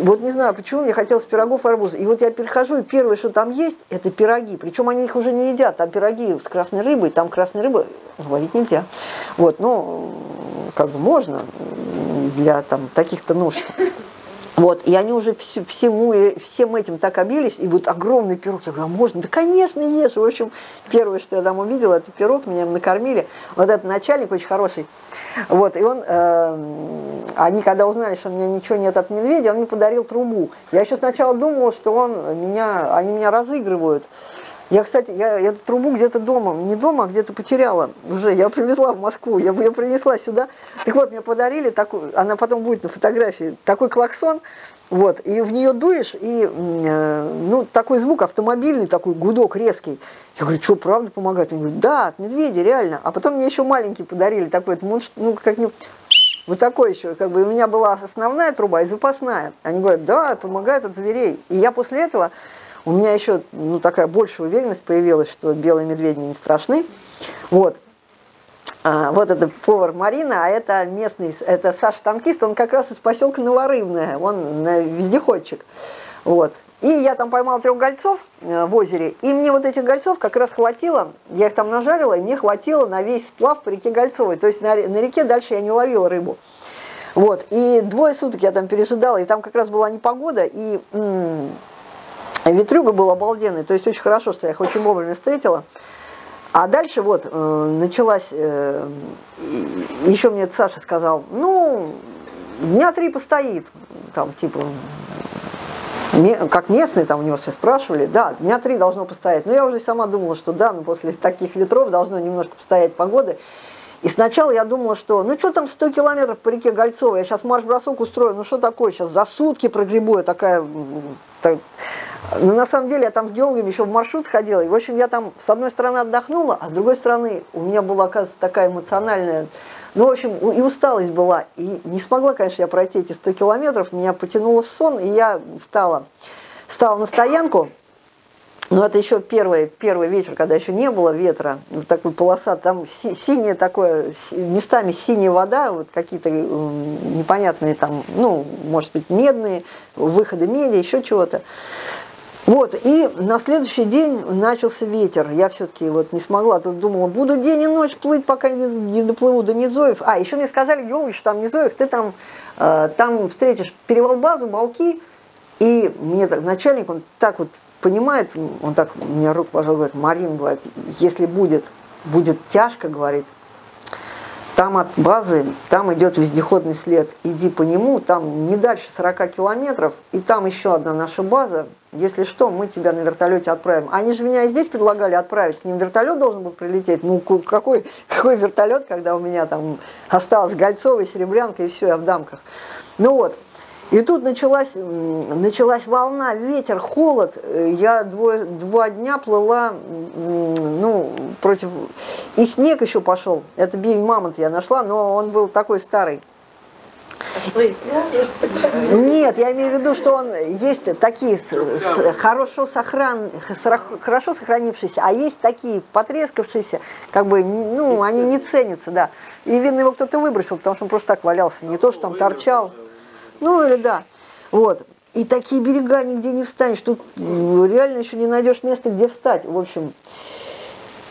Вот не знаю, почему мне хотелось пирогов и арбуз. И вот я перехожу, и первое, что там есть, это пироги. Причем они их уже не едят. Там пироги с красной рыбой, там красной рыбы ловить нельзя. Вот, ну, как бы можно для там таких-то нужд. Вот, и они уже всему, всем этим так обились, и вот огромный пирог. Я говорю, а можно? Да, конечно, ешь. В общем, первое, что я там увидела, это пирог, меня накормили. Вот этот начальник очень хороший. Вот, и он, э, они когда узнали, что у меня ничего нет от медведя, он мне подарил трубу. Я еще сначала думала, что он меня, они меня разыгрывают. Я, кстати, я эту трубу где-то дома, не дома, а где-то потеряла уже. Я привезла в Москву, я ее принесла сюда. Так вот, мне подарили такую, она потом будет на фотографии, такой клаксон, вот, и в нее дуешь, и, э, ну, такой звук автомобильный, такой гудок резкий. Я говорю, что, правда помогает? Они говорят, да, от медведя, реально. А потом мне еще маленький подарили, такой, ну, как не... Вот такой еще, как бы у меня была основная труба и запасная. Они говорят, да, помогает от зверей. И я после этого у меня еще ну, такая большая уверенность появилась, что белые медведи не страшны. Вот. А, вот это повар Марина, а это местный, это Саша Танкист, он как раз из поселка Новорыбное, он вездеходчик. Вот. И я там поймал трех гольцов э, в озере, и мне вот этих гольцов как раз хватило, я их там нажарила, и мне хватило на весь сплав по реке Гольцовой. То есть на, на реке дальше я не ловила рыбу. Вот, и двое суток я там пережидала, и там как раз была непогода, и Ветрюга был обалденный, то есть очень хорошо, что я их очень вовремя встретила. А дальше вот э, началась, э, еще мне Саша сказал, ну, дня три постоит, там типа, как местные там у него все спрашивали, да, дня три должно постоять. Но я уже сама думала, что да, ну, после таких ветров должно немножко постоять погоды. И сначала я думала, что ну что там 100 километров по реке Гольцова, я сейчас марш-бросок устрою, ну что такое, сейчас за сутки прогребу я такая... Так... Но на самом деле я там с геологами еще в маршрут сходила, и в общем я там с одной стороны отдохнула, а с другой стороны у меня была, оказывается, такая эмоциональная... Ну, в общем, и усталость была, и не смогла, конечно, я пройти эти 100 километров, меня потянуло в сон, и я стала, стала на стоянку, ну, это еще первый, первый вечер, когда еще не было ветра, вот такой полоса, там си, синяя такое, местами синяя вода, вот какие-то непонятные там, ну, может быть, медные, выходы меди, еще чего-то. Вот, и на следующий день начался ветер. Я все-таки вот не смогла, тут думала, буду день и ночь плыть, пока не, не доплыву до Низоев. А, еще мне сказали, что там Низоев, ты там, э, там встретишь перевал базу, балки, и мне так, начальник, он так вот понимает, он так мне руку пожал, говорит, Марин, говорит, если будет, будет тяжко, говорит, там от базы, там идет вездеходный след, иди по нему, там не дальше 40 километров, и там еще одна наша база, если что, мы тебя на вертолете отправим. Они же меня и здесь предлагали отправить, к ним вертолет должен был прилететь. Ну, какой, какой вертолет, когда у меня там осталось Гольцова, Серебрянка, и все, я в дамках. Ну вот, и тут началась, началась волна, ветер, холод. Я двое, два дня плыла ну, против... И снег еще пошел. Это бивень мамонт я нашла, но он был такой старый. Нет, я имею в виду, что он есть такие хорошо, сохран, хорошо сохранившиеся, а есть такие потрескавшиеся, как бы, ну, они не ценятся, да. И видно, его кто-то выбросил, потому что он просто так валялся, не то, что там торчал. Ну или да. Вот. И такие берега нигде не встанешь. Тут реально еще не найдешь места, где встать. В общем,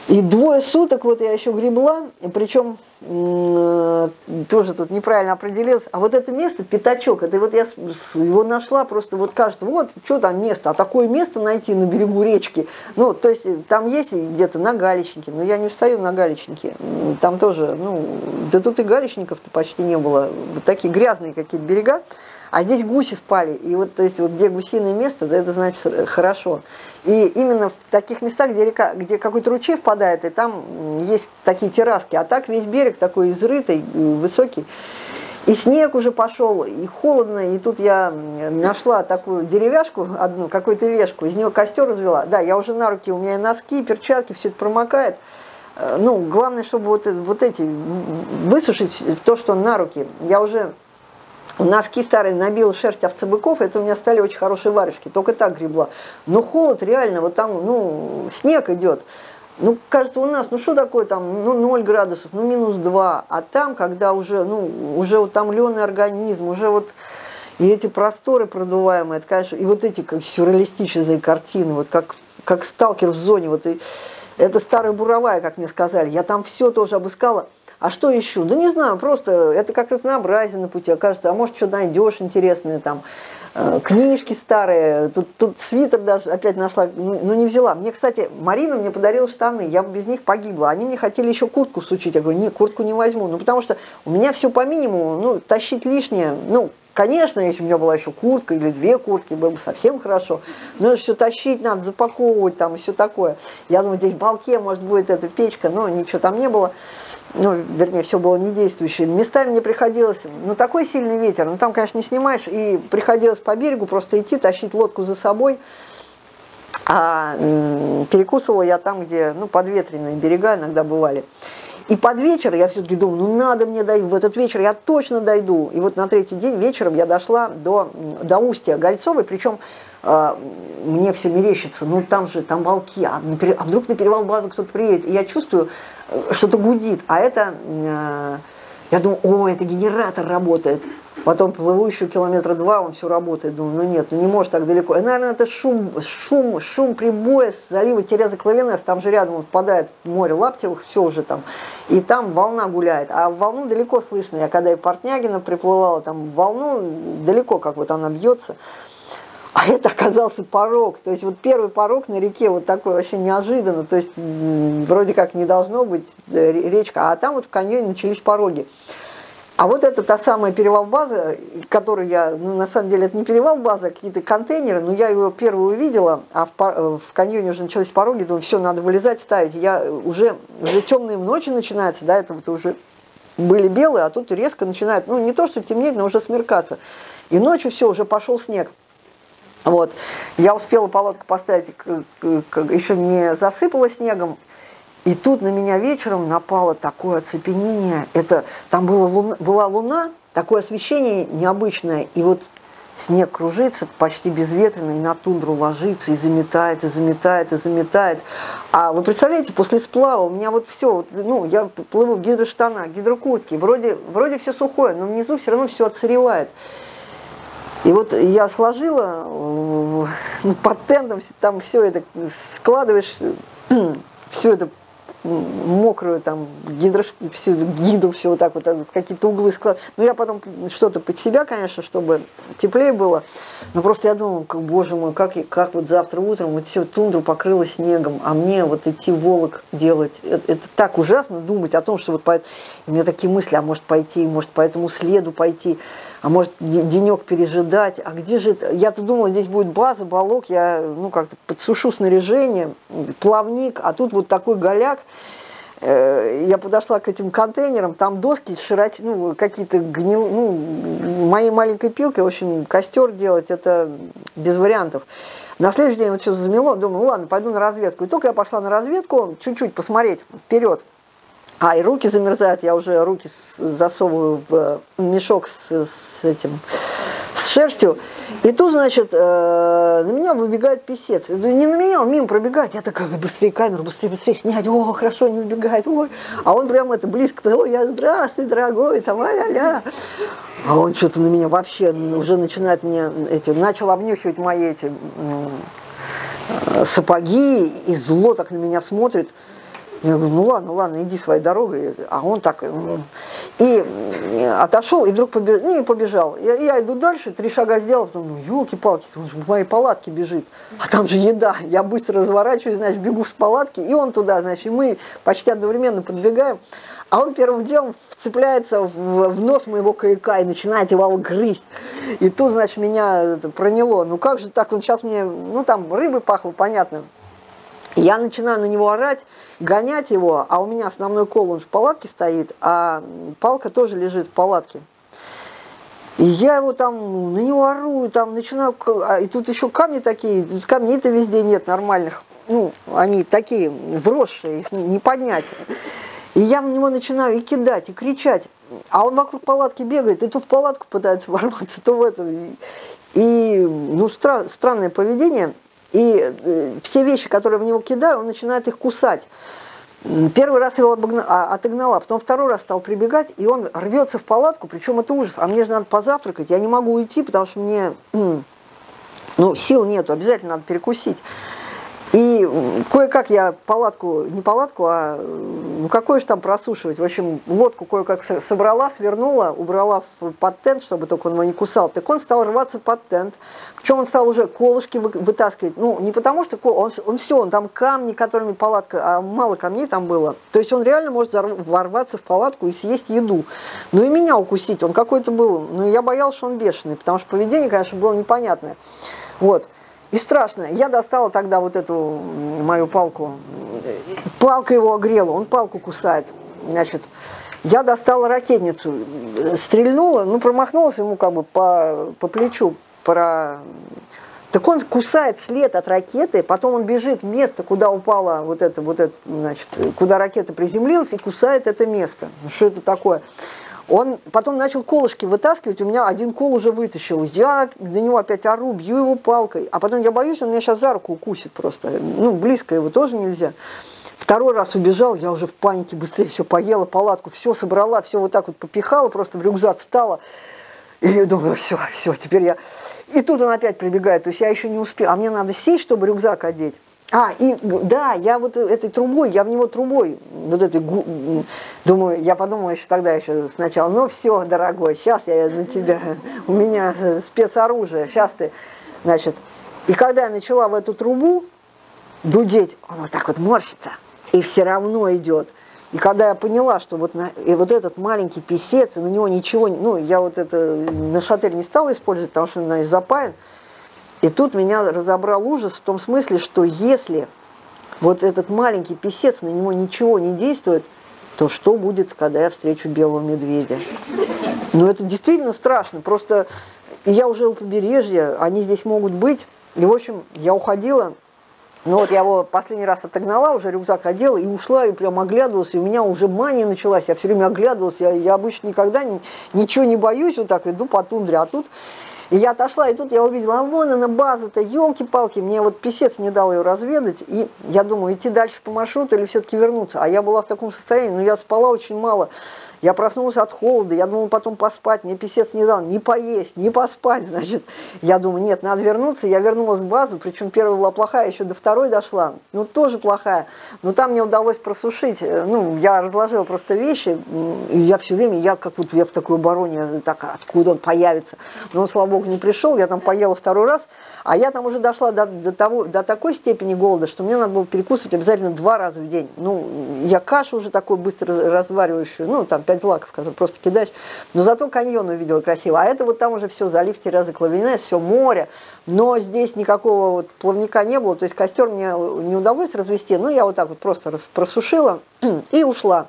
и двое суток вот я еще гребла, причем э, тоже тут неправильно определился. А вот это место, пятачок, это вот я его нашла, просто вот кажется, вот что там место, а такое место найти на берегу речки. Ну, то есть там есть где-то на галечнике, но я не встаю на галечнике. Там тоже, ну, да тут и галечников-то почти не было. Вот такие грязные какие-то берега. А здесь гуси спали. И вот, то есть, вот где гусиное место, да, это значит хорошо. И именно в таких местах, где река, где какой-то ручей впадает, и там есть такие терраски. А так весь берег такой изрытый, высокий. И снег уже пошел, и холодно, и тут я нашла такую деревяшку, одну, какую-то вешку, из нее костер развела. Да, я уже на руки, у меня и носки, и перчатки, все это промокает. Э, ну, главное, чтобы вот, вот эти, высушить то, что на руки. Я уже носки старые набила шерсть овцебыков, это у меня стали очень хорошие варежки, только так гребла. Но холод реально, вот там, ну, снег идет. Ну, кажется, у нас, ну что такое там, ну 0 градусов, ну минус 2, а там, когда уже, ну, уже утомленный организм, уже вот И эти просторы продуваемые, это, конечно, и вот эти как сюрреалистические картины, вот как, как сталкер в зоне, вот и, это старая буровая, как мне сказали, я там все тоже обыскала. А что ищу? Да не знаю, просто это как разнообразие на пути окажется. А может, что найдешь интересное там. Э, книжки старые, тут, тут свитер даже опять нашла, ну, ну не взяла. Мне, кстати, Марина мне подарила штаны, я бы без них погибла. Они мне хотели еще куртку сучить, я говорю, нет, куртку не возьму. Ну потому что у меня все по минимуму, ну тащить лишнее, ну Конечно, если у меня была еще куртка или две куртки, было бы совсем хорошо. Но все тащить надо, запаковывать там и все такое. Я думаю, здесь в балке, может, будет эта печка, но ничего там не было ну, вернее, все было недействующее. Местами мне приходилось, ну, такой сильный ветер, ну, там, конечно, не снимаешь, и приходилось по берегу просто идти, тащить лодку за собой. А перекусывала я там, где, ну, подветренные берега иногда бывали. И под вечер я все-таки думаю, ну надо мне дойти, в этот вечер я точно дойду. И вот на третий день вечером я дошла до, до устья Гольцовой, причем э, мне все мерещится, ну там же, там волки, а, на, а вдруг на перевал базу кто-то приедет. И я чувствую, что-то гудит, а это, э, я думаю, о, это генератор работает. Потом плыву еще километра два, он все работает. Думаю, ну нет, ну не может так далеко. И, наверное, это шум, шум, шум прибоя с залива Тереза Клавенес, там же рядом впадает море Лаптевых, все уже там. И там волна гуляет. А волну далеко слышно. Я когда и Портнягина приплывала, там волну далеко, как вот она бьется. А это оказался порог. То есть вот первый порог на реке вот такой вообще неожиданно. То есть вроде как не должно быть э, речка, а там вот в каньоне начались пороги. А вот это та самая перевал база, которую я, ну на самом деле это не перевал база, а какие-то контейнеры, но я его первую увидела, а в, э, в каньоне уже начались пороги, думаю, все, надо вылезать, ставить. Я уже, уже темные ночи начинаются, да, это вот уже были белые, а тут резко начинает, ну не то, что темнеть, но уже смеркаться. И ночью все, уже пошел снег. Вот. Я успела палатку поставить, еще не засыпала снегом. И тут на меня вечером напало такое оцепенение. Это, там была луна, была луна, такое освещение необычное. И вот снег кружится, почти безветренно, и на тундру ложится, и заметает, и заметает, и заметает. А вы представляете, после сплава у меня вот все, вот, ну, я плыву в гидроштанах, гидрокуртке, вроде, вроде все сухое, но внизу все равно все отсыревает. И вот я сложила ну, под тендом, там все это складываешь, все это мокрую там гидро, всю гидру, все вот так вот, какие-то углы склад. Ну, я потом что-то под себя, конечно, чтобы теплее было. Но просто я думал, как, боже мой, как, как вот завтра утром вот все тундру покрыло снегом, а мне вот идти волок делать. Это, это так ужасно думать о том, что вот по... у меня такие мысли, а может пойти, может по этому следу пойти а может денек пережидать, а где же? Я-то думала, здесь будет база, балок, я ну как-то подсушу снаряжение, плавник, а тут вот такой голяк. Э, я подошла к этим контейнерам, там доски широч, ну какие-то гнил, ну моей маленькой пилкой, в общем, костер делать, это без вариантов. На следующий день вот все замело, думаю, ну ладно, пойду на разведку. И только я пошла на разведку, чуть-чуть посмотреть вперед, а, и руки замерзают, я уже руки засовываю в мешок с, с этим, с шерстью. И тут, значит, э, на меня выбегает писец. Не на меня, он мимо пробегает. Я такая, быстрее камеру, быстрее, быстрее снять. О, хорошо, не убегает. Ой. А он прямо это близко. Ой, я здравствуй, дорогой, там, а-ля-ля. А он что-то на меня вообще уже начинает мне эти, начал обнюхивать мои эти э, сапоги и зло так на меня смотрит. Я говорю, ну ладно, ладно, иди своей дорогой. А он так... И отошел, и вдруг побежал. Ну, и побежал. Я, я иду дальше, три шага сделал, потом, ну, елки-палки, он же в моей палатке бежит. А там же еда. Я быстро разворачиваюсь, значит, бегу с палатки, и он туда, значит, мы почти одновременно подбегаем. А он первым делом вцепляется в, в нос моего каяка и начинает его грызть. И тут, значит, меня проняло. Ну как же так, он сейчас мне, ну там рыбы пахло, понятно. Я начинаю на него орать, гонять его, а у меня основной кол, он в палатке стоит, а палка тоже лежит в палатке. И я его там, на него ору, там начинаю, а, и тут еще камни такие, тут камней-то везде нет нормальных. Ну, они такие вросшие, их не, не поднять. И я в него начинаю и кидать, и кричать. А он вокруг палатки бегает, и то в палатку пытается ворваться, то в это. И, ну, стра- странное поведение – и э, все вещи, которые в него кидаю, он начинает их кусать. Первый раз его а, отогнала, потом второй раз стал прибегать, и он рвется в палатку, причем это ужас. А мне же надо позавтракать, я не могу уйти, потому что мне ну, сил нету, обязательно надо перекусить. И кое-как я палатку, не палатку, а ну какое же там просушивать. В общем, лодку кое-как со- собрала, свернула, убрала под тент, чтобы только он его не кусал. Так он стал рваться под тент. Причем он стал уже колышки вы- вытаскивать. Ну, не потому что кол- он, он все, он там камни, которыми палатка, а мало камней там было. То есть он реально может ворваться в палатку и съесть еду. Ну и меня укусить, он какой-то был. Ну я боялась, что он бешеный, потому что поведение, конечно, было непонятное. Вот. И страшно. Я достала тогда вот эту мою палку. Палка его огрела, он палку кусает. Значит, я достала ракетницу, стрельнула, ну, промахнулась ему как бы по, по плечу. Про... Так он кусает след от ракеты, потом он бежит в место, куда упала вот это, вот это, значит, куда ракета приземлилась, и кусает это место. Что это такое? Он потом начал колышки вытаскивать, у меня один кол уже вытащил. Я на него опять ору, бью его палкой. А потом я боюсь, он меня сейчас за руку укусит просто. Ну, близко его тоже нельзя. Второй раз убежал, я уже в панике быстрее все поела, палатку, все собрала, все вот так вот попихала, просто в рюкзак встала. И я думаю, все, все, теперь я... И тут он опять прибегает, то есть я еще не успела, а мне надо сесть, чтобы рюкзак одеть. А, и да, я вот этой трубой, я в него трубой, вот этой, думаю, я подумала еще тогда еще сначала, ну все, дорогой, сейчас я на тебя, у меня спецоружие, сейчас ты, значит. И когда я начала в эту трубу дудеть, он вот так вот морщится, и все равно идет. И когда я поняла, что вот, на, и вот этот маленький писец, и на него ничего, ну, я вот это на шатырь не стала использовать, потому что он знаешь, запаян. И тут меня разобрал ужас в том смысле, что если вот этот маленький писец, на него ничего не действует, то что будет, когда я встречу белого медведя? Ну, это действительно страшно. Просто я уже у побережья, они здесь могут быть. И, в общем, я уходила, ну вот я его последний раз отогнала, уже рюкзак одела и ушла, и прям оглядывалась, и у меня уже мания началась, я все время оглядывалась, я, я обычно никогда ни- ничего не боюсь, вот так иду по тундре, а тут... И я отошла, и тут я увидела, а вон она база-то, елки-палки, мне вот писец не дал ее разведать, и я думаю, идти дальше по маршруту или все-таки вернуться. А я была в таком состоянии, ну я спала очень мало, я проснулся от холода, я думал потом поспать, мне писец не дал, не поесть, не поспать, значит. Я думаю, нет, надо вернуться, я вернулась в базу, причем первая была плохая, еще до второй дошла, ну тоже плохая, но там мне удалось просушить, э, ну я разложила просто вещи, и я все время, я как вот я в такой обороне, так откуда он появится, но он, слава богу, не пришел, я там поела второй раз, а я там уже дошла до, до, того, до такой степени голода, что мне надо было перекусывать обязательно два раза в день. Ну, я кашу уже такую быстро э, разваривающую, ну, там, 5 лаков который просто кидаешь. Но зато каньон увидела красиво. А это вот там уже все залив Тереза Клавина, все море. Но здесь никакого вот плавника не было. То есть костер мне не удалось развести. Ну, я вот так вот просто просушила и ушла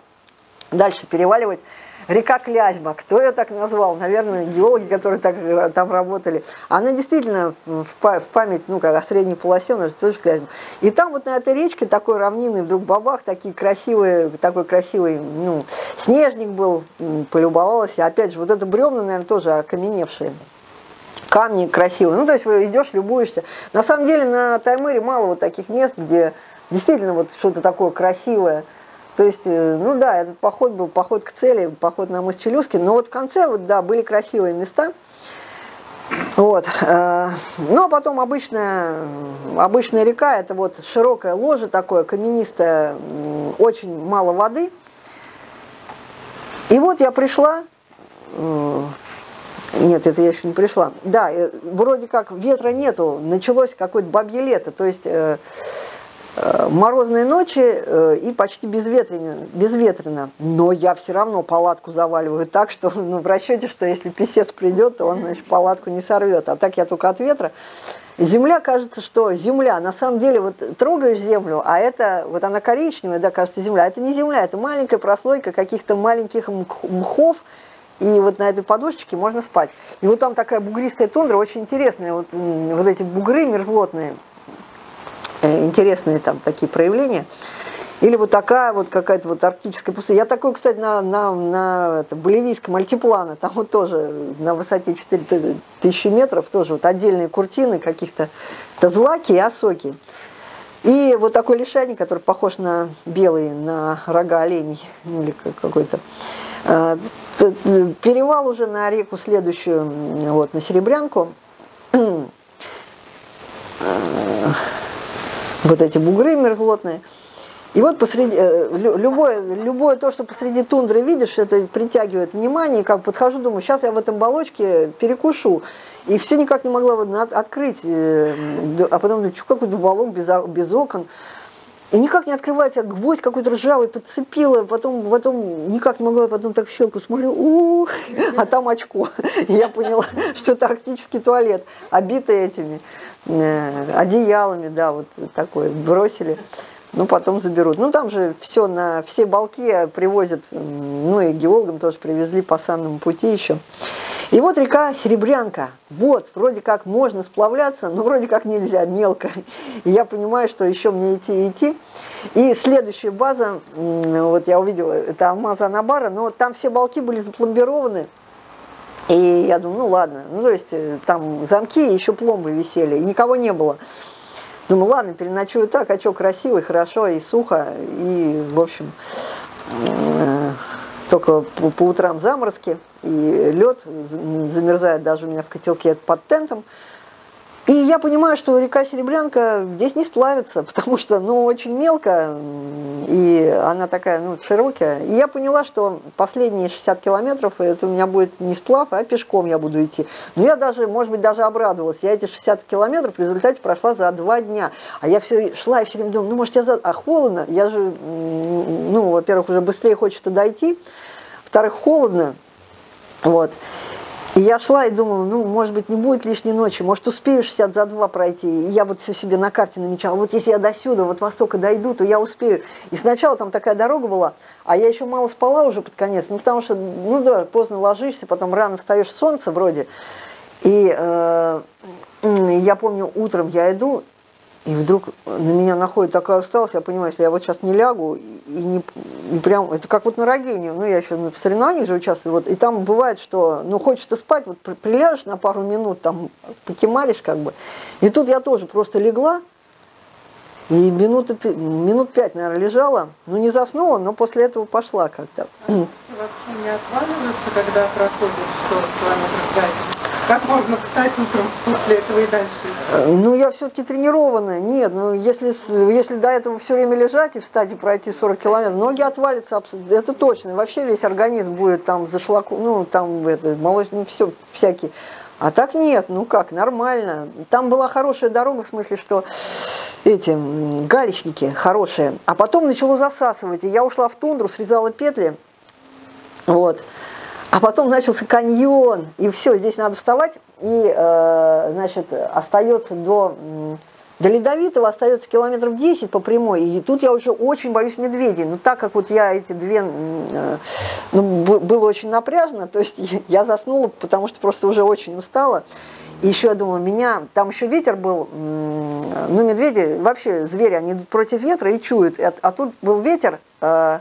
дальше переваливать Река Клязьма, кто ее так назвал? Наверное, геологи, которые так ра- там работали. Она действительно в па- в память, ну, как о средней полосе, она же тоже Клязьма. И там вот на этой речке такой равнины, вдруг бабах, такие красивые, такой красивый, ну, снежник был, полюбовалась. И опять же, вот это бревна, наверное, тоже окаменевшие камни красивые. Ну, то есть вы идешь, любуешься. На самом деле на Таймыре мало вот таких мест, где действительно вот что-то такое красивое. То есть, э, ну да, этот поход был поход к цели, поход на мыс Челюскин, но вот в конце, вот да, были красивые места. Вот. э, Ну, а потом обычная, обычная река, это вот широкое ложе такое, каменистое, очень мало воды. И вот я пришла, э, нет, это я еще не пришла. Да, вроде как ветра нету, началось какое-то бабье лето, то есть морозные ночи э, и почти безветренно, безветренно. Но я все равно палатку заваливаю так, что ну, в расчете, что если писец придет, то он значит, палатку не сорвет. А так я только от ветра. Земля, кажется, что земля. На самом деле, вот трогаешь землю, а это, вот она коричневая, да, кажется, земля. А это не земля, это маленькая прослойка каких-то маленьких мх- мхов, и вот на этой подушечке можно спать. И вот там такая бугристая тундра, очень интересная, вот, вот эти бугры мерзлотные, э, интересные там такие проявления. Или вот такая вот какая-то вот арктическая пустыня. Я такой, кстати, на, на, на это, боливийском альтиплана, там вот тоже на высоте 4000 метров, тоже вот отдельные куртины каких-то, это злаки и осоки. И вот такой лишайник, который похож на белый, на рога оленей, ну или какой-то. Э, перевал уже на реку следующую, вот, на Серебрянку. Вот эти бугры мерзлотные. И вот посреди, э, любое, любое то, что посреди тундры видишь, это притягивает внимание. И как подхожу, думаю, сейчас я в этом балочке перекушу. И все никак не могла открыть. Э, а потом думаю, что какой-то балок без, без окон. И никак не открывается, гвоздь какой-то ржавый подцепила, потом, потом никак не могла, потом так в щелку смотрю, у, а там очко. И я поняла, что это арктический туалет, обитый этими одеялами, да, вот такой, бросили ну, потом заберут. Ну, там же все на все балки привозят, ну, и геологам тоже привезли по санному пути еще. И вот река Серебрянка. Вот, вроде как можно сплавляться, но вроде как нельзя, мелко. И я понимаю, что еще мне идти и идти. И следующая база, вот я увидела, это Алмаза Анабара, но там все балки были запломбированы. И я думаю, ну ладно, ну то есть э, там замки и еще пломбы висели, и никого не было. Думаю, ладно, переночую так, а что, красиво, и хорошо, и сухо, и, в общем, э, только по, по утрам заморозки, и лед замерзает даже у меня в котелке под тентом. И я понимаю, что река Серебрянка здесь не сплавится, потому что, ну, очень мелко, и она такая, ну, широкая. И я поняла, что последние 60 километров это у меня будет не сплав, а пешком я буду идти. Но я даже, может быть, даже обрадовалась. Я эти 60 километров в результате прошла за два дня. А я все шла и все время думала, ну, может, я за... А холодно? Я же, ну, во-первых, уже быстрее хочется дойти. Во-вторых, холодно. Вот. И я шла и думала, ну, может быть, не будет лишней ночи, может, успею 60 за 2 пройти. И я вот все себе на карте намечала, вот если я до сюда, вот востока дойду, то я успею. И сначала там такая дорога была, а я еще мало спала уже под конец, ну, потому что, ну, да, поздно ложишься, потом рано встаешь, солнце вроде. И э, я помню, утром я иду, и вдруг на меня находит такая усталость, я понимаю, если я вот сейчас не лягу, и не, и прям, это как вот на Рогене, ну я еще в соревнованиях же участвую, вот, и там бывает, что, ну хочется спать, вот приляжешь на пару минут, там покемаришь как бы, и тут я тоже просто легла, и минуты, минут пять, наверное, лежала, ну не заснула, но после этого пошла как-то. Вообще не отваливаются, когда проходишь 40 километров за как можно встать утром после этого и дальше? Э, ну, я все-таки тренированная. Нет, ну, если, если до этого все время лежать и встать и пройти 40 километров, ноги отвалятся, это точно. Вообще весь организм будет там зашлаку, ну, там, это, молочь, ну, все, всякие. А так нет, ну как, нормально. Там была хорошая дорога, в смысле, что эти галечники хорошие. А потом начало засасывать, и я ушла в тундру, срезала петли. Вот. А потом начался каньон, и все, здесь надо вставать, и, э, значит, остается до, до Ледовитого остается километров 10 по прямой, и тут я уже очень боюсь медведей. Но так как вот я эти две, э, ну, было очень напряжно, то есть я заснула, потому что просто уже очень устала. И еще я думаю, меня, там еще ветер был, ну, медведи, вообще звери, они идут против ветра и чуют, а, а тут был ветер, э,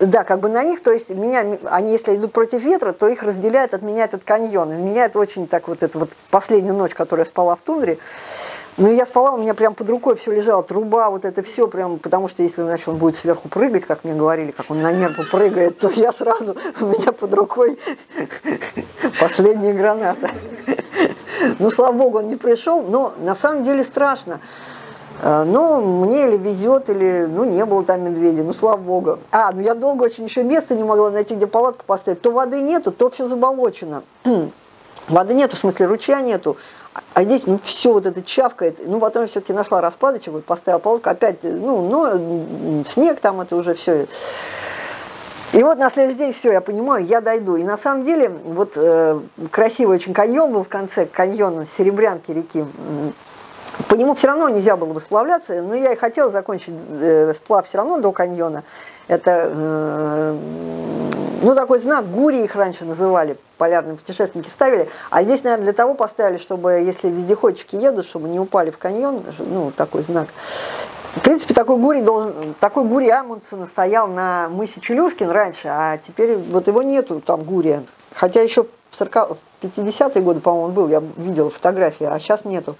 да, как бы на них, то есть меня, они если идут против ветра, то их разделяет от меня этот каньон. Из меня это очень так вот, это вот последнюю ночь, которую я спала в тундре, ну, я спала, у меня прям под рукой все лежало, труба, вот это все прям, потому что если значит, он будет сверху прыгать, как мне говорили, как он на нерву прыгает, то я сразу, у меня под рукой последняя граната. Ну, слава богу, он не пришел, но на самом деле страшно. А, ну, мне или везет, или, ну, не было там медведей, ну, слава богу. А, ну, я долго очень еще места не могла найти, где палатку поставить. То воды нету, то все заболочено. воды нету, в смысле, ручья нету. А здесь, ну, все вот это чавкает. Ну, потом я все-таки нашла распадочек, вот поставила палатку, опять, ну, ну, снег там, это уже все. И вот на следующий день все, я понимаю, я дойду. И на самом деле, вот э, красивый очень каньон был в конце, каньон Серебрянки реки. По нему все равно нельзя было бы сплавляться, но я и хотела закончить э, сплав все равно до каньона. Это, э, ну, такой знак, гури их раньше называли, полярные путешественники ставили. А здесь, наверное, для того поставили, чтобы, если вездеходчики едут, чтобы не упали в каньон, ну, такой знак. В принципе, такой гури должен, такой гури Амундсена стоял на мысе Челюскин раньше, а теперь вот его нету, там гурия. Хотя еще в 50-е годы, по-моему, он был, я видела фотографии, а сейчас нету.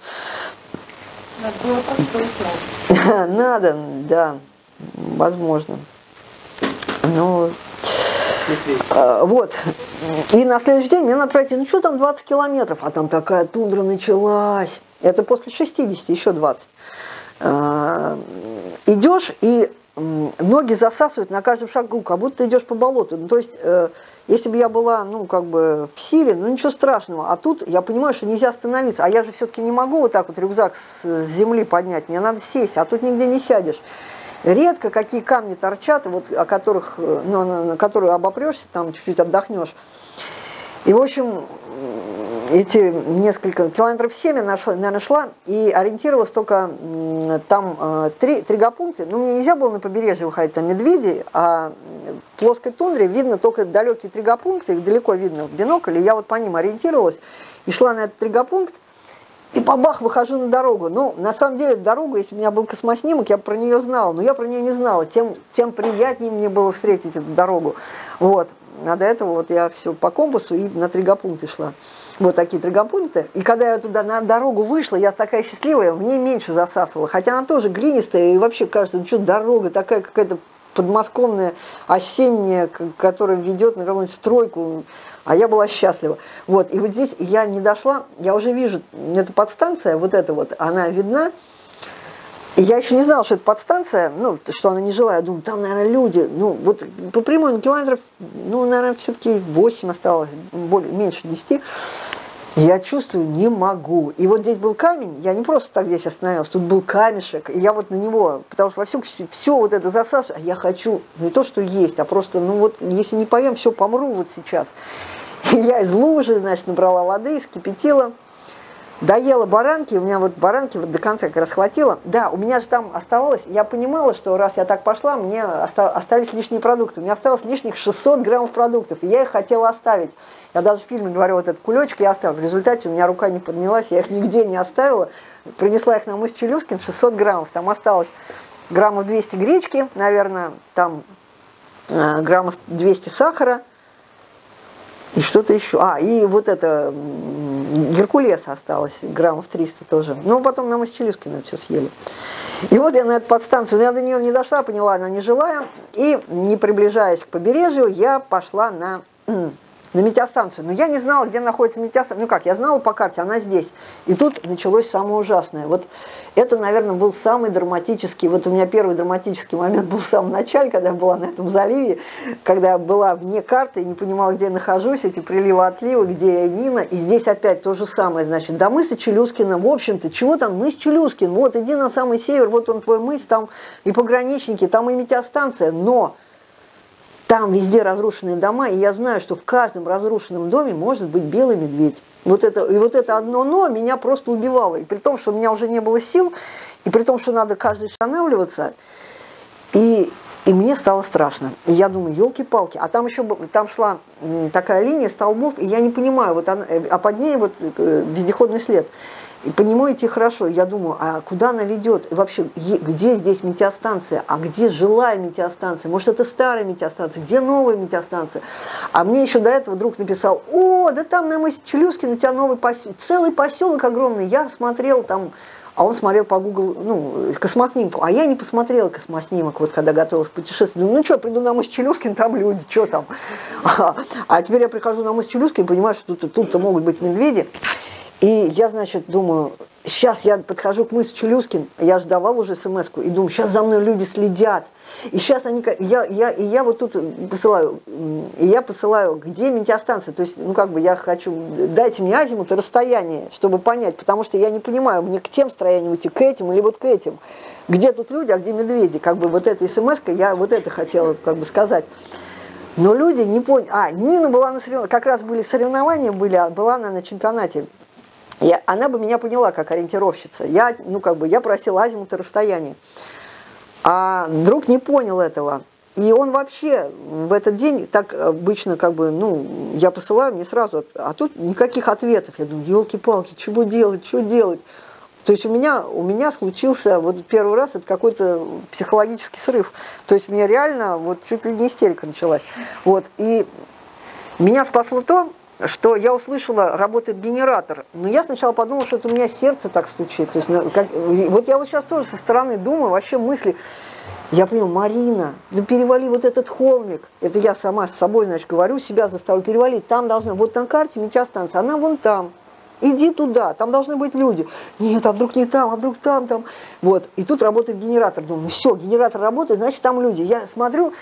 Надо да, возможно. Ну, А, Вот. И на следующий день мне пройти, ну что там 20 километров, а там такая тундра началась. Это после 60, еще 20. А, Идешь, и ноги засасывают на каждом шагу, как будто идешь по болоту. Ну, то есть, э, если бы я была, ну, как бы в силе, ну, ничего страшного. А тут я понимаю, что нельзя остановиться. А я же все-таки не могу вот так вот рюкзак с земли поднять. Мне надо сесть, а тут нигде не сядешь. Редко какие камни торчат, вот, о которых, э, ну, на, на которые обопрешься, там чуть-чуть отдохнешь. И, в общем, эти несколько километров 7 я нашла, наверное, шла и ориентировалась только там э, три тригопункты. Ну, мне нельзя было на побережье выходить, там медведи, а в плоской тундре видно только далекие тригопункты, их далеко видно в бинокль, и я вот по ним ориентировалась и шла на этот тригопункт, и бабах, выхожу на дорогу. Ну, на самом деле, дорогу, если бы у меня был космоснимок, я бы про нее знала. Но я про нее не знала. Тем, тем приятнее мне было встретить эту дорогу. Вот. А до этого вот я все по компасу и на тригопункты шла. Вот такие тригопункты. И когда я туда на дорогу вышла, я такая счастливая, в ней меньше засасывала. Хотя она тоже глинистая, и вообще кажется, ну что дорога такая какая-то подмосковная, осенняя, которая ведет на какую-нибудь стройку. А я была счастлива. Вот, и вот здесь я не дошла, я уже вижу, эта подстанция, вот эта вот, она видна. Я еще не знала, что это подстанция, ну, что она не жилая. Я думаю, там, наверное, люди. Ну, вот по прямой ну, километров, ну, наверное, все-таки 8 осталось, более, меньше 10. Я чувствую, не могу. И вот здесь был камень, я не просто так здесь остановилась, тут был камешек, и я вот на него, потому что вовсю все вот это засасываю, а я хочу не то, что есть, а просто, ну вот, если не поем, все, помру вот сейчас. И я из лужи, значит, набрала воды, скипятила, доела баранки, у меня вот баранки вот до конца как раз хватило. Да, у меня же там оставалось, я понимала, что раз я так пошла, мне оста- остались лишние продукты. У меня осталось лишних 600 граммов продуктов, и я их хотела оставить. Я даже в фильме говорю, вот этот кулечек я оставлю. В результате у меня рука не поднялась, я их нигде не оставила. Принесла их на мыс Челюскин, 600 граммов. Там осталось граммов 200 гречки, наверное, там э, граммов 200 сахара, и что-то еще. А, и вот это Геркулеса осталось, граммов 300 тоже. Ну, потом на Мосчелискина все съели. И вот я на эту подстанцию, но я до нее не дошла, поняла, она не жилая. И, не приближаясь к побережью, я пошла на, на метеостанцию. Но я не знала, где находится метеостанция. Ну как, я знала по карте, она здесь. И тут началось самое ужасное. Вот это, наверное, был самый драматический, вот у меня первый драматический момент был в самом начале, когда я была на этом заливе, когда я была вне карты и не понимала, где я нахожусь, эти приливы-отливы, где я Нина, и здесь опять то же самое, значит, до мыса Челюскина, в общем-то, чего там, мыс Челюскин, вот иди на самый север, вот он твой мыс, там и пограничники, там и метеостанция, но там везде разрушенные дома, и я знаю, что в каждом разрушенном доме может быть белый медведь. Вот это, и вот это одно «но» меня просто убивало. И при том, что у меня уже не было сил, и при том, что надо каждый останавливаться, и, и мне стало страшно. И я думаю, елки-палки. А там еще там шла такая линия столбов, и я не понимаю, вот она, э, а под ней вот э, вездеходный след. И по нему идти хорошо. Я думаю, а куда она ведет? И вообще, где здесь метеостанция? А где жилая метеостанция? Может, это старая метеостанция? Где новая метеостанция? А мне еще до этого друг написал, о, да там на мысе Челюскин у тебя новый поселок, целый поселок огромный. Я смотрел там, а он смотрел по Google, ну, космоснимку. А я не посмотрела космоснимок, вот когда готовилась к путешествию. Думаю, ну что, приду на мыс Челюскин, там люди, что там? А, а теперь я прихожу на мыс Челюскин понимаю, что тут, тут-то могут быть медведи. И я, значит, думаю, сейчас я подхожу к мысу Челюскин, я же давал уже смс и думаю, сейчас за мной люди следят. И сейчас они, я, я, и я вот тут посылаю, и я посылаю, где метеостанция, то есть, ну, как бы я хочу, дайте мне азимут и расстояние, чтобы понять, потому что я не понимаю, мне к тем строениям идти, к этим или вот к этим. Где тут люди, а где медведи? Как бы вот эта смс я вот это хотела как бы сказать. Но люди не поняли. А, Нина была на соревнованиях, как раз были соревнования, были, а была она на чемпионате. Я, она бы меня поняла как ориентировщица. Я, ну, как бы, я просила азимут расстояние. А друг не понял этого. И он вообще в этот день так обычно, как бы, ну, я посылаю мне сразу, а тут никаких ответов. Я думаю, елки-палки, чего делать, что делать? То есть у меня, у меня случился вот первый раз это какой-то психологический срыв. То есть мне реально вот чуть ли не истерика началась. Вот, и меня спасло то, что я услышала, работает генератор. Но я сначала подумала, что это у меня сердце так стучит. То есть, ну, как, вот я вот сейчас тоже со стороны думаю, вообще мысли. Я понимаю, Марина, да перевали вот этот холмик. Это я сама с собой, значит, говорю, себя заставлю перевалить. Там должна, вот на карте метеостанция, она вон там. Иди туда, там должны быть люди. Нет, а вдруг не там, а вдруг там, там. Вот, и тут работает генератор. Думаю, все, генератор работает, значит, там люди. Я смотрю,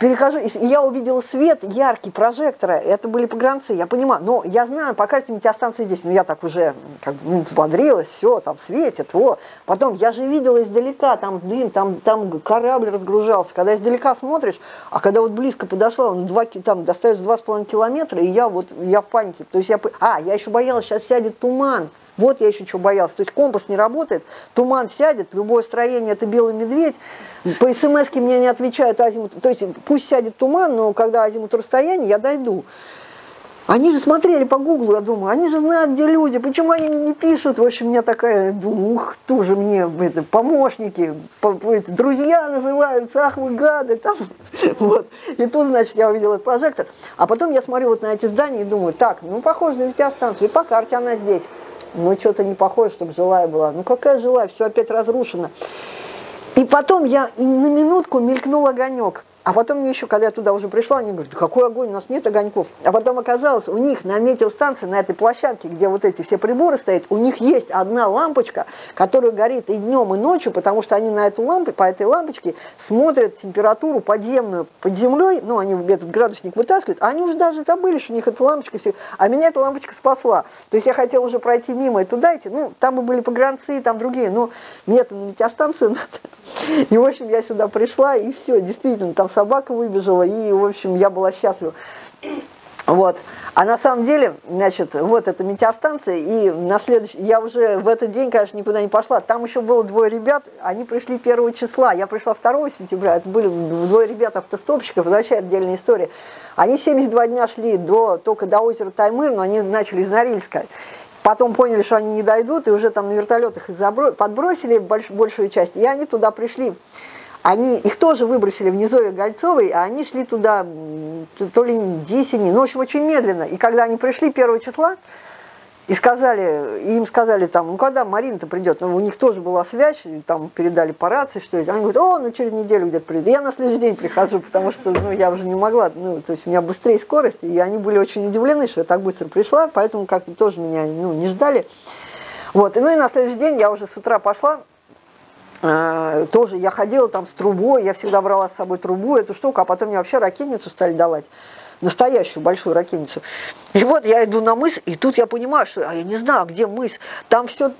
перехожу, и я увидела свет яркий прожектора, это были погранцы, я понимаю, но я знаю, по карте метеостанции здесь, ну я так уже как бы, ну, взбодрилась, все, там светит, во. Потом я же видела издалека, там дым, там, там корабль разгружался, когда издалека смотришь, а когда вот близко подошла, ну, два, там достаешь два с половиной километра, и я вот, я в панике, то есть я, а, я еще боялась, сейчас сядет туман, вот я еще чего боялся. То есть компас не работает, туман сядет, любое строение это белый медведь. По смс мне не отвечают азимут. То есть пусть сядет туман, но когда азимут расстояние, я дойду. Они же смотрели по гуглу, я думаю, они же знают, где люди, почему они мне не пишут? В общем, меня такая, думаю, ух, тоже мне это, помощники, по, это, друзья называются, ах вы гады, там, вот. И тут, значит, я увидела этот прожектор, а потом я смотрю вот на эти здания и думаю, так, ну, похоже на метеостанцию, и по карте она здесь. Ну, что-то не похоже, чтобы жилая была. Ну, какая жилая, все опять разрушено. И потом я на минутку мелькнул огонек. А потом мне еще, когда я туда уже пришла, они говорят, да какой огонь, у нас нет огоньков. А потом оказалось, у них на метеостанции, на этой площадке, где вот эти все приборы стоят, у них есть одна лампочка, которая горит и днем, и ночью, потому что они на эту лампу, по этой лампочке смотрят температуру подземную под землей, ну, они этот градусник вытаскивают, а они уже даже забыли, что у них эта лампочка все, а меня эта лампочка спасла. То есть я хотела уже пройти мимо и туда идти, ну, там бы были погранцы, там другие, но нет, на метеостанцию надо. И, в общем, я сюда пришла, и все, действительно, там собака выбежала, и, в общем, я была счастлива. Вот. А на самом деле, значит, вот эта метеостанция, и на следующий, я уже в этот день, конечно, никуда не пошла. Там еще было двое ребят, они пришли первого числа, я пришла 2 сентября, это были двое ребят автостопщиков, вообще отдельная история. Они 72 дня шли до, только до озера Таймыр, но они начали из Норильска. Потом поняли, что они не дойдут, и уже там на вертолетах их подбросили больш, большую часть, и они туда пришли они, их тоже выбросили в низовье Гольцовой, а они шли туда то ли 10 дней, ну, в общем, очень медленно. И когда они пришли 1 числа, и сказали, и им сказали там, ну когда Марина-то придет, ну у них тоже была связь, и там передали по рации, что это. Они говорят, о, ну через неделю где-то придет. Я на следующий день прихожу, потому что ну, я уже не могла, ну то есть у меня быстрее скорость, и они были очень удивлены, что я так быстро пришла, поэтому как-то тоже меня ну, не ждали. Вот, и, ну и на следующий день я уже с утра пошла, тоже я ходила там с трубой, я всегда брала с собой трубу, эту штуку, а потом мне вообще ракетницу стали давать, настоящую большую ракетницу. И вот я иду на мыс, и тут я понимаю, что а я не знаю, где мыс. Там все,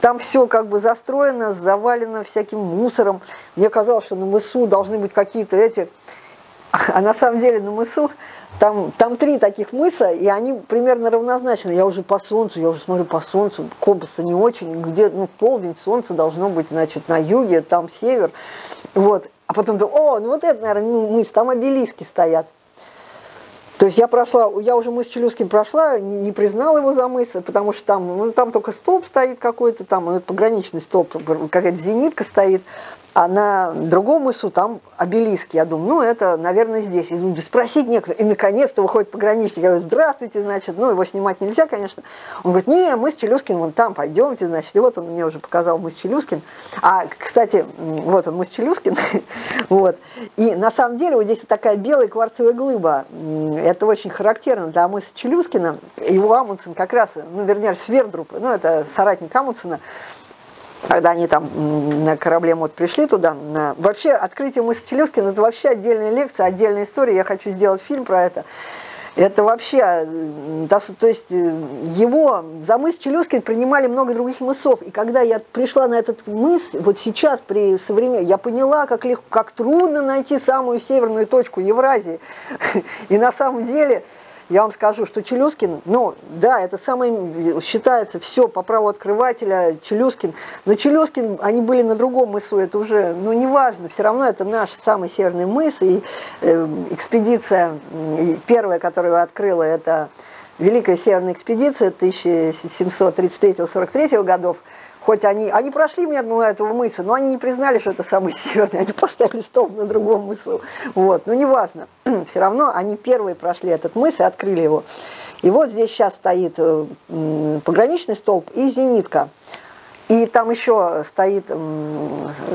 там все как бы застроено, завалено всяким мусором. Мне казалось, что на мысу должны быть какие-то эти... А на самом деле на мысу там, там три таких мыса, и они примерно равнозначны. Я уже по солнцу, я уже смотрю по солнцу, компас-то не очень, где ну, полдень, солнце должно быть, значит, на юге, там север. Вот. А потом думаю, о, ну вот это, наверное, ну, мыс, там обелиски стоят. То есть я прошла, я уже мыс Челюскин прошла, не признала его за мыс, потому что там, ну, там только столб стоит какой-то, там ну, пограничный столб, какая-то зенитка стоит. А на другом мысу там обелиск. Я думаю, ну это, наверное, здесь. И ну, спросить некуда. И наконец-то выходит пограничник. Я говорю, здравствуйте, значит. Ну, его снимать нельзя, конечно. Он говорит, не, мы с Челюскин вон там, пойдемте, значит. И вот он мне уже показал мыс Челюскин. А, кстати, вот он мыс Челюскин. вот. И на самом деле вот здесь вот такая белая кварцевая глыба. Это очень характерно для мыса Челюскина. Его Амундсен как раз, ну, вернее, Свердруп, ну, это соратник Амундсена, когда они там на корабле вот пришли туда. На... Вообще, открытие мыса Челюскина, это вообще отдельная лекция, отдельная история. Я хочу сделать фильм про это. Это вообще, то есть э, его за мыс Челюскин принимали много других мысов. И когда я пришла на этот мыс, вот сейчас при современном, я поняла, как, легко, как трудно найти самую северную точку Евразии. И на самом деле я вам скажу, что Челюскин, ну, да, это самое, считается все по праву открывателя, Челюскин, но Челюскин, они были на другом мысу, это уже, ну, неважно, все равно это наш самый северный мыс, и э, экспедиция первая, которую открыла, это Великая Северная экспедиция 1733-43 годов, Хоть они, они прошли мне ну, этого мыса, но они не признали, что это самый северный, они поставили столб на другом мысу. Вот, но неважно, все равно они первые прошли этот мыс и открыли его. И вот здесь сейчас стоит э, пограничный столб и зенитка. И там еще стоит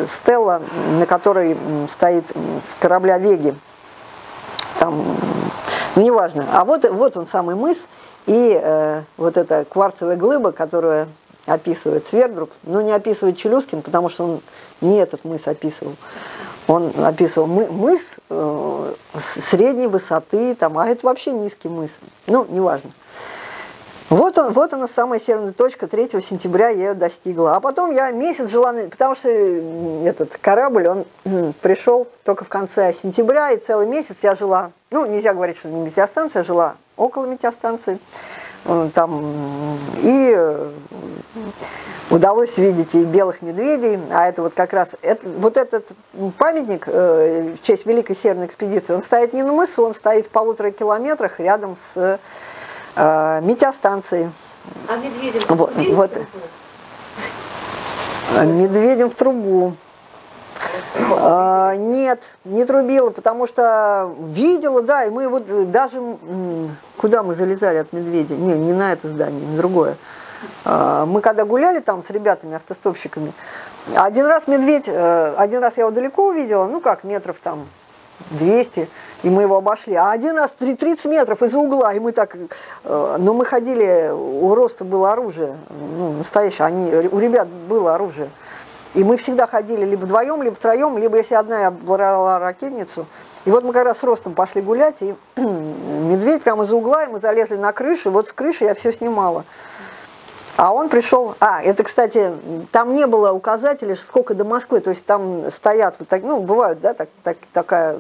стела, на которой стоит с корабля Веги. Там, ну неважно. А вот, вот он самый мыс и э, вот эта кварцевая глыба, которая описывает Свердруб, но не описывает Челюскин, потому что он не этот мыс описывал. Он описывал мы, мыс э, средней высоты, там, а это вообще низкий мыс. Ну, неважно. Вот, он, вот она самая северная точка, 3 сентября я ее достигла. А потом я месяц жила, потому что этот корабль, он пришел только в конце сентября, и целый месяц я жила, ну, нельзя говорить, что на метеостанции, я жила около метеостанции, там, и э, удалось видеть и белых медведей, а это вот как раз, это, вот этот памятник э, в честь Великой Северной экспедиции, он стоит не на мысу, он стоит в полутора километрах рядом с э, метеостанцией. А медведям Вот, трубили вот. Медведем в трубу. А, нет, не трубила, потому что видела, да, и мы вот даже, куда мы залезали от медведя? Не, не на это здание, на другое. А, Мы когда гуляли там с ребятами, автостопщиками, один раз медведь, э, один раз я его далеко увидела, ну как, метров там 200, и мы его обошли. А один раз три- 30 метров из-за угла, и мы так... э, Но мы ходили, у роста было оружие, ну, настоящее, они, у ребят было оружие. И мы всегда ходили либо вдвоем, либо втроем, либо если одна я брала ракетницу. И вот мы как раз с ростом пошли гулять, и медведь прямо из-за угла, и мы залезли на крышу, и вот с крыши я все снимала. А он пришел, а, это, кстати, там не было указателей, сколько до Москвы, то есть там стоят, вот так, ну, бывают, да, так, так, такая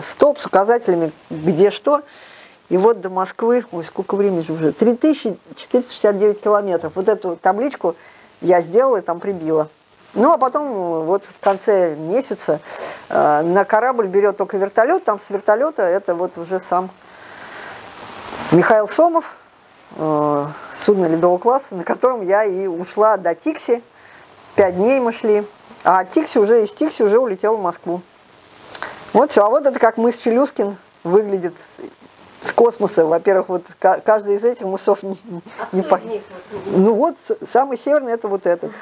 столб с указателями, где что, и вот до Москвы, ой, сколько времени же уже, 3469 километров, вот эту табличку я сделала и там прибила. Ну, а потом э, вот в конце месяца э, на корабль берет только вертолет, там с вертолета это вот уже сам Михаил Сомов, э, судно ледового класса, на котором я и ушла до Тикси. Пять дней мы шли. А Тикси уже, из Тикси уже улетел в Москву. Вот все. А вот это как мыс Челюскин выглядит с- с космоса. Во-первых, вот ка- каждый из этих мысов не, не по- Ну вот, с- самый северный это вот этот.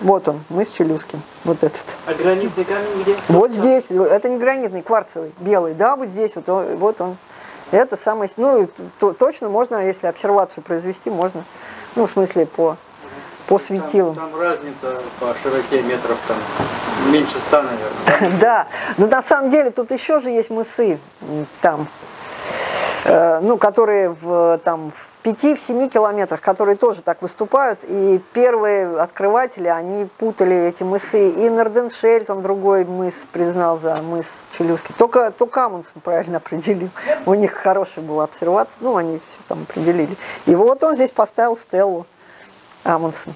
Вот он, мыс Челюскин. Вот этот. А гранитный камень где? Вот здесь, это не гранитный, кварцевый, белый, да, вот здесь, вот, он- вот он. Это самый, с- ну, то- точно можно, если обсервацию произвести, можно, ну, в смысле, по, по светилам. Там, там разница по широте метров там меньше ста, наверное. Да, но на самом деле тут еще же есть мысы там, ну, которые в, там, в 5-7 километрах, которые тоже так выступают. И первые открыватели, они путали эти мысы. И Норденшельд, он другой мыс признал за мыс Челюский. Только, только Амундсен правильно определил. У них хорошая была обсервация, ну, они все там определили. И вот он здесь поставил стеллу Амундсен.